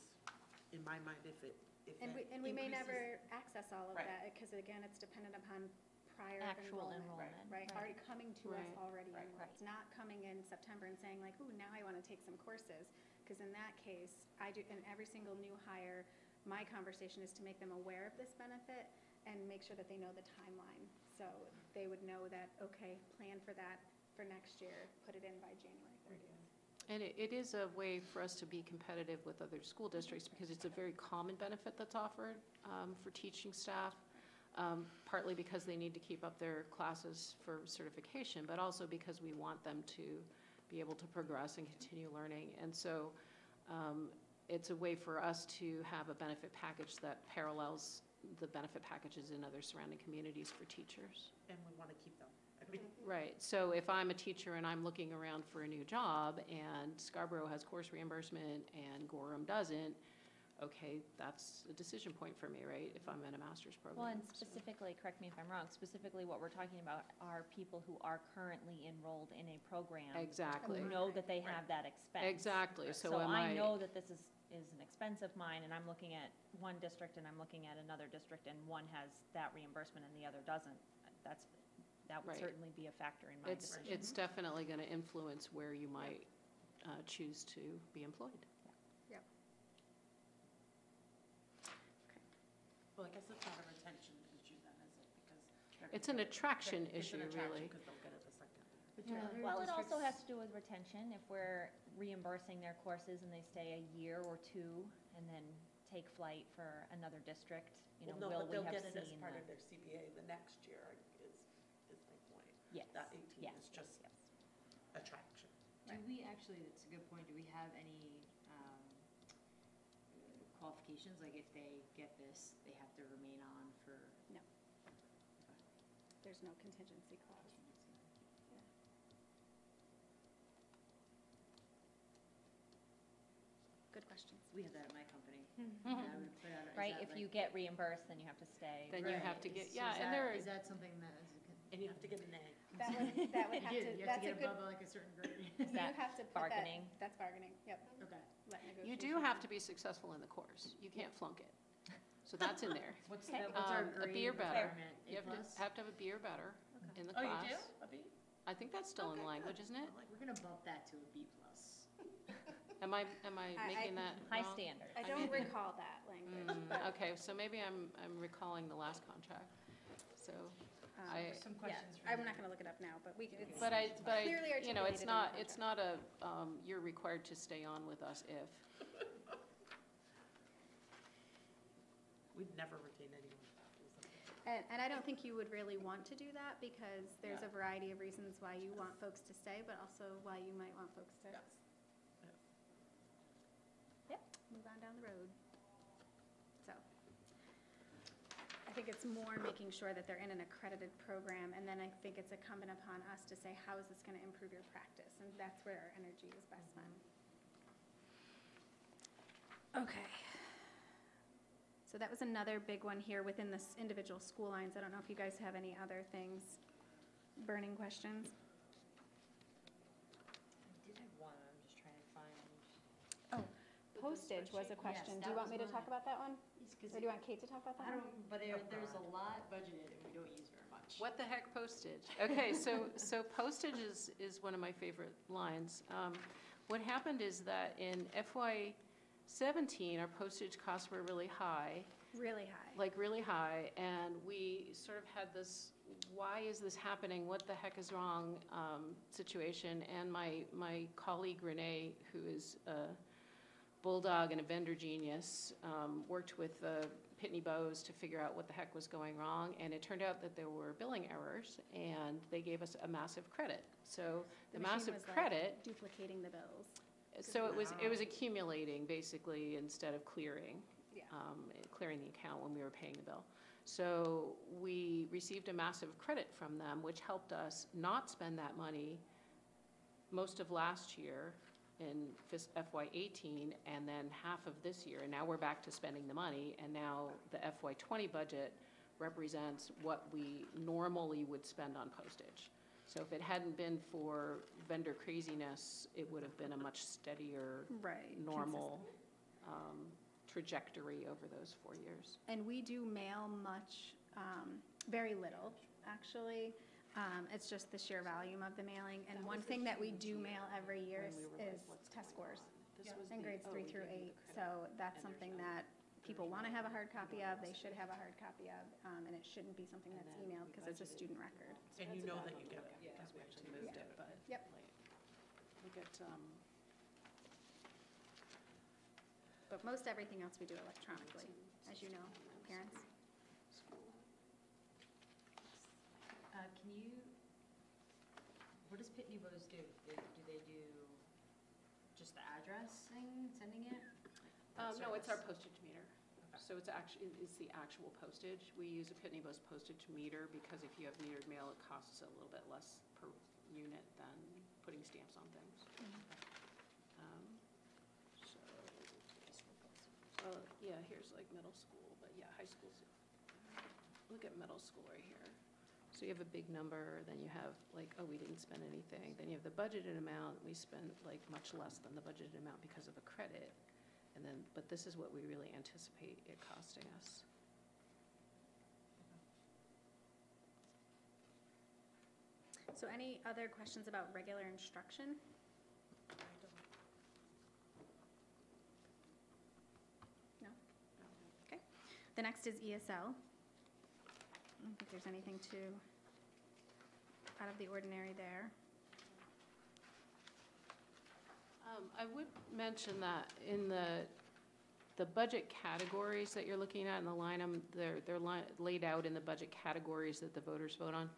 in my mind, if it, if And we, it and we may increases- never access all of Right. that, because again, it's dependent upon prior Actual enrollment. enrollment. Right, Right. already coming to us Right. already Right. enrolled. It's not coming in September and saying like, ooh, now I want to take some courses. Because in that case, I do, in every single new hire, my conversation is to make them aware of this benefit and make sure that they know the timeline. So they would know that, okay, plan for that for next year, put it in by January 30th. And it, it is a way for us to be competitive with other school districts because it's a very common benefit that's offered um, for teaching staff, um, partly because they need to keep up their classes for certification, but also because we want them to be able to progress and continue learning. And so um, it's a way for us to have a benefit package that parallels the benefit packages in other surrounding communities for teachers. And we want to keep them. I mean, Right, so if I'm a teacher and I'm looking around for a new job and Scarborough has course reimbursement and Gorham doesn't, okay, that's a decision point for me, right, if I'm in a master's program. Well, and so- specifically, correct me if I'm wrong, specifically what we're talking about are people who are currently enrolled in a program. Exactly, Who know that they have that expense. exactly, so So am I I, know that this is, is an expense of mine, and I'm looking at one district and I'm looking at another district, and one has that reimbursement and the other doesn't. That's, that would Right. certainly be a factor in my it's, decision. it's definitely gonna influence where you might, uh, choose to be employed. Well, I guess it's not a retention issue then, is it? Because. they're It's an gonna attraction It's an issue, attraction really. They'll get it the second. Yeah. Well, it also has to do with retention, if we're reimbursing their courses and they stay a year or two and then take flight for another district, you know, Well, no, will but we they'll have get it as seen part that? of their CBA the next year, is, is my point. Yes, That 18 yes, is just yes. attraction. Do we actually, that's a good point, do we have any um, qualifications, like if they get this, they have to remain on for? No, there's no contingency clause. Questions. We have that at my company. And I would put out- is Right, that if you get reimbursed, then you have to stay. Then you Right, have to get, so yeah, is and that- there, Is that something that is? And you have to get an A. That would, that would have You to, do, you that's have to a get good, above like a certain grade. Is you that have to put that, bargaining? that's bargaining, yep. Okay. let you negotiation do have to be successful in the course. You can't flunk it. So that's in there. What's, Okay. the- what's our Um, a B or better. requirement? A You have to, have to have a B or better in the Oh, class. you do? A B? I think that's still in the Okay, language, good. isn't it? I like We're gonna bump that to a B plus. Am I, am I I- I- making that High wrong? standards. I I don't recall that language, Mm, but, Okay, so maybe I'm, I'm recalling the last contract, so, um, I- Some yeah, questions for I'm you. not gonna look it up now, but we can, it's, but I, but I, Clearly you know, it's in the not, it's not a, um, you're required to stay on with us if. We'd never retain anyone. And, and I don't think you would really want to do that, because there's a variety of reasons why you want folks to stay, but also why you might want folks to Yeah. Yep, move on down the road. So, I think it's more making sure that they're in an accredited program, and then I think it's incumbent upon us to say, how is this gonna improve your practice? And that's where our energy is best spent. Okay. So that was another big one here within this individual school lines. I don't know if you guys have any other things, burning questions? I did have one, I'm just trying to find. Postage was a question. Do you want me to talk about that one? Or do you want Kate to talk about that I one? don't, but there, there's a lot budgeted and we don't use very much. What the heck postage? Okay, so, so postage is, is one of my favorite lines. Um, What happened is that in FY seventeen, our postage costs were really high, Really high. like really high, and we sort of had this, why is this happening? What the heck is wrong? um, situation. And my, my colleague Renee, who is a bulldog and a vendor genius, um, worked with the Pitney Bowes to figure out what the heck was going wrong. And it turned out that there were billing errors, and they gave us a massive credit. So the machine massive was, like, credit Duplicating the bills. so it was, it was accumulating, basically, instead of clearing. Yeah. um, Clearing the account when we were paying the bill. So we received a massive credit from them, which helped us not spend that money most of last year in fis- FY eighteen, and then half of this year. And now we're back to spending the money, and now the FY twenty budget represents what we normally would spend on postage. So if it hadn't been for vendor craziness, it would have been a much steadier, Right. normal um, trajectory over those four years. And we do mail much, um, very little, actually. Um, It's just the sheer volume of the mailing. And That one was a thing that we huge do year mail every year when is we were like, is "What's test going scores on?" This was in the, grades "Oh, three we through gave you the eight. credit." So that's and something no- that people want to have a hard copy of, they should have a hard copy of, um, and it shouldn't be something that's emailed because it's a student record. And you know that you get it, Yeah, because we we actually actually moved Yeah. it, but. Yep. late. We get, um, But most everything else we do electronically, as you know, parents. Uh, can you, what does Pitney Bowes do? They- Do they do just the addressing, sending it? Um, no, it's our Service? postage meter. Okay. So it's actually, it's the actual postage. We use a Pitney Bowes postage meter because if you have metered mail, it costs a little bit less per unit than putting stamps on things. Um, So, uh, yeah, here's like middle school, but yeah, high school's, look at middle school right here. So you have a big number, then you have like, oh, we didn't spend anything, then you have the budgeted amount, we spent like much less than the budgeted amount because of a credit. And then, but this is what we really anticipate it costing us. So any other questions about regular instruction? No? Okay. The next is ESL. I don't think there's anything too out of the ordinary there. Um, I would mention that in the, the budget categories that you're looking at in the line, um, they're, they're li- laid out in the budget categories that the voters vote on.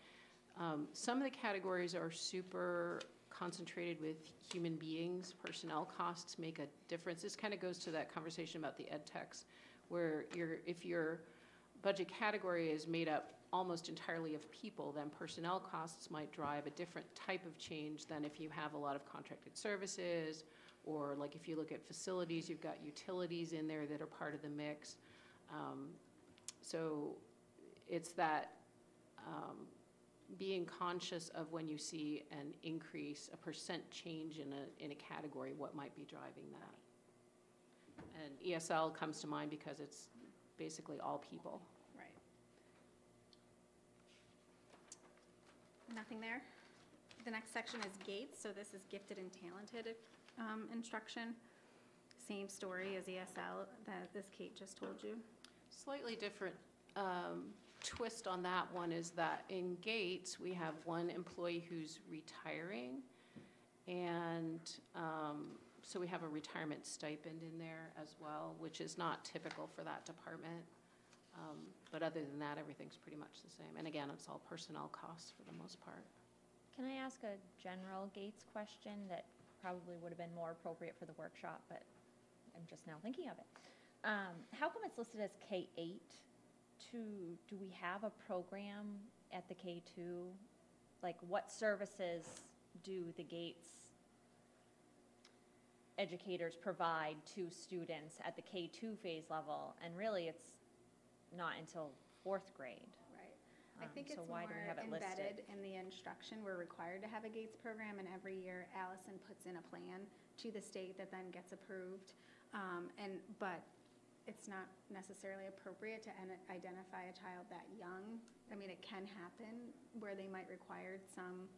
Um, Some of the categories are super concentrated with human beings, personnel costs make a difference. This kind of goes to that conversation about the ed techs, where you're, if your budget category is made up almost entirely of people, then personnel costs might drive a different type of change than if you have a lot of contracted services, or like if you look at facilities, you've got utilities in there that are part of the mix. Um, So it's that um, being conscious of when you see an increase, a percent change in a, in a category, what might be driving that. And ESL comes to mind because it's basically all people. Right. Nothing there. The next section is GATES, so this is gifted and talented um, instruction. Same story as ESL that this Kate just told you. Slightly different um, twist on that one is that in Gates, we have one employee who's retiring. And um, so we have a retirement stipend in there as well, which is not typical for that department. Um, But other than that, everything's pretty much the same. And again, it's all personnel costs for the most part. Can I ask a general Gates question that probably would have been more appropriate for the workshop, but I'm just now thinking of it? Um, How come it's listed as K-8? To, do we have a program at the K-2? Like, what services do the Gates educators provide to students at the K-2 phase level? And really, it's not until fourth grade. Right. I Um, think so it's why more do we have it listed? embedded in the instruction. We're required to have a GATES program, and every year Allison puts in a plan to the state that then gets approved. Um, And, but it's not necessarily appropriate to en- identify a child that young. I mean, it can happen where they might require some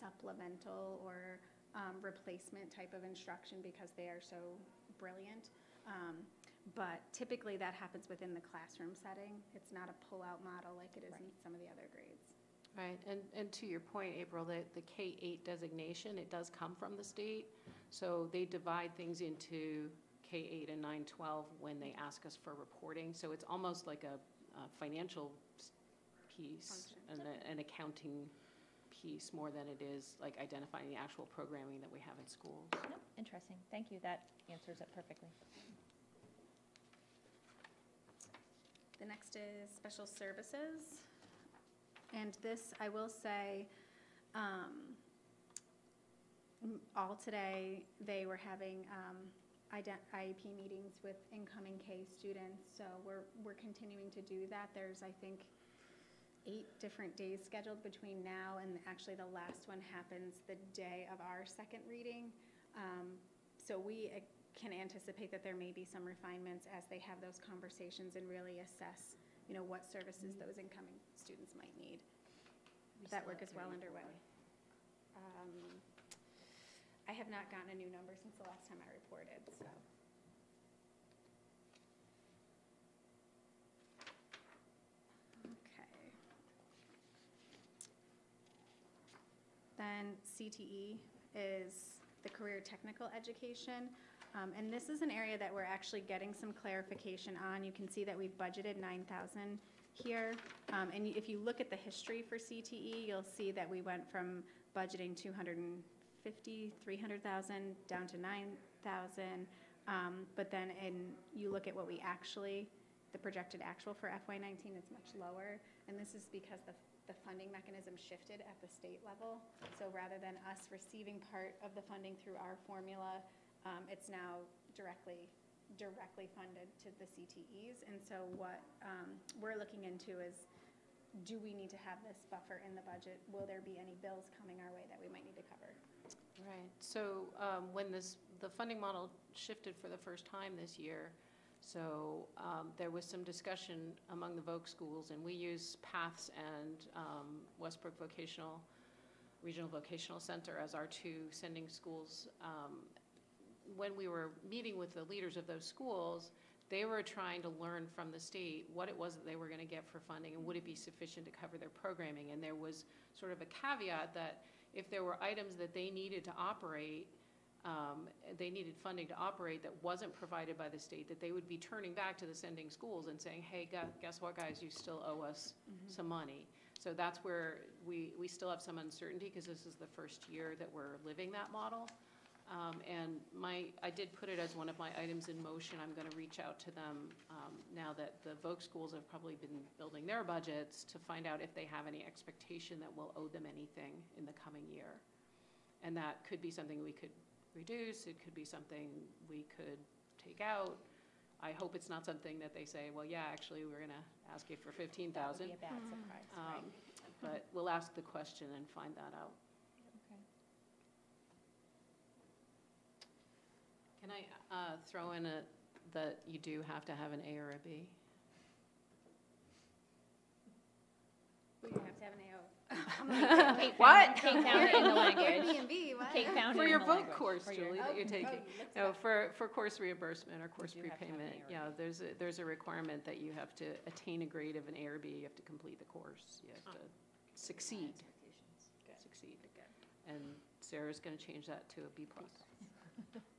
supplemental or um, replacement type of instruction because they are so brilliant. Um, But typically, that happens within the classroom setting. It's not a pull-out model like it is in some of the other grades. Right, and, and to your point, April, the, the K-8 designation, it does come from the state. So they divide things into K-8 and 9-12 when they ask us for reporting. So it's almost like a, a financial piece and a- an accounting piece more than it is like identifying the actual programming that we have in schools. Yep, interesting. Thank you. That answers it perfectly. The next is special services. And this, I will say, um, all today, they were having um, IEP meetings with incoming K students. So we're, we're continuing to do that. There's, I think, eight different days scheduled between now and actually the last one happens the day of our second reading. Um, So we can anticipate that there may be some refinements as they have those conversations and really assess, you know, what services those incoming students might need. That work is well underway. Um, I have not gotten a new number since the last time I reported, so. Okay. Then CTE is the career technical education. Um, And this is an area that we're actually getting some clarification on. You can see that we've budgeted 9,000 here. Um, And if you look at the history for CTE, you'll see that we went from budgeting 250, 300,000 down to 9,000. Um, But then, and you look at what we actually, the projected actual for FY '19, it's much lower. And this is because the, the funding mechanism shifted at the state level. So rather than us receiving part of the funding through our formula, um, it's now directly directly funded to the CTEs. And so what um, we're looking into is, do we need to have this buffer in the budget? Will there be any bills coming our way that we might need to cover? Right, so um, when this, the funding model shifted for the first time this year, so um, there was some discussion among the Voc schools, and we use Paths and um, Westbrook Vocational, Regional Vocational Center as our two sending schools. When we were meeting with the leaders of those schools, they were trying to learn from the state what it was that they were going to get for funding, and would it be sufficient to cover their programming? And there was sort of a caveat that if there were items that they needed to operate, um, they needed funding to operate that wasn't provided by the state, that they would be turning back to the sending schools and saying, hey, gu- guess what, guys, you still owe us some money. So that's where we, we still have some uncertainty, because this is the first year that we're living that model. Um, And my, I did put it as one of my items in motion. I'm going to reach out to them um, now that the Voc schools have probably been building their budgets to find out if they have any expectation that we'll owe them anything in the coming year. And that could be something we could reduce, it could be something we could take out. I hope it's not something that they say, well, yeah, actually, we're going to ask you for 15,000. That would be a bad surprise, right? Um, But we'll ask the question and find that out. Can I uh, throw in a, that you do have to have an A or a B? We have to have an AO. Kate What? found- Kate found it in the language. Airbnb, what? Kate found it For in your the voc language. course, For your- Julie, that you're Oh, taking. oh, let's No, for, for course reimbursement or course do have to have an prepayment, A or yeah, there's, a there's a requirement that you have to attain a grade of an A or B, you have to complete the course, you have to succeed, Expectations. succeed. And Sarah's going to change that to a B plus.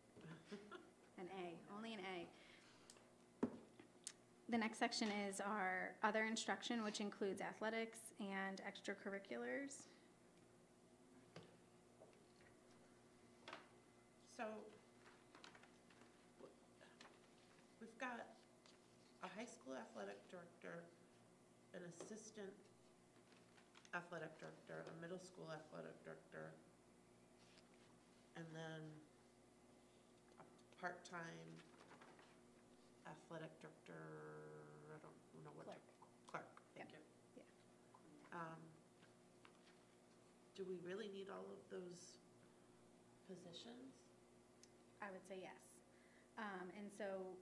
An A, only an A. The next section is our other instruction, which includes athletics and extracurriculars. So, we've got a high school athletic director, an assistant athletic director, a middle school athletic director, and then part-time athletic director, I don't know what. Clerk. Clerk, thank you. Yeah. Um, Do we really need all of those positions? I would say yes. Um, and so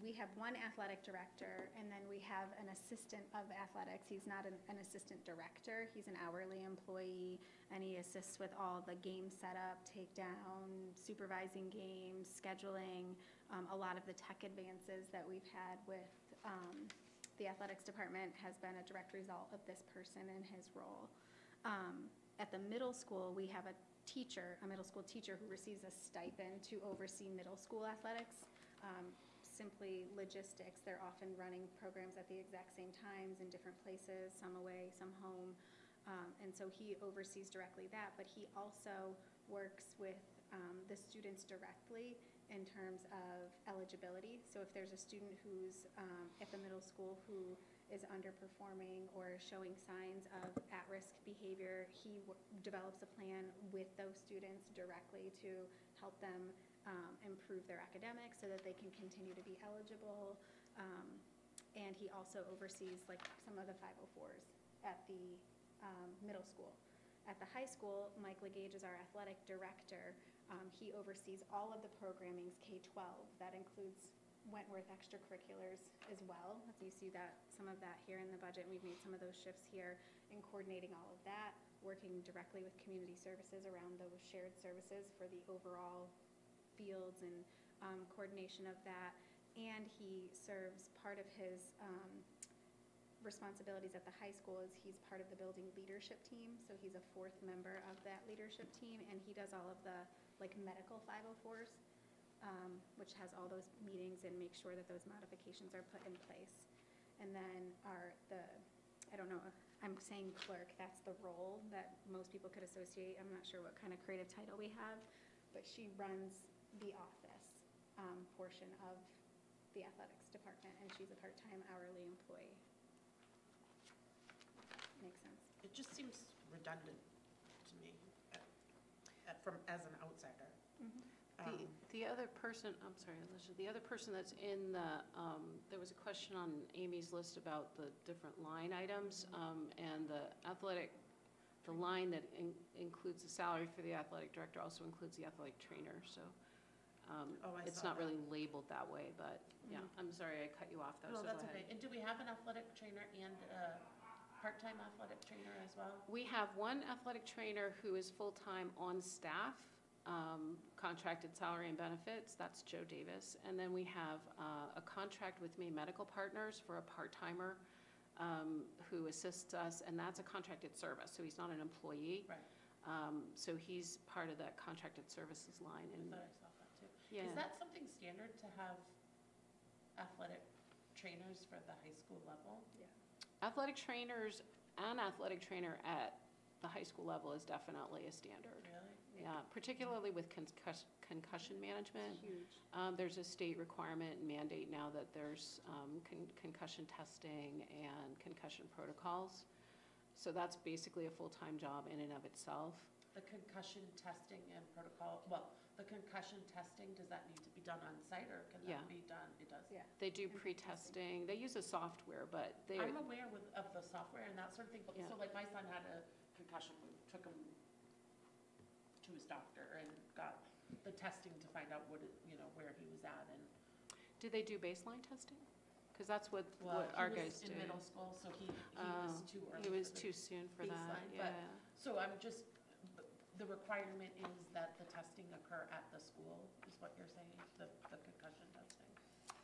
we have one athletic director, and then we have an assistant of athletics. He's not an, an assistant director, he's an hourly employee, and he assists with all the game setup, takedown, supervising games, scheduling, um, a lot of the tech advances that we've had with, um, the athletics department has been a direct result of this person and his role. Um, at the middle school, we have a teacher, a middle school teacher who receives a stipend to oversee middle school athletics. Um, Simply logistics, they're often running programs at the exact same times in different places, some away, some home. Um, And so he oversees directly that, but he also works with um, the students directly in terms of eligibility. So if there's a student who's um, at the middle school who is underperforming or showing signs of at-risk behavior, he develops a plan with those students directly to help them um, improve their academics so that they can continue to be eligible. Um, And he also oversees like some of the 504s at the um, middle school. At the high school, Mike LeGage is our athletic director. Um, He oversees all of the programmings K-12. That includes Wentworth extracurriculars as well. As you see that, some of that here in the budget, we've made some of those shifts here in coordinating all of that, working directly with community services around those shared services for the overall fields and um, coordination of that. And he serves, part of his um, responsibilities at the high school is he's part of the building leadership team. So he's a fourth member of that leadership team, and he does all of the, like, medical 504s um, which has all those meetings and make sure that those modifications are put in place. And then our, the, I don't know, I'm saying clerk, that's the role that most people could associate. I'm not sure what kind of creative title we have, but she runs the office um, portion of the athletics department, and she's a part-time hourly employee. Makes sense? It just seems redundant to me, uh, uh, from, as an outsider. The, Um, the other person, I'm sorry, Alicia, the other person that's in the, um, there was a question on Amy's list about the different line items, um, and the athletic, the line that in- includes the salary for the athletic director also includes the athletic trainer, so, um, Oh, I it's saw not that. really labeled that way, but, yeah, I'm sorry I cut you off though, so go that's ahead. okay. And do we have an athletic trainer and a part-time athletic trainer as well? We have one athletic trainer who is full-time on staff, um, contracted salary and benefits, that's Joe Davis. And then we have uh, a contract with Maine Medical Partners for a part-timer um, who assists us, and that's a contracted service, so he's not an employee. Right. Um, So he's part of that contracted services line. I and thought I saw. Yeah. Is that something standard to have athletic trainers for the high school level? Yeah. Athletic trainers, an athletic trainer at the high school level is definitely a standard. Really? Yeah, particularly with concus- concussion management. Huge. Um, There's a state requirement and mandate now that there's um, con- concussion testing and concussion protocols. So that's basically a full-time job in and of itself. The concussion testing and protocol, well, the concussion testing, does that need to be done on site or can Yeah. that be done? It does? Yeah. They do And pre-testing, they use a software, but they, I'm aware with, of the software and that sort of thing, but Yeah. so like my son had a concussion, we took him to his doctor and got the testing to find out what, it- you know, where he was at and. do they do baseline testing? Because that's what, Well, what our he guys was do. in middle school, so he, he Oh, was too early. He was for the- too soon for that, baseline, yeah. but- So I'm just, the requirement is that the testing occur at the school, is what you're saying, the, the concussion testing?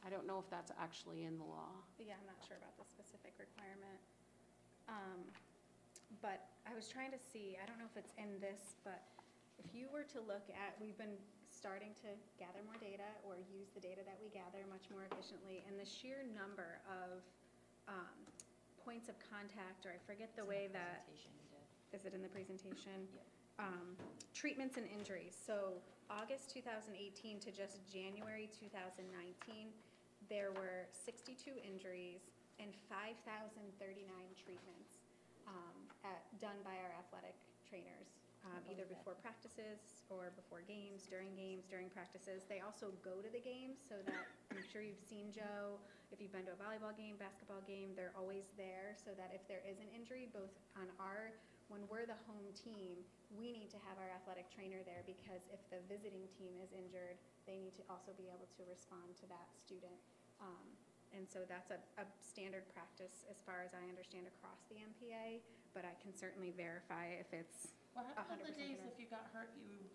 I don't know if that's actually in the law. Yeah, I'm not sure about the specific requirement. Um, But I was trying to see, I don't know if it's in this, but if you were to look at, we've been starting to gather more data or use the data that we gather much more efficiently, and the sheer number of um, points of contact, or I forget the It's in way that, Presentation you did. is it in the presentation? Yep. Um, Treatments and injuries. So August 2018 to just January 2019, there were 62 injuries and 5,039 treatments um, at, done by our athletic trainers, um, either before practices or before games, during games, during practices. They also go to the games so that, I'm sure you've seen Joe, if you've been to a volleyball game, basketball game, they're always there so that if there is an injury, both on our when we're the home team, we need to have our athletic trainer there because if the visiting team is injured, they need to also be able to respond to that student. Um, And so that's a, a standard practice as far as I understand across the MPA, but I can certainly verify if it's, What happened to the 100% days if you got hurt, you,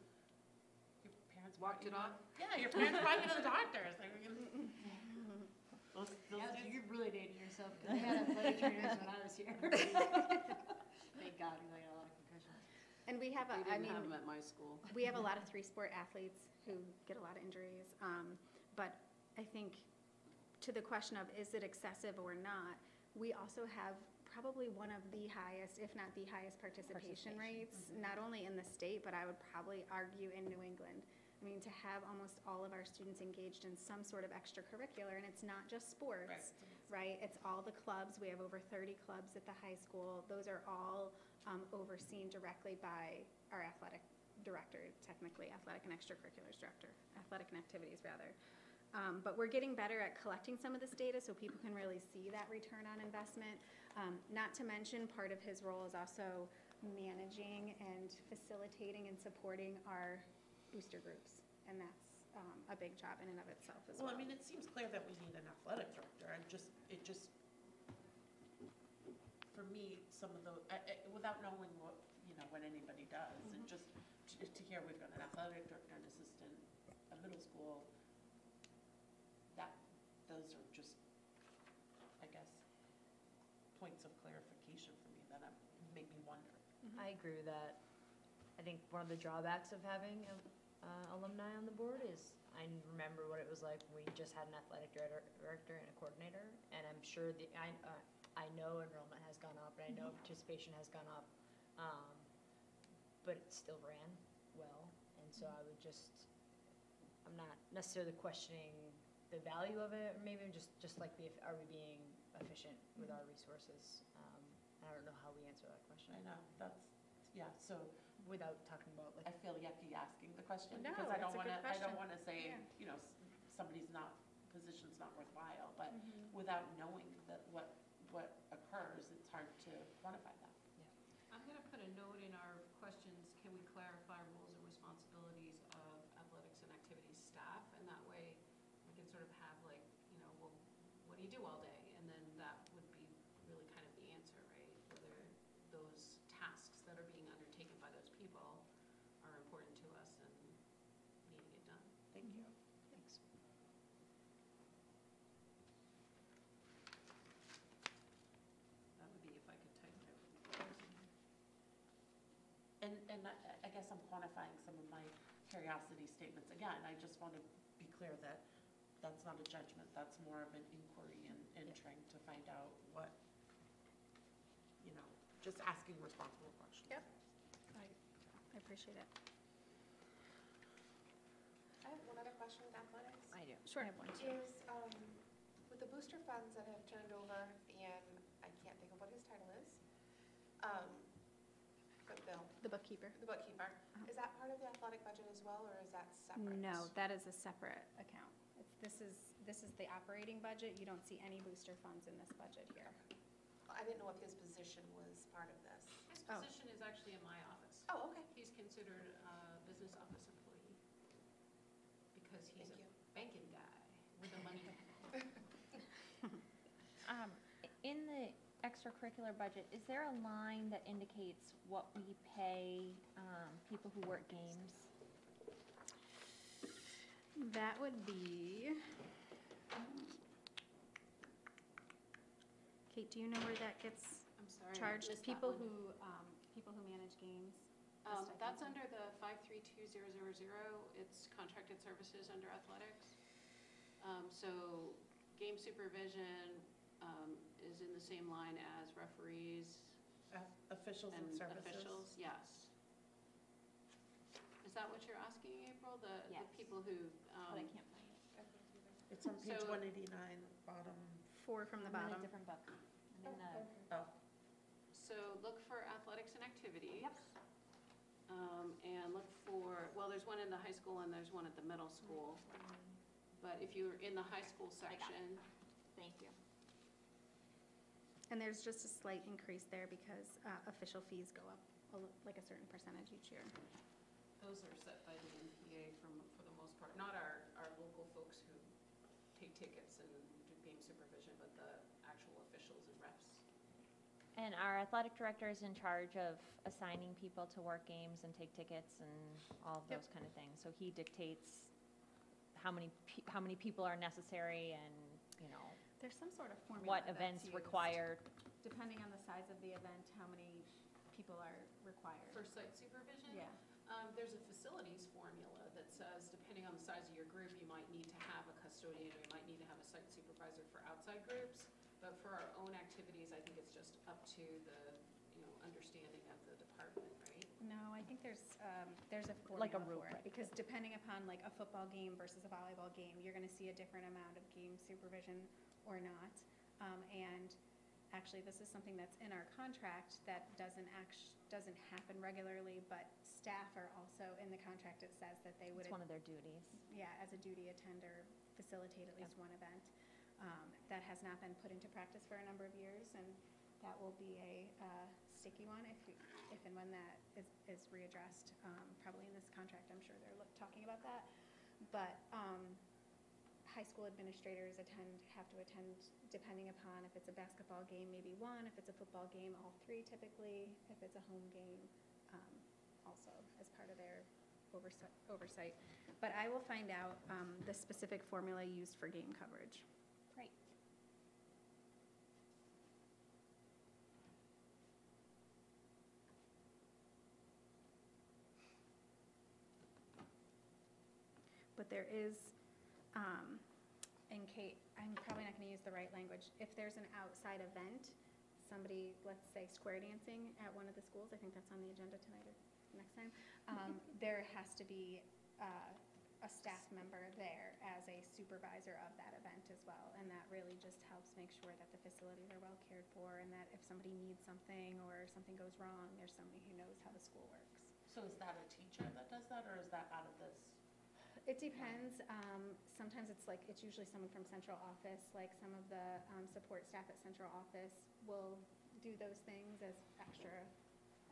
your parents Walked brought it you off? Yeah, your parents brought you to the doctors, they were gonna. Those- those Yeah, you're really dating yourself, because I had athletic trainers when I was here. Thank God, because I got a lot of concussions. and we have, a We I didn't mean, have them at my school. we have a lot of three-sport athletes who get a lot of injuries. um, But I think to the question of is it excessive or not, we also have probably one of the highest, if not the highest participation Participation, rates, not only in the state, but I would probably argue in New England. I mean, to have almost all of our students engaged in some sort of extracurricular, and it's not just sports Right. Right? It's all the clubs. We have over 30 clubs at the high school. Those are all um, overseen directly by our athletic director, technically athletic and extracurriculars director, athletic and activities rather. Um, But we're getting better at collecting some of this data so people can really see that return on investment. Um, Not to mention, part of his role is also managing and facilitating and supporting our booster groups. And that's um, a big job in and of itself as well. Well, I mean, it seems clear that we need an athletic director, and just, it just, for me, some of the, I- I- without knowing what, you know, what anybody does, Mm-hmm. and just to to hear we've got an athletic director, an assistant, a middle school, that, those are just, I guess, points of clarification for me that I'm, make me wonder. I agree with that. I think one of the drawbacks of having uh, alumni on the board is I remember what it was like we just had an athletic director, director and a coordinator, and I'm sure the I uh, I know enrollment has gone up, and I know participation has gone up, um, but it still ran well, and so I would just I'm not necessarily questioning the value of it, or maybe I'm just just like be are we being efficient with our resources? Um, I don't know how we answer that question. I know, that's, yeah, so without talking about like I feel yucky asking the question No, because I don't it's a want to, I don't want to say, Yeah. you know, s- somebody's not, position's not worthwhile, but Mm-hmm. without knowing that what, what occurs, it's hard to quantify that. I'm going to put a note in our questions, can we clarify roles and responsibilities of athletics and activities staff? And that way, we can sort of have like, you know, well, what do you do all day? And then that would be really kind of the answer, right? Whether those tasks that are being undertaken by those people are important to us and need to get done. Thank you. Thanks. That would be if I could type it. that would be And, and I I guess I'm quantifying some of my curiosity statements. Again, I just want to be clear that that's not a judgment, that's more of an inquiry and, and trying to find out what, you know, just asking responsible questions. Yep. I I appreciate it. I have one other question with athletics. I do. Sure. I have one too. Is, um, with the booster funds that have turned over, and I can't think of what his title is, um, but Bill, The bookkeeper. the bookkeeper, uh-huh. is that part of the athletic budget as well, or is that separate? No, that is a separate account. It's, this is, this is the operating budget. You don't see any booster funds in this budget here. I didn't know if his position was part of this. His Oh. position is actually in my office. Oh, okay. He's considered a business office employee because he's Thank a you. banking guy with the money. Um, i- In the extracurricular budget, is there a line that indicates what we pay um, people who work games? That would be. Kate, do you know where that gets I'm sorry. I charged? missed that People one. who, um, people who manage games? Um, Just That's under the 532000. It's contracted services under athletics. Um, So game supervision um, is in the same line as referees Uh, Officials and and services. officials, yes. Is that what you're asking, April? The, the Yes. people who, But I um, can't find it. It's on page So- 189, bottom, Four from the I'm in a bottom. different book. I'm in the, oh, so look for athletics and activities. Yep. Um, And look for, well, there's one in the high school and there's one at the middle school. But if you're in the high school I got it. section, thank you. And there's just a slight increase there because uh, official fees go up a li- like a certain percentage each year. Those are set by the MPA from, for the most part, not our, our local folks who take tickets and do game supervision, but the actual officials and refs. And our athletic director is in charge of assigning people to work games and take tickets and all of Yep. those kind of things. So he dictates how many, pe- how many people are necessary and, you know, There's some sort of formula what that's events used. require. Depending on the size of the event, how many people are required. For site supervision? Yeah. Um, there's a facilities formula that says, depending on the size of your group, you might need to have a custodian, or you might need to have a site supervisor for outside groups. But for our own activities, I think it's just up to the, you know, understanding of the department, right? No, I think there's, um, there's a Like a formula for it. Because depending upon like a football game versus a volleyball game, you're gonna see a different amount of game supervision or not. Um, and actually, this is something that's in our contract that doesn't act, doesn't happen regularly, but staff are also, in the contract, it says that they would. It's one of their duties. yeah, as a duty attender, facilitate at least one event. Um, That has not been put into practice for a number of years, and that will be a uh, sticky one if, if and when that is, is readdressed, um, probably in this contract, I'm sure they're look- talking about that. But um, high school administrators attend, have to attend, depending upon if it's a basketball game, maybe one, if it's a football game, all three typically, if it's a home game, um, also as part of their oversight, oversight. But I will find out um, the specific formula used for game coverage. Great. But there is, um, and Kate, I'm probably not going to use the right language. If there's an outside event, somebody, let's say square dancing at one of the schools, I think that's on the agenda tonight or next time, um, there has to be uh, a staff member there as a supervisor of that event as well. And that really just helps make sure that the facilities are well cared for and that if somebody needs something or something goes wrong, there's somebody who knows how the school works. So is that a teacher that does that, or is that out of this? It depends. Um, sometimes it's like, it's usually someone from central office, like some of the, um, support staff at central office will do those things as extra,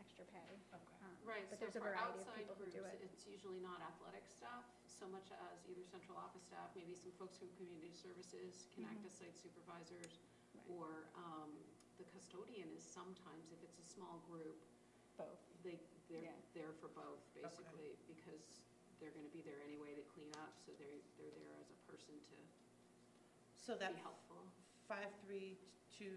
extra pay. Okay. Um, Right, But so there's a for variety of outside people who groups, do it. it's usually not athletic staff, so much as either central office staff, maybe some folks from community services can act Mhm. as site supervisors, Right. or um, the custodian is sometimes, if it's a small group, Both. they, they're Yeah. there for both, basically, because they're gonna be there anyway to clean up, so they're, they're there as a person to So that be helpful. five, three, two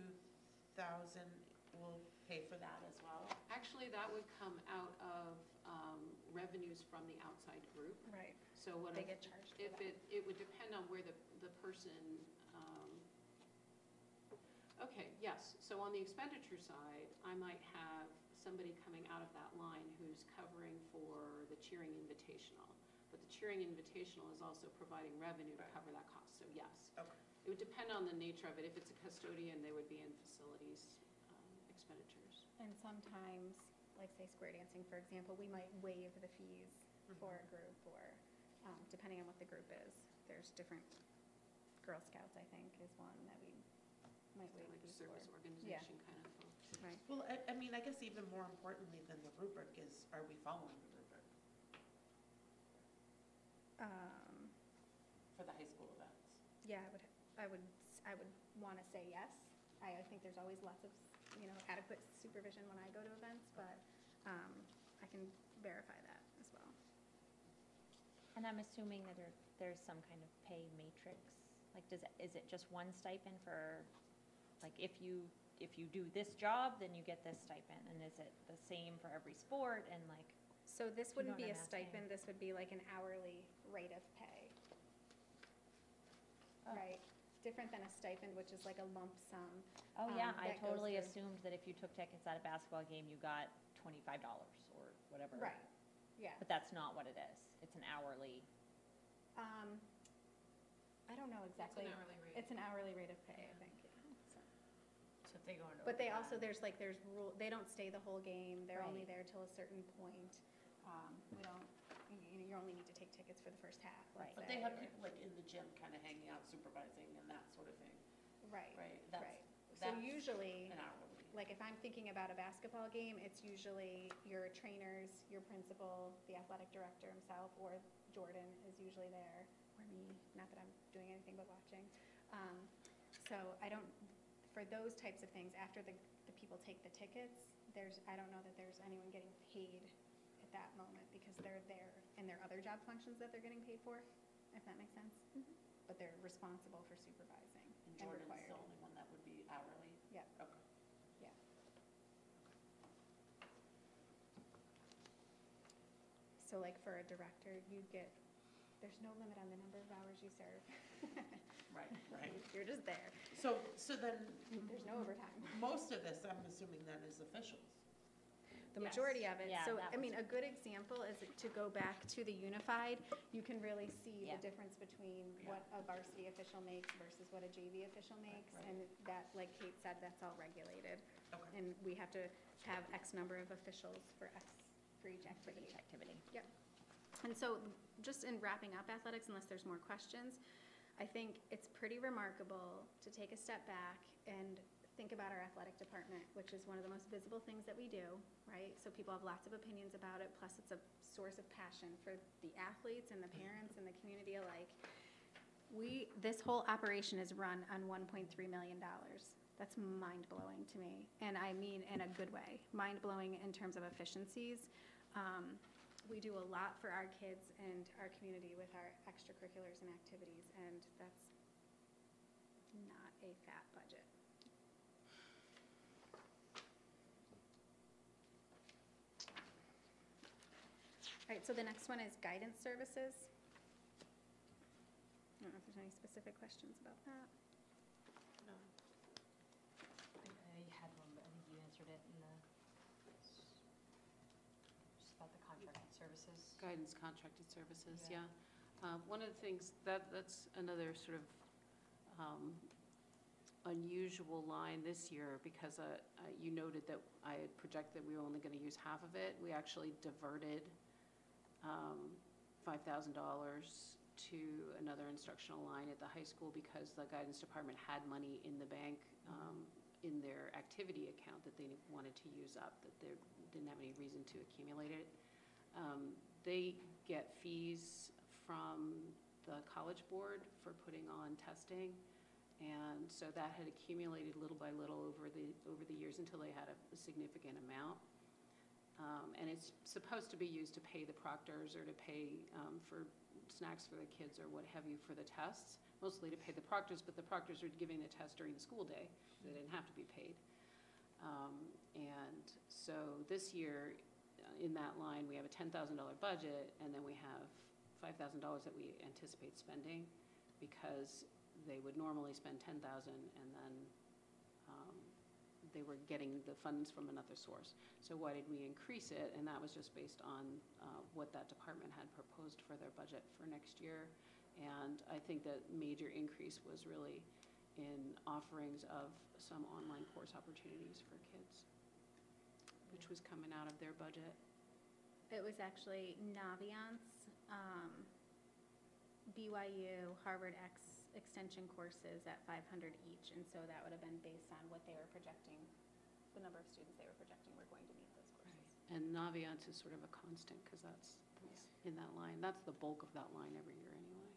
thousand will pay for that as well? Actually, that would come out of um, revenues from the outside group, Right. so what They if get charged for If that. it, it would depend on where the, the person, um, okay, yes, so on the expenditure side, I might have somebody coming out of that line who's covering for the cheering invitational. But the cheering invitational is also providing revenue to Right. cover that cost, so yes. Okay. It would depend on the nature of it. If it's a custodian, they would be in facilities um, expenditures. And sometimes, like say square dancing, for example, we might waive the fees for a group or, um, depending on what the group is. There's different, Girl Scouts, I think, is one that we might waive Like fees service for. organization kind of folks. Right. Well, I, I mean, I guess even more importantly than the rubric is, are we following the rubric Um, for the high school events? yeah, I would, I would, I would want to say yes. I, I think there's always lots of, you know, adequate supervision when I go to events, but, um, I can verify that as well. And I'm assuming that there, there's some kind of pay matrix? Like, does, it- is it just one stipend for, like, if you, if you do this job, then you get this stipend? And is it the same for every sport and like, So this wouldn't be what a I'm asking? stipend, this would be like an hourly rate of pay. Oh. Right, different than a stipend, which is like a lump sum. oh yeah, Um, I that goes totally through- assumed that if you took tickets at a basketball game, you got twenty-five dollars or whatever. Right, yeah. But that's not what it is. It's an hourly. Um, I don't know It's exactly. an hourly rate. It's an hourly rate of pay, I think, yeah. So- So if they go into But they also, overtime- there's like, there's rule, they don't stay the whole game, they're only Right. there till a certain point. Um, we don't, you, you only need to take tickets for the first half, let's Right. But say, they have or- people like in the gym kind of hanging out supervising and that sort of thing, Right, right? That's right. So that's usually, An hourly. like if I'm thinking about a basketball game, it's usually your trainers, your principal, the athletic director himself, or Jordan is usually there, or me, not that I'm doing anything but watching. Um, so I don't, for those types of things, after the, the people take the tickets, there's, I don't know that there's anyone getting paid at that moment, because they're there in their other job functions that they're getting paid for, if that makes sense. Mm-hmm. But they're responsible for supervising And and Jordan's required. the only one that would be hourly? Yeah. Okay. Yeah. So like for a director, you'd get, there's no limit on the number of hours you serve. Right, right. You're just there. So, so then. There's no overtime. Most of this, I'm assuming then is officials. The Yes. majority of it. Yeah, So, that I mean, a good example is to go back to the unified, you can really see Yeah. the difference between Yeah. what a varsity official makes versus what a JV official makes. right. And that, like Kate said, that's all regulated. Okay. And we have to have X number of officials for X, for each For activity. each activity. And so, just in wrapping up athletics, unless there's more questions, I think it's pretty remarkable to take a step back and think about our athletic department, which is one of the most visible things that we do, right? So people have lots of opinions about it, plus it's a source of passion for the athletes and the parents and the community alike. We, this whole operation is run on $1.3 million. That's mind-blowing to me, and I mean in a good way. Mind-blowing in terms of efficiencies. Um, we do a lot for our kids and our community with our extracurriculars and activities, and that's not a fat budget. All right, so the next one is guidance services. I don't know if there's any specific questions about that. No. I had one, but I think you answered it in the, just about the contracted services. Guidance contracted services, Yeah. Uh, One of the things, that, that's another sort of um, unusual line this year because uh, uh, you noted that I had projected we were only going to use half of it. We actually diverted um, $5,000 to another instructional line at the high school because the guidance department had money in the bank um, in their activity account that they wanted to use up, that they didn't have any reason to accumulate it. Um, They get fees from the college board for putting on testing. And so that had accumulated little by little over the, over the years until they had a significant amount. Um, And it's supposed to be used to pay the proctors or to pay um, for snacks for the kids or what have you for the tests, mostly to pay the proctors, but the proctors are giving the test during the school day. So They didn't have to be paid. Um, And so this year, in that line, we have a $10,000 budget, and then we have $5,000 that we anticipate spending because they would normally spend 10,000 and then um, they were getting the funds from another source. So why did we increase it? And that was just based on uh, what that department had proposed for their budget for next year. And I think that major increase was really in offerings of some online course opportunities for kids, which was coming out of their budget. It was actually Naviance, um, BYU, Harvard X extension courses at 500 each, and so that would have been based on what they were projecting, the number of students they were projecting were going to meet those courses. And Naviance is sort of a constant because that's, that's in that line. That's the bulk of that line every year anyway.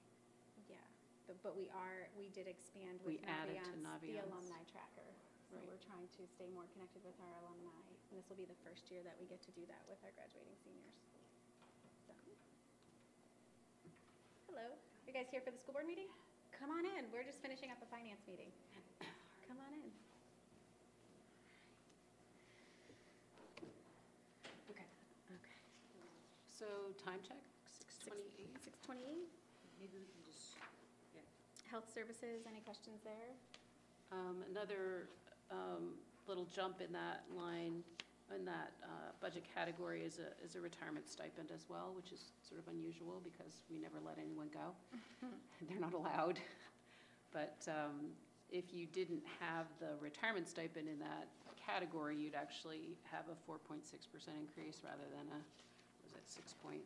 Yeah, but, but we are, we did expand We with added to Naviance, the Naviance. alumni tracker. So Right. we're trying to stay more connected with our alumni, and this will be the first year that we get to do that with our graduating seniors. So. Hello, you guys here for the school board meeting? Come on in, we're just finishing up a finance meeting. Come on in. Okay. Okay. So time check, 6:28. Six twenty-eight, Maybe we can just, health services, any questions there? Um, Another um, little jump in that line, in that uh, budget category is a, is a retirement stipend as well, which is sort of unusual because we never let anyone go. They're not allowed. But um, if you didn't have the retirement stipend in that category, you'd actually have a 4.6% increase rather than a, was it 6.4?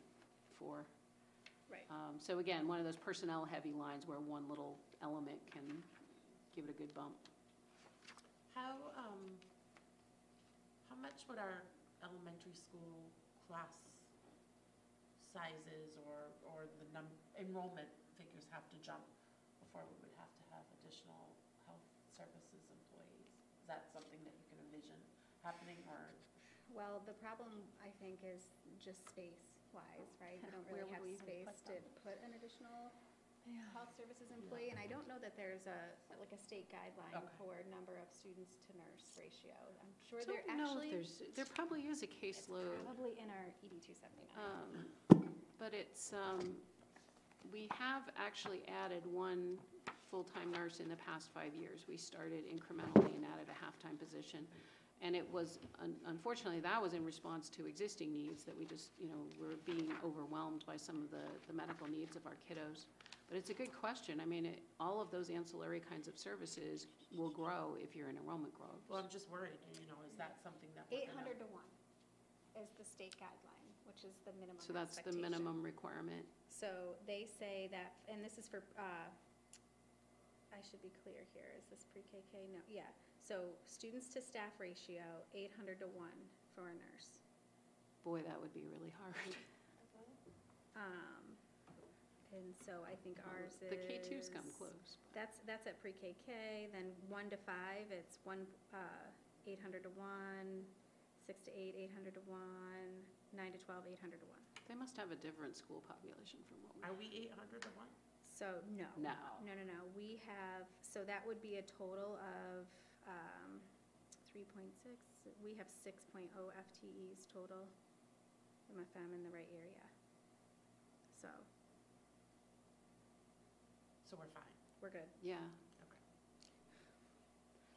Right. Um, So again, one of those personnel-heavy lines where one little element can give it a good bump. How, um, how much would our elementary school class sizes or, or the num, enrollment figures have to jump before we would have to have additional health services employees? Is that something that you can envision happening or? Well, the problem, I think, is just space-wise, right? We don't Where really would have space put to put an additional health services employee, and I don't know that there's a, like a state guideline Okay. for number of students to nurse ratio. I'm sure there don't know if actually, there's, there probably is a it's caseload. probably in our ED two seventy-nine. Um, But it's, um, we have actually added one full-time nurse in the past five years. We started incrementally and added a half-time position. And it was, un- unfortunately, that was in response to existing needs, that we just, you know, were being overwhelmed by some of the, the medical needs of our kiddos. But it's a good question. I mean, it- all of those ancillary kinds of services will grow if your enrollment grows. Well, I'm just worried, you know, is that something that we're Eight gonna? hundred to one is the state guideline, which is the minimum So that's the expectation. minimum requirement. So they say that, and this is for, uh, I should be clear here, is this pre-KK? No, yeah. So students to staff ratio, eight hundred to one for a nurse. Boy, that would be really hard. Um, and so I think ours is. The K-2s come close. That's, that's at pre-KK, then one to five, it's one, uh, eight hundred to one, six to eight, eight hundred to one, nine to twelve, eight hundred to one. They must have a different school population from what we Are we eight hundred to one? So, no. No. No, no, no, we have, so that would be a total of, um, three point six, we have six oh FTEs total, if I'm in the right area. So, So we're fine. we're good. Yeah.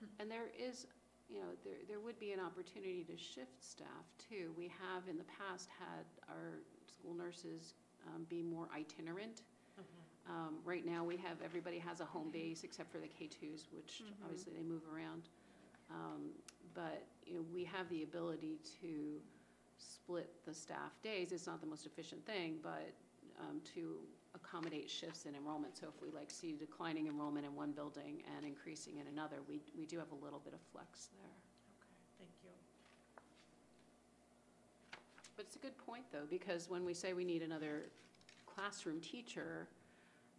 Okay. And there is, you know, there, there would be an opportunity to shift staff too. We have in the past had our school nurses um, be more itinerant. Um, Right now, we have, everybody has a home base except for the K-2s, which obviously they move around. Um, But, you know, we have the ability to split the staff days. It's not the most efficient thing, but um, to accommodate shifts in enrollment. So if we like see declining enrollment in one building and increasing in another, we, we do have a little bit of flex there. Okay, thank you. But it's a good point, though, because when we say we need another classroom teacher,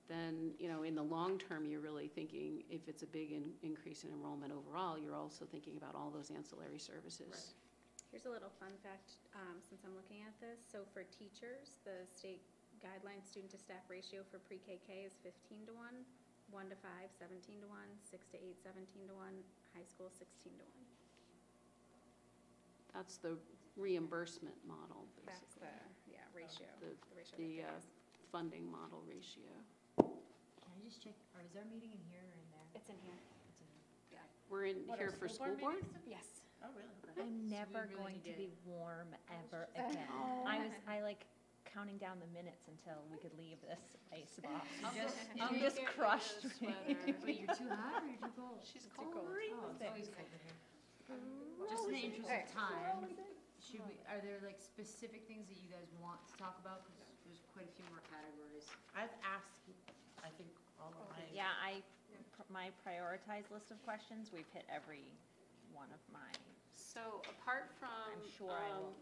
then, you know, in the long term, you're really thinking, if it's a big in- increase in enrollment overall, you're also thinking about all those ancillary services. Right. Here's a little fun fact, um, since I'm looking at this. So for teachers, the state guideline student-to-staff ratio for pre-KK is fifteen to one, one to five, seventeen to one, six to eight, seventeen to one, high school, sixteen to one. That's the reimbursement model, That's basically, the, yeah, ratio, the- the ratio the that uh, they funding model ratio. Can I just check, or is our meeting in here or in there? It's in here. It's in We're in What, here for school board? Yes. Oh, really? I'm never we really going to to- be warm ever again. I was, I like counting down the minutes until we could leave this ice box. I'll Just- go- I'm just get you a crushed. sweater. Wait, you're too hot or you're too cold? She's Too cold. cold. Oh, it's always cold in here. Just in the interest of time, should we, are there like specific things that you guys want to talk about? Because there's quite a few more categories. I've asked, I think, all of my. Yeah, I, pr- my prioritized list of questions, we've hit every one of my, So apart from. I'm sure I um, will.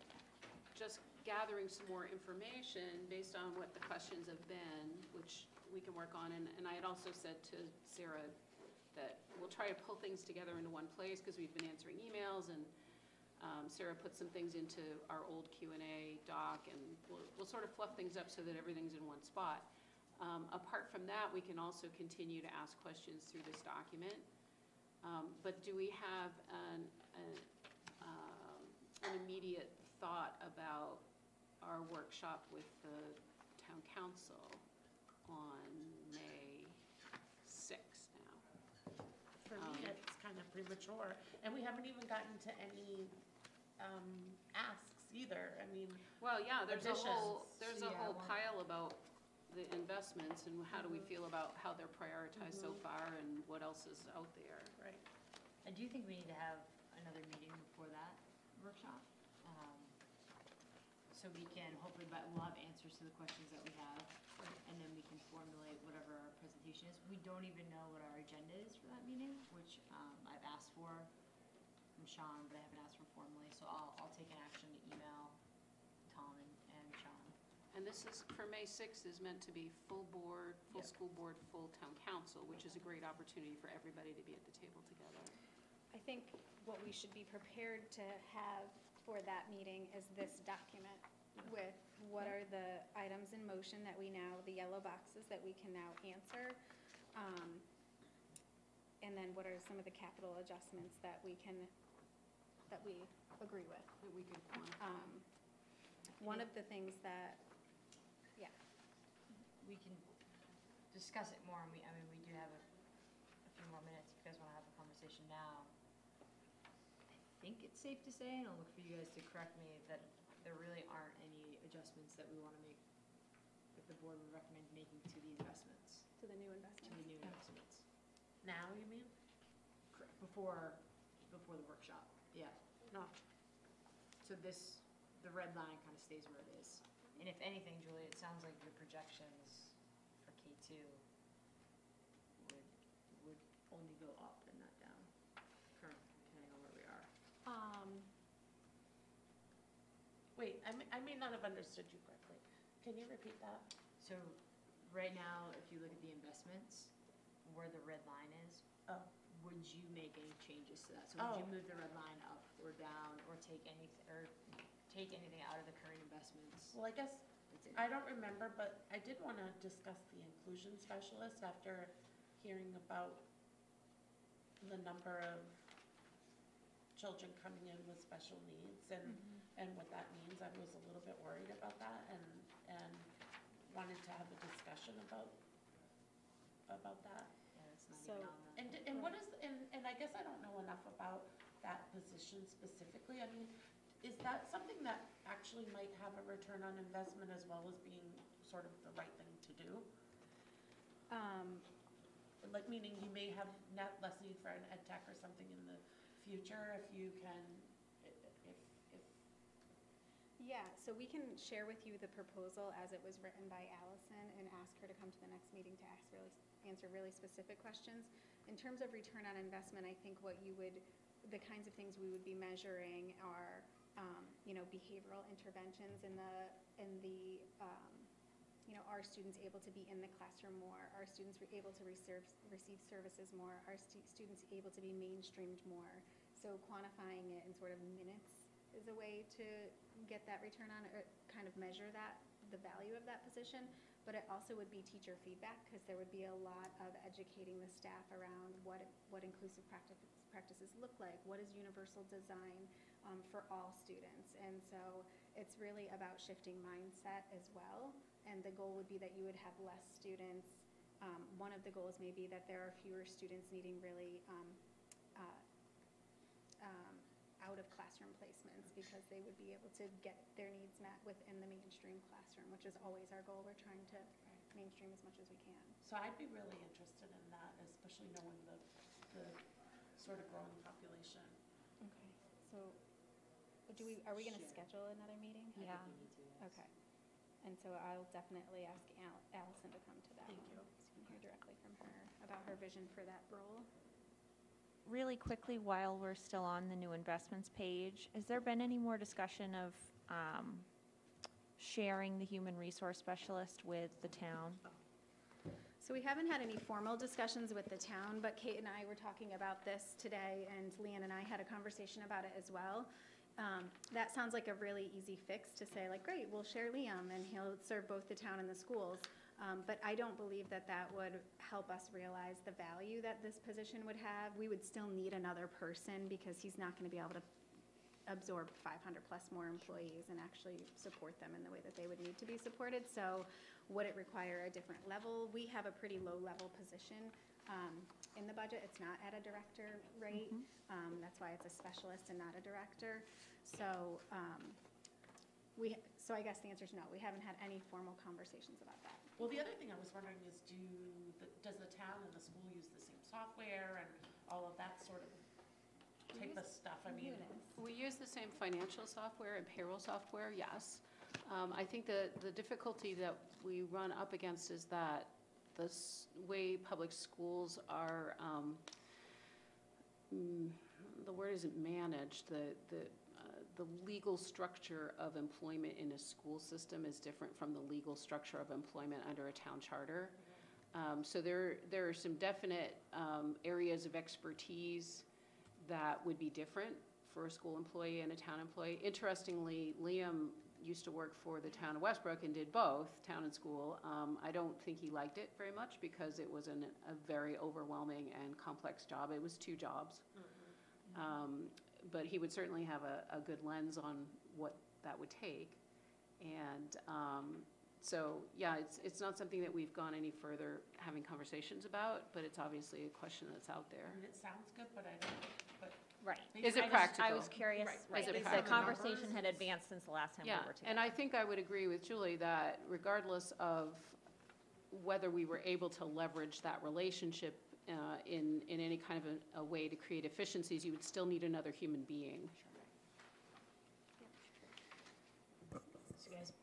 Just gathering some more information based on what the questions have been, which we can work on. And, and I had also said to Sarah that we'll try to pull things together into one place because we've been answering emails and um, Sarah put some things into our old Q and A doc and we'll, we'll sort of fluff things up so that everything's in one spot. Um, Apart from that, we can also continue to ask questions through this document. Um, But do we have an, an, um, an immediate thought about our workshop with the town council on May 6th now? For me, Um, it's kind of premature, and we haven't even gotten to any um, asks either. I mean, Well, yeah, there's a whole, Additions. there's a Yeah, whole one- pile about the investments and how do we feel about how they're prioritized so far and what else is out there. right, I do you think we need to have another meeting before that workshop. So we can, hopefully, but we'll have answers to the questions that we have. And then we can formulate whatever our presentation is. We don't even know what our agenda is for that meeting, which um, I've asked for from Sean, but I haven't asked for formally. So I'll, I'll take an action to email Tom and, and Sean. And this is, for May 6th, is meant to be full board, full Yep. school board, full town council, which is a great opportunity for everybody to be at the table together. I think what we should be prepared to have for that meeting is this document with what are the items in motion that we now, the yellow boxes that we can now answer. um, And then what are some of the capital adjustments that we can, that we agree with. That we could quantify. Um, One of the things that, yeah, we can discuss it more, and we, I mean, we do have a, a few more minutes, if you guys wanna have a conversation now. I think it's safe to say, and I'll look for you guys to correct me, that there really aren't any adjustments that we wanna make, that the board would recommend making to the investments, to the new to investment. the new investments. now you mean? Correct, Before, before the workshop, yeah. No, So this, the red line kind of stays where it is. And if anything, Julie, it sounds like your projections for K two would, would only go up and not down, current, depending on where we are. Um, wait, I may, I may not have understood you correctly. Can you repeat that? So right now, if you look at the investments, where the red line is, Oh. would you make any changes to that? So would you Oh. move the red line up or down, or take any, or take anything out of the current investments? Well, I guess that's in I don't remember, but I did want to discuss the inclusion specialist after hearing about the number of children coming in with special needs and, mm-hmm. And what that means. I was a little bit worried about that and, and wanted to have a discussion about, about that. Yeah, that's not So- even on the. And, and what is, and, and I guess I don't know enough about that position specifically. I mean, is that something that actually might have a return on investment as well as being sort of the right thing to do? Um, Like, meaning you may have net less need for an ed tech or something in the future if you can, i- if, if, Yeah, so we can share with you the proposal as it was written by Allison and ask her to come to the next meeting to ask really, answer really specific questions. In terms of return on investment, I think what you would, the kinds of things we would be measuring are, um, you know, behavioral interventions in the, in the, um, you know, are students able to be in the classroom more? Are students able to receive, receive services more? Are stu- students able to be mainstreamed more? So quantifying it in sort of minutes is a way to get that return on, or kind of measure that, the value of that position. But it also would be teacher feedback, because there would be a lot of educating the staff around what, what inclusive practices, practices look like, what is universal design um, for all students. And so it's really about shifting mindset as well. And the goal would be that you would have less students. Um, One of the goals may be that there are fewer students needing really um, out of classroom placements because they would be able to get their needs met within the mainstream classroom, which is always our goal. We're trying to mainstream as much as we can. so I'd be really interested in that, especially knowing the, the sort of growing population. Okay. So do we, are we going to Share. schedule another meeting? Yeah. Okay. And so I'll definitely ask Al- Allison to come to that Thank one. you. So you can hear directly from her about her vision for that role. Really quickly, while we're still on the new investments page, has there been any more discussion of um, sharing the human resource specialist with the town? So we haven't had any formal discussions with the town, but Kate and I were talking about this today, and Leanne and I had a conversation about it as well. Um, That sounds like a really easy fix to say, like, great, we'll share Liam, and he'll serve both the town and the schools. Um, But I don't believe that that would help us realize the value that this position would have. We would still need another person, because he's not going to be able to absorb 500-plus more employees and actually support them in the way that they would need to be supported. So would it require a different level? We have a pretty low-level position um, in the budget. It's not at a director rate. Um, That's why it's a specialist and not a director. So um, we, so I guess the answer is no. We haven't had any formal conversations about that. Well, the other thing I was wondering is do, the- does the town and the school use the same software and all of that sort of type of stuff? I mean, We use the same financial software and payroll software, yes. Um, I think the, the difficulty that we run up against is that the s- way public schools are, um, mm, the word isn't managed, the, the, the legal structure of employment in a school system is different from the legal structure of employment under a town charter. Um, So there, there are some definite um, areas of expertise that would be different for a school employee and a town employee. Interestingly, Liam used to work for the town of Westbrook and did both, town and school. Um, I don't think he liked it very much because it was an, a very overwhelming and complex job. It was two jobs. Um, But he would certainly have a, a good lens on what that would take. And um, so, yeah, it's, it's not something that we've gone any further having conversations about, but it's obviously a question that's out there. I mean, it sounds good, but I don't, but Right. Is it I just- I was curious, Right, right, Is it the practical? conversation had advanced since the last time we Yeah, were together. and I think I would agree with Julie that regardless of whether we were able to leverage that relationship uh, in, in any kind of a, a way to create efficiencies, you would still need another human being. So guys,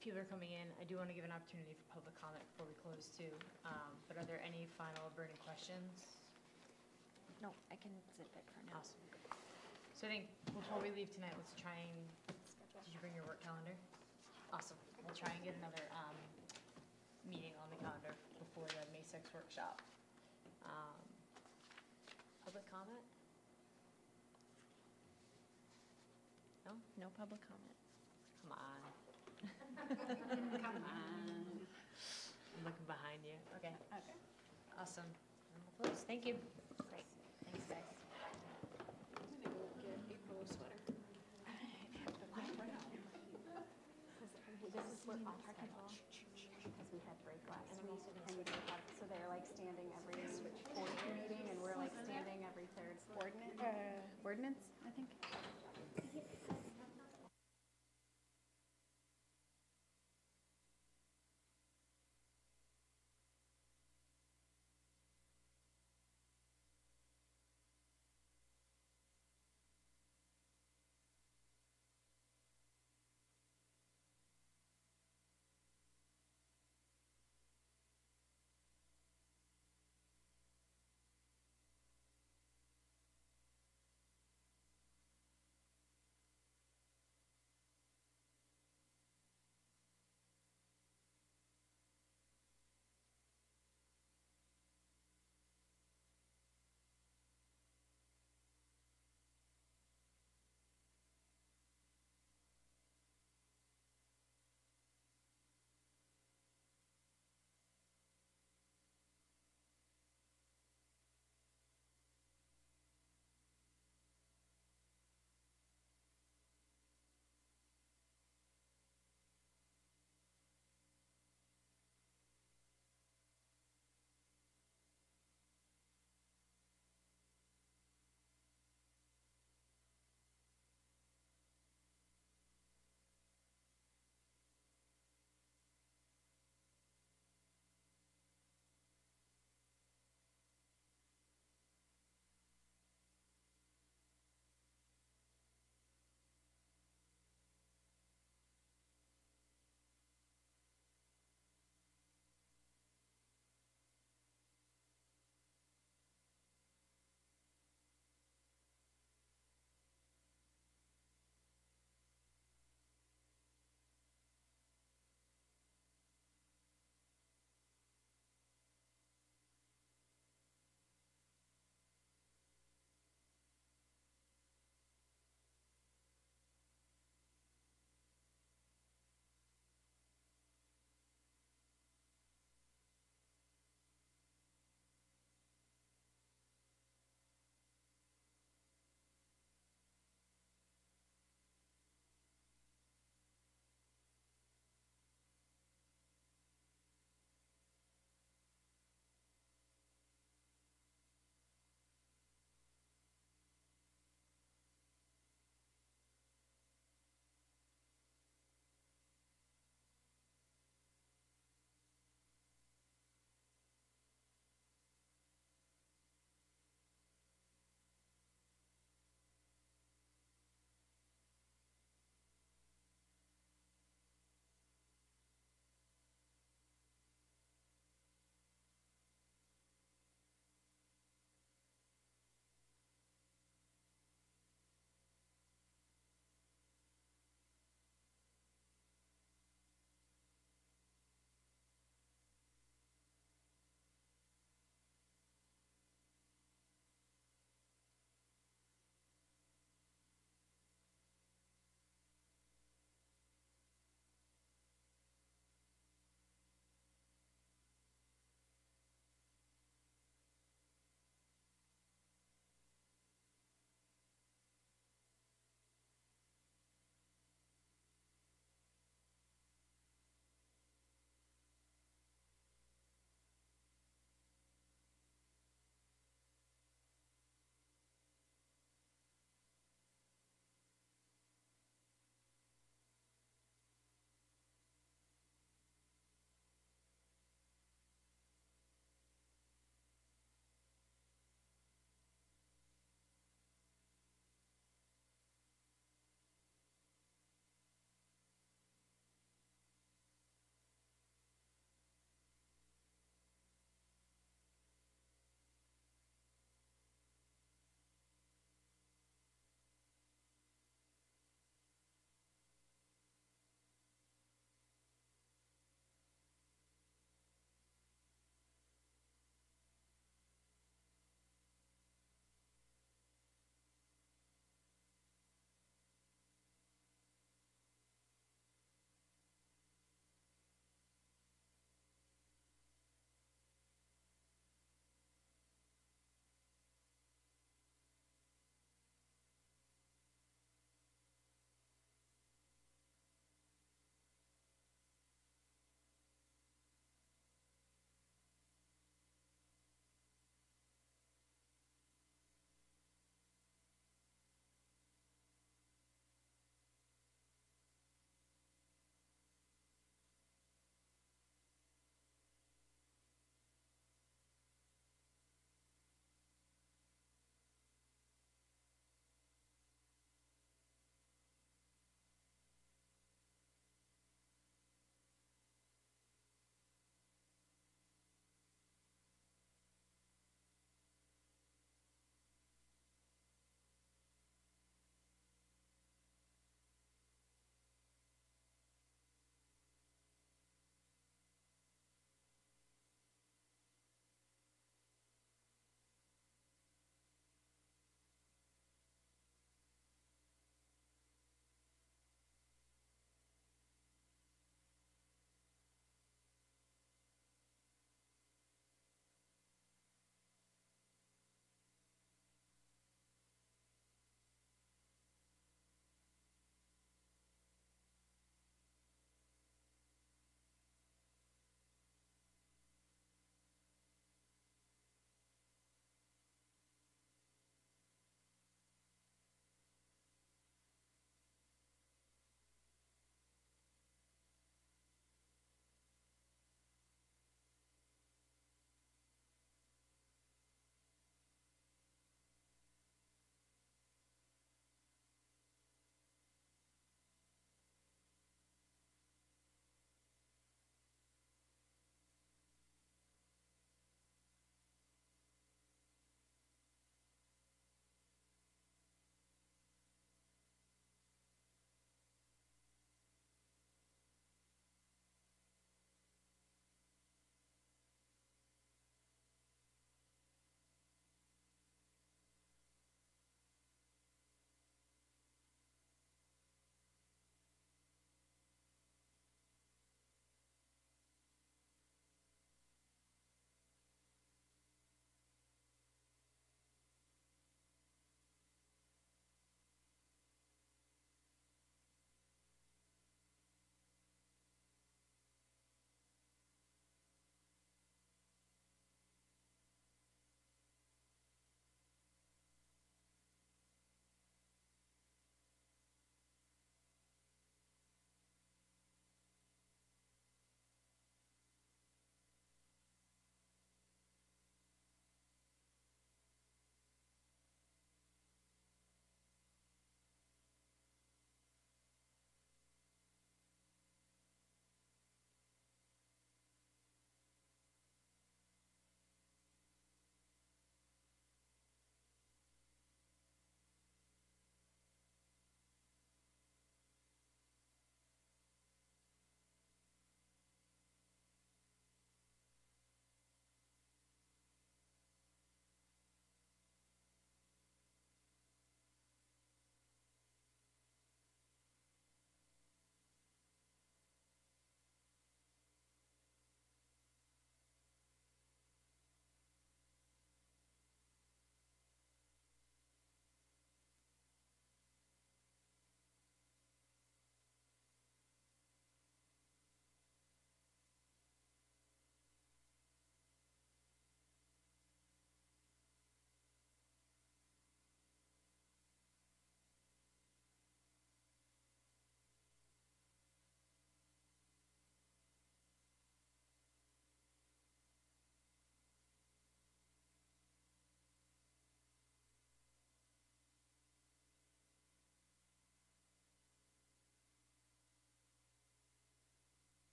people are coming in. I do want to give an opportunity for public comment before we close too. Um, But are there any final burning questions? No, I can zip it for now. Awesome. So I think before we leave tonight, let's try and, did you bring your work calendar? Awesome. We'll try and get another um, meeting on the calendar before the May 6th workshop. Um, Public comment? No? No public comment. Come on. Come on. I'm looking behind you. Okay, Okay. awesome. And we'll close. Thank you. Great, thanks, guys. This is what all our people, because we had break last week, and we don't have, so they're like standing every fourth meeting, and we're like standing every third ordinance, uh, ordinance, I think.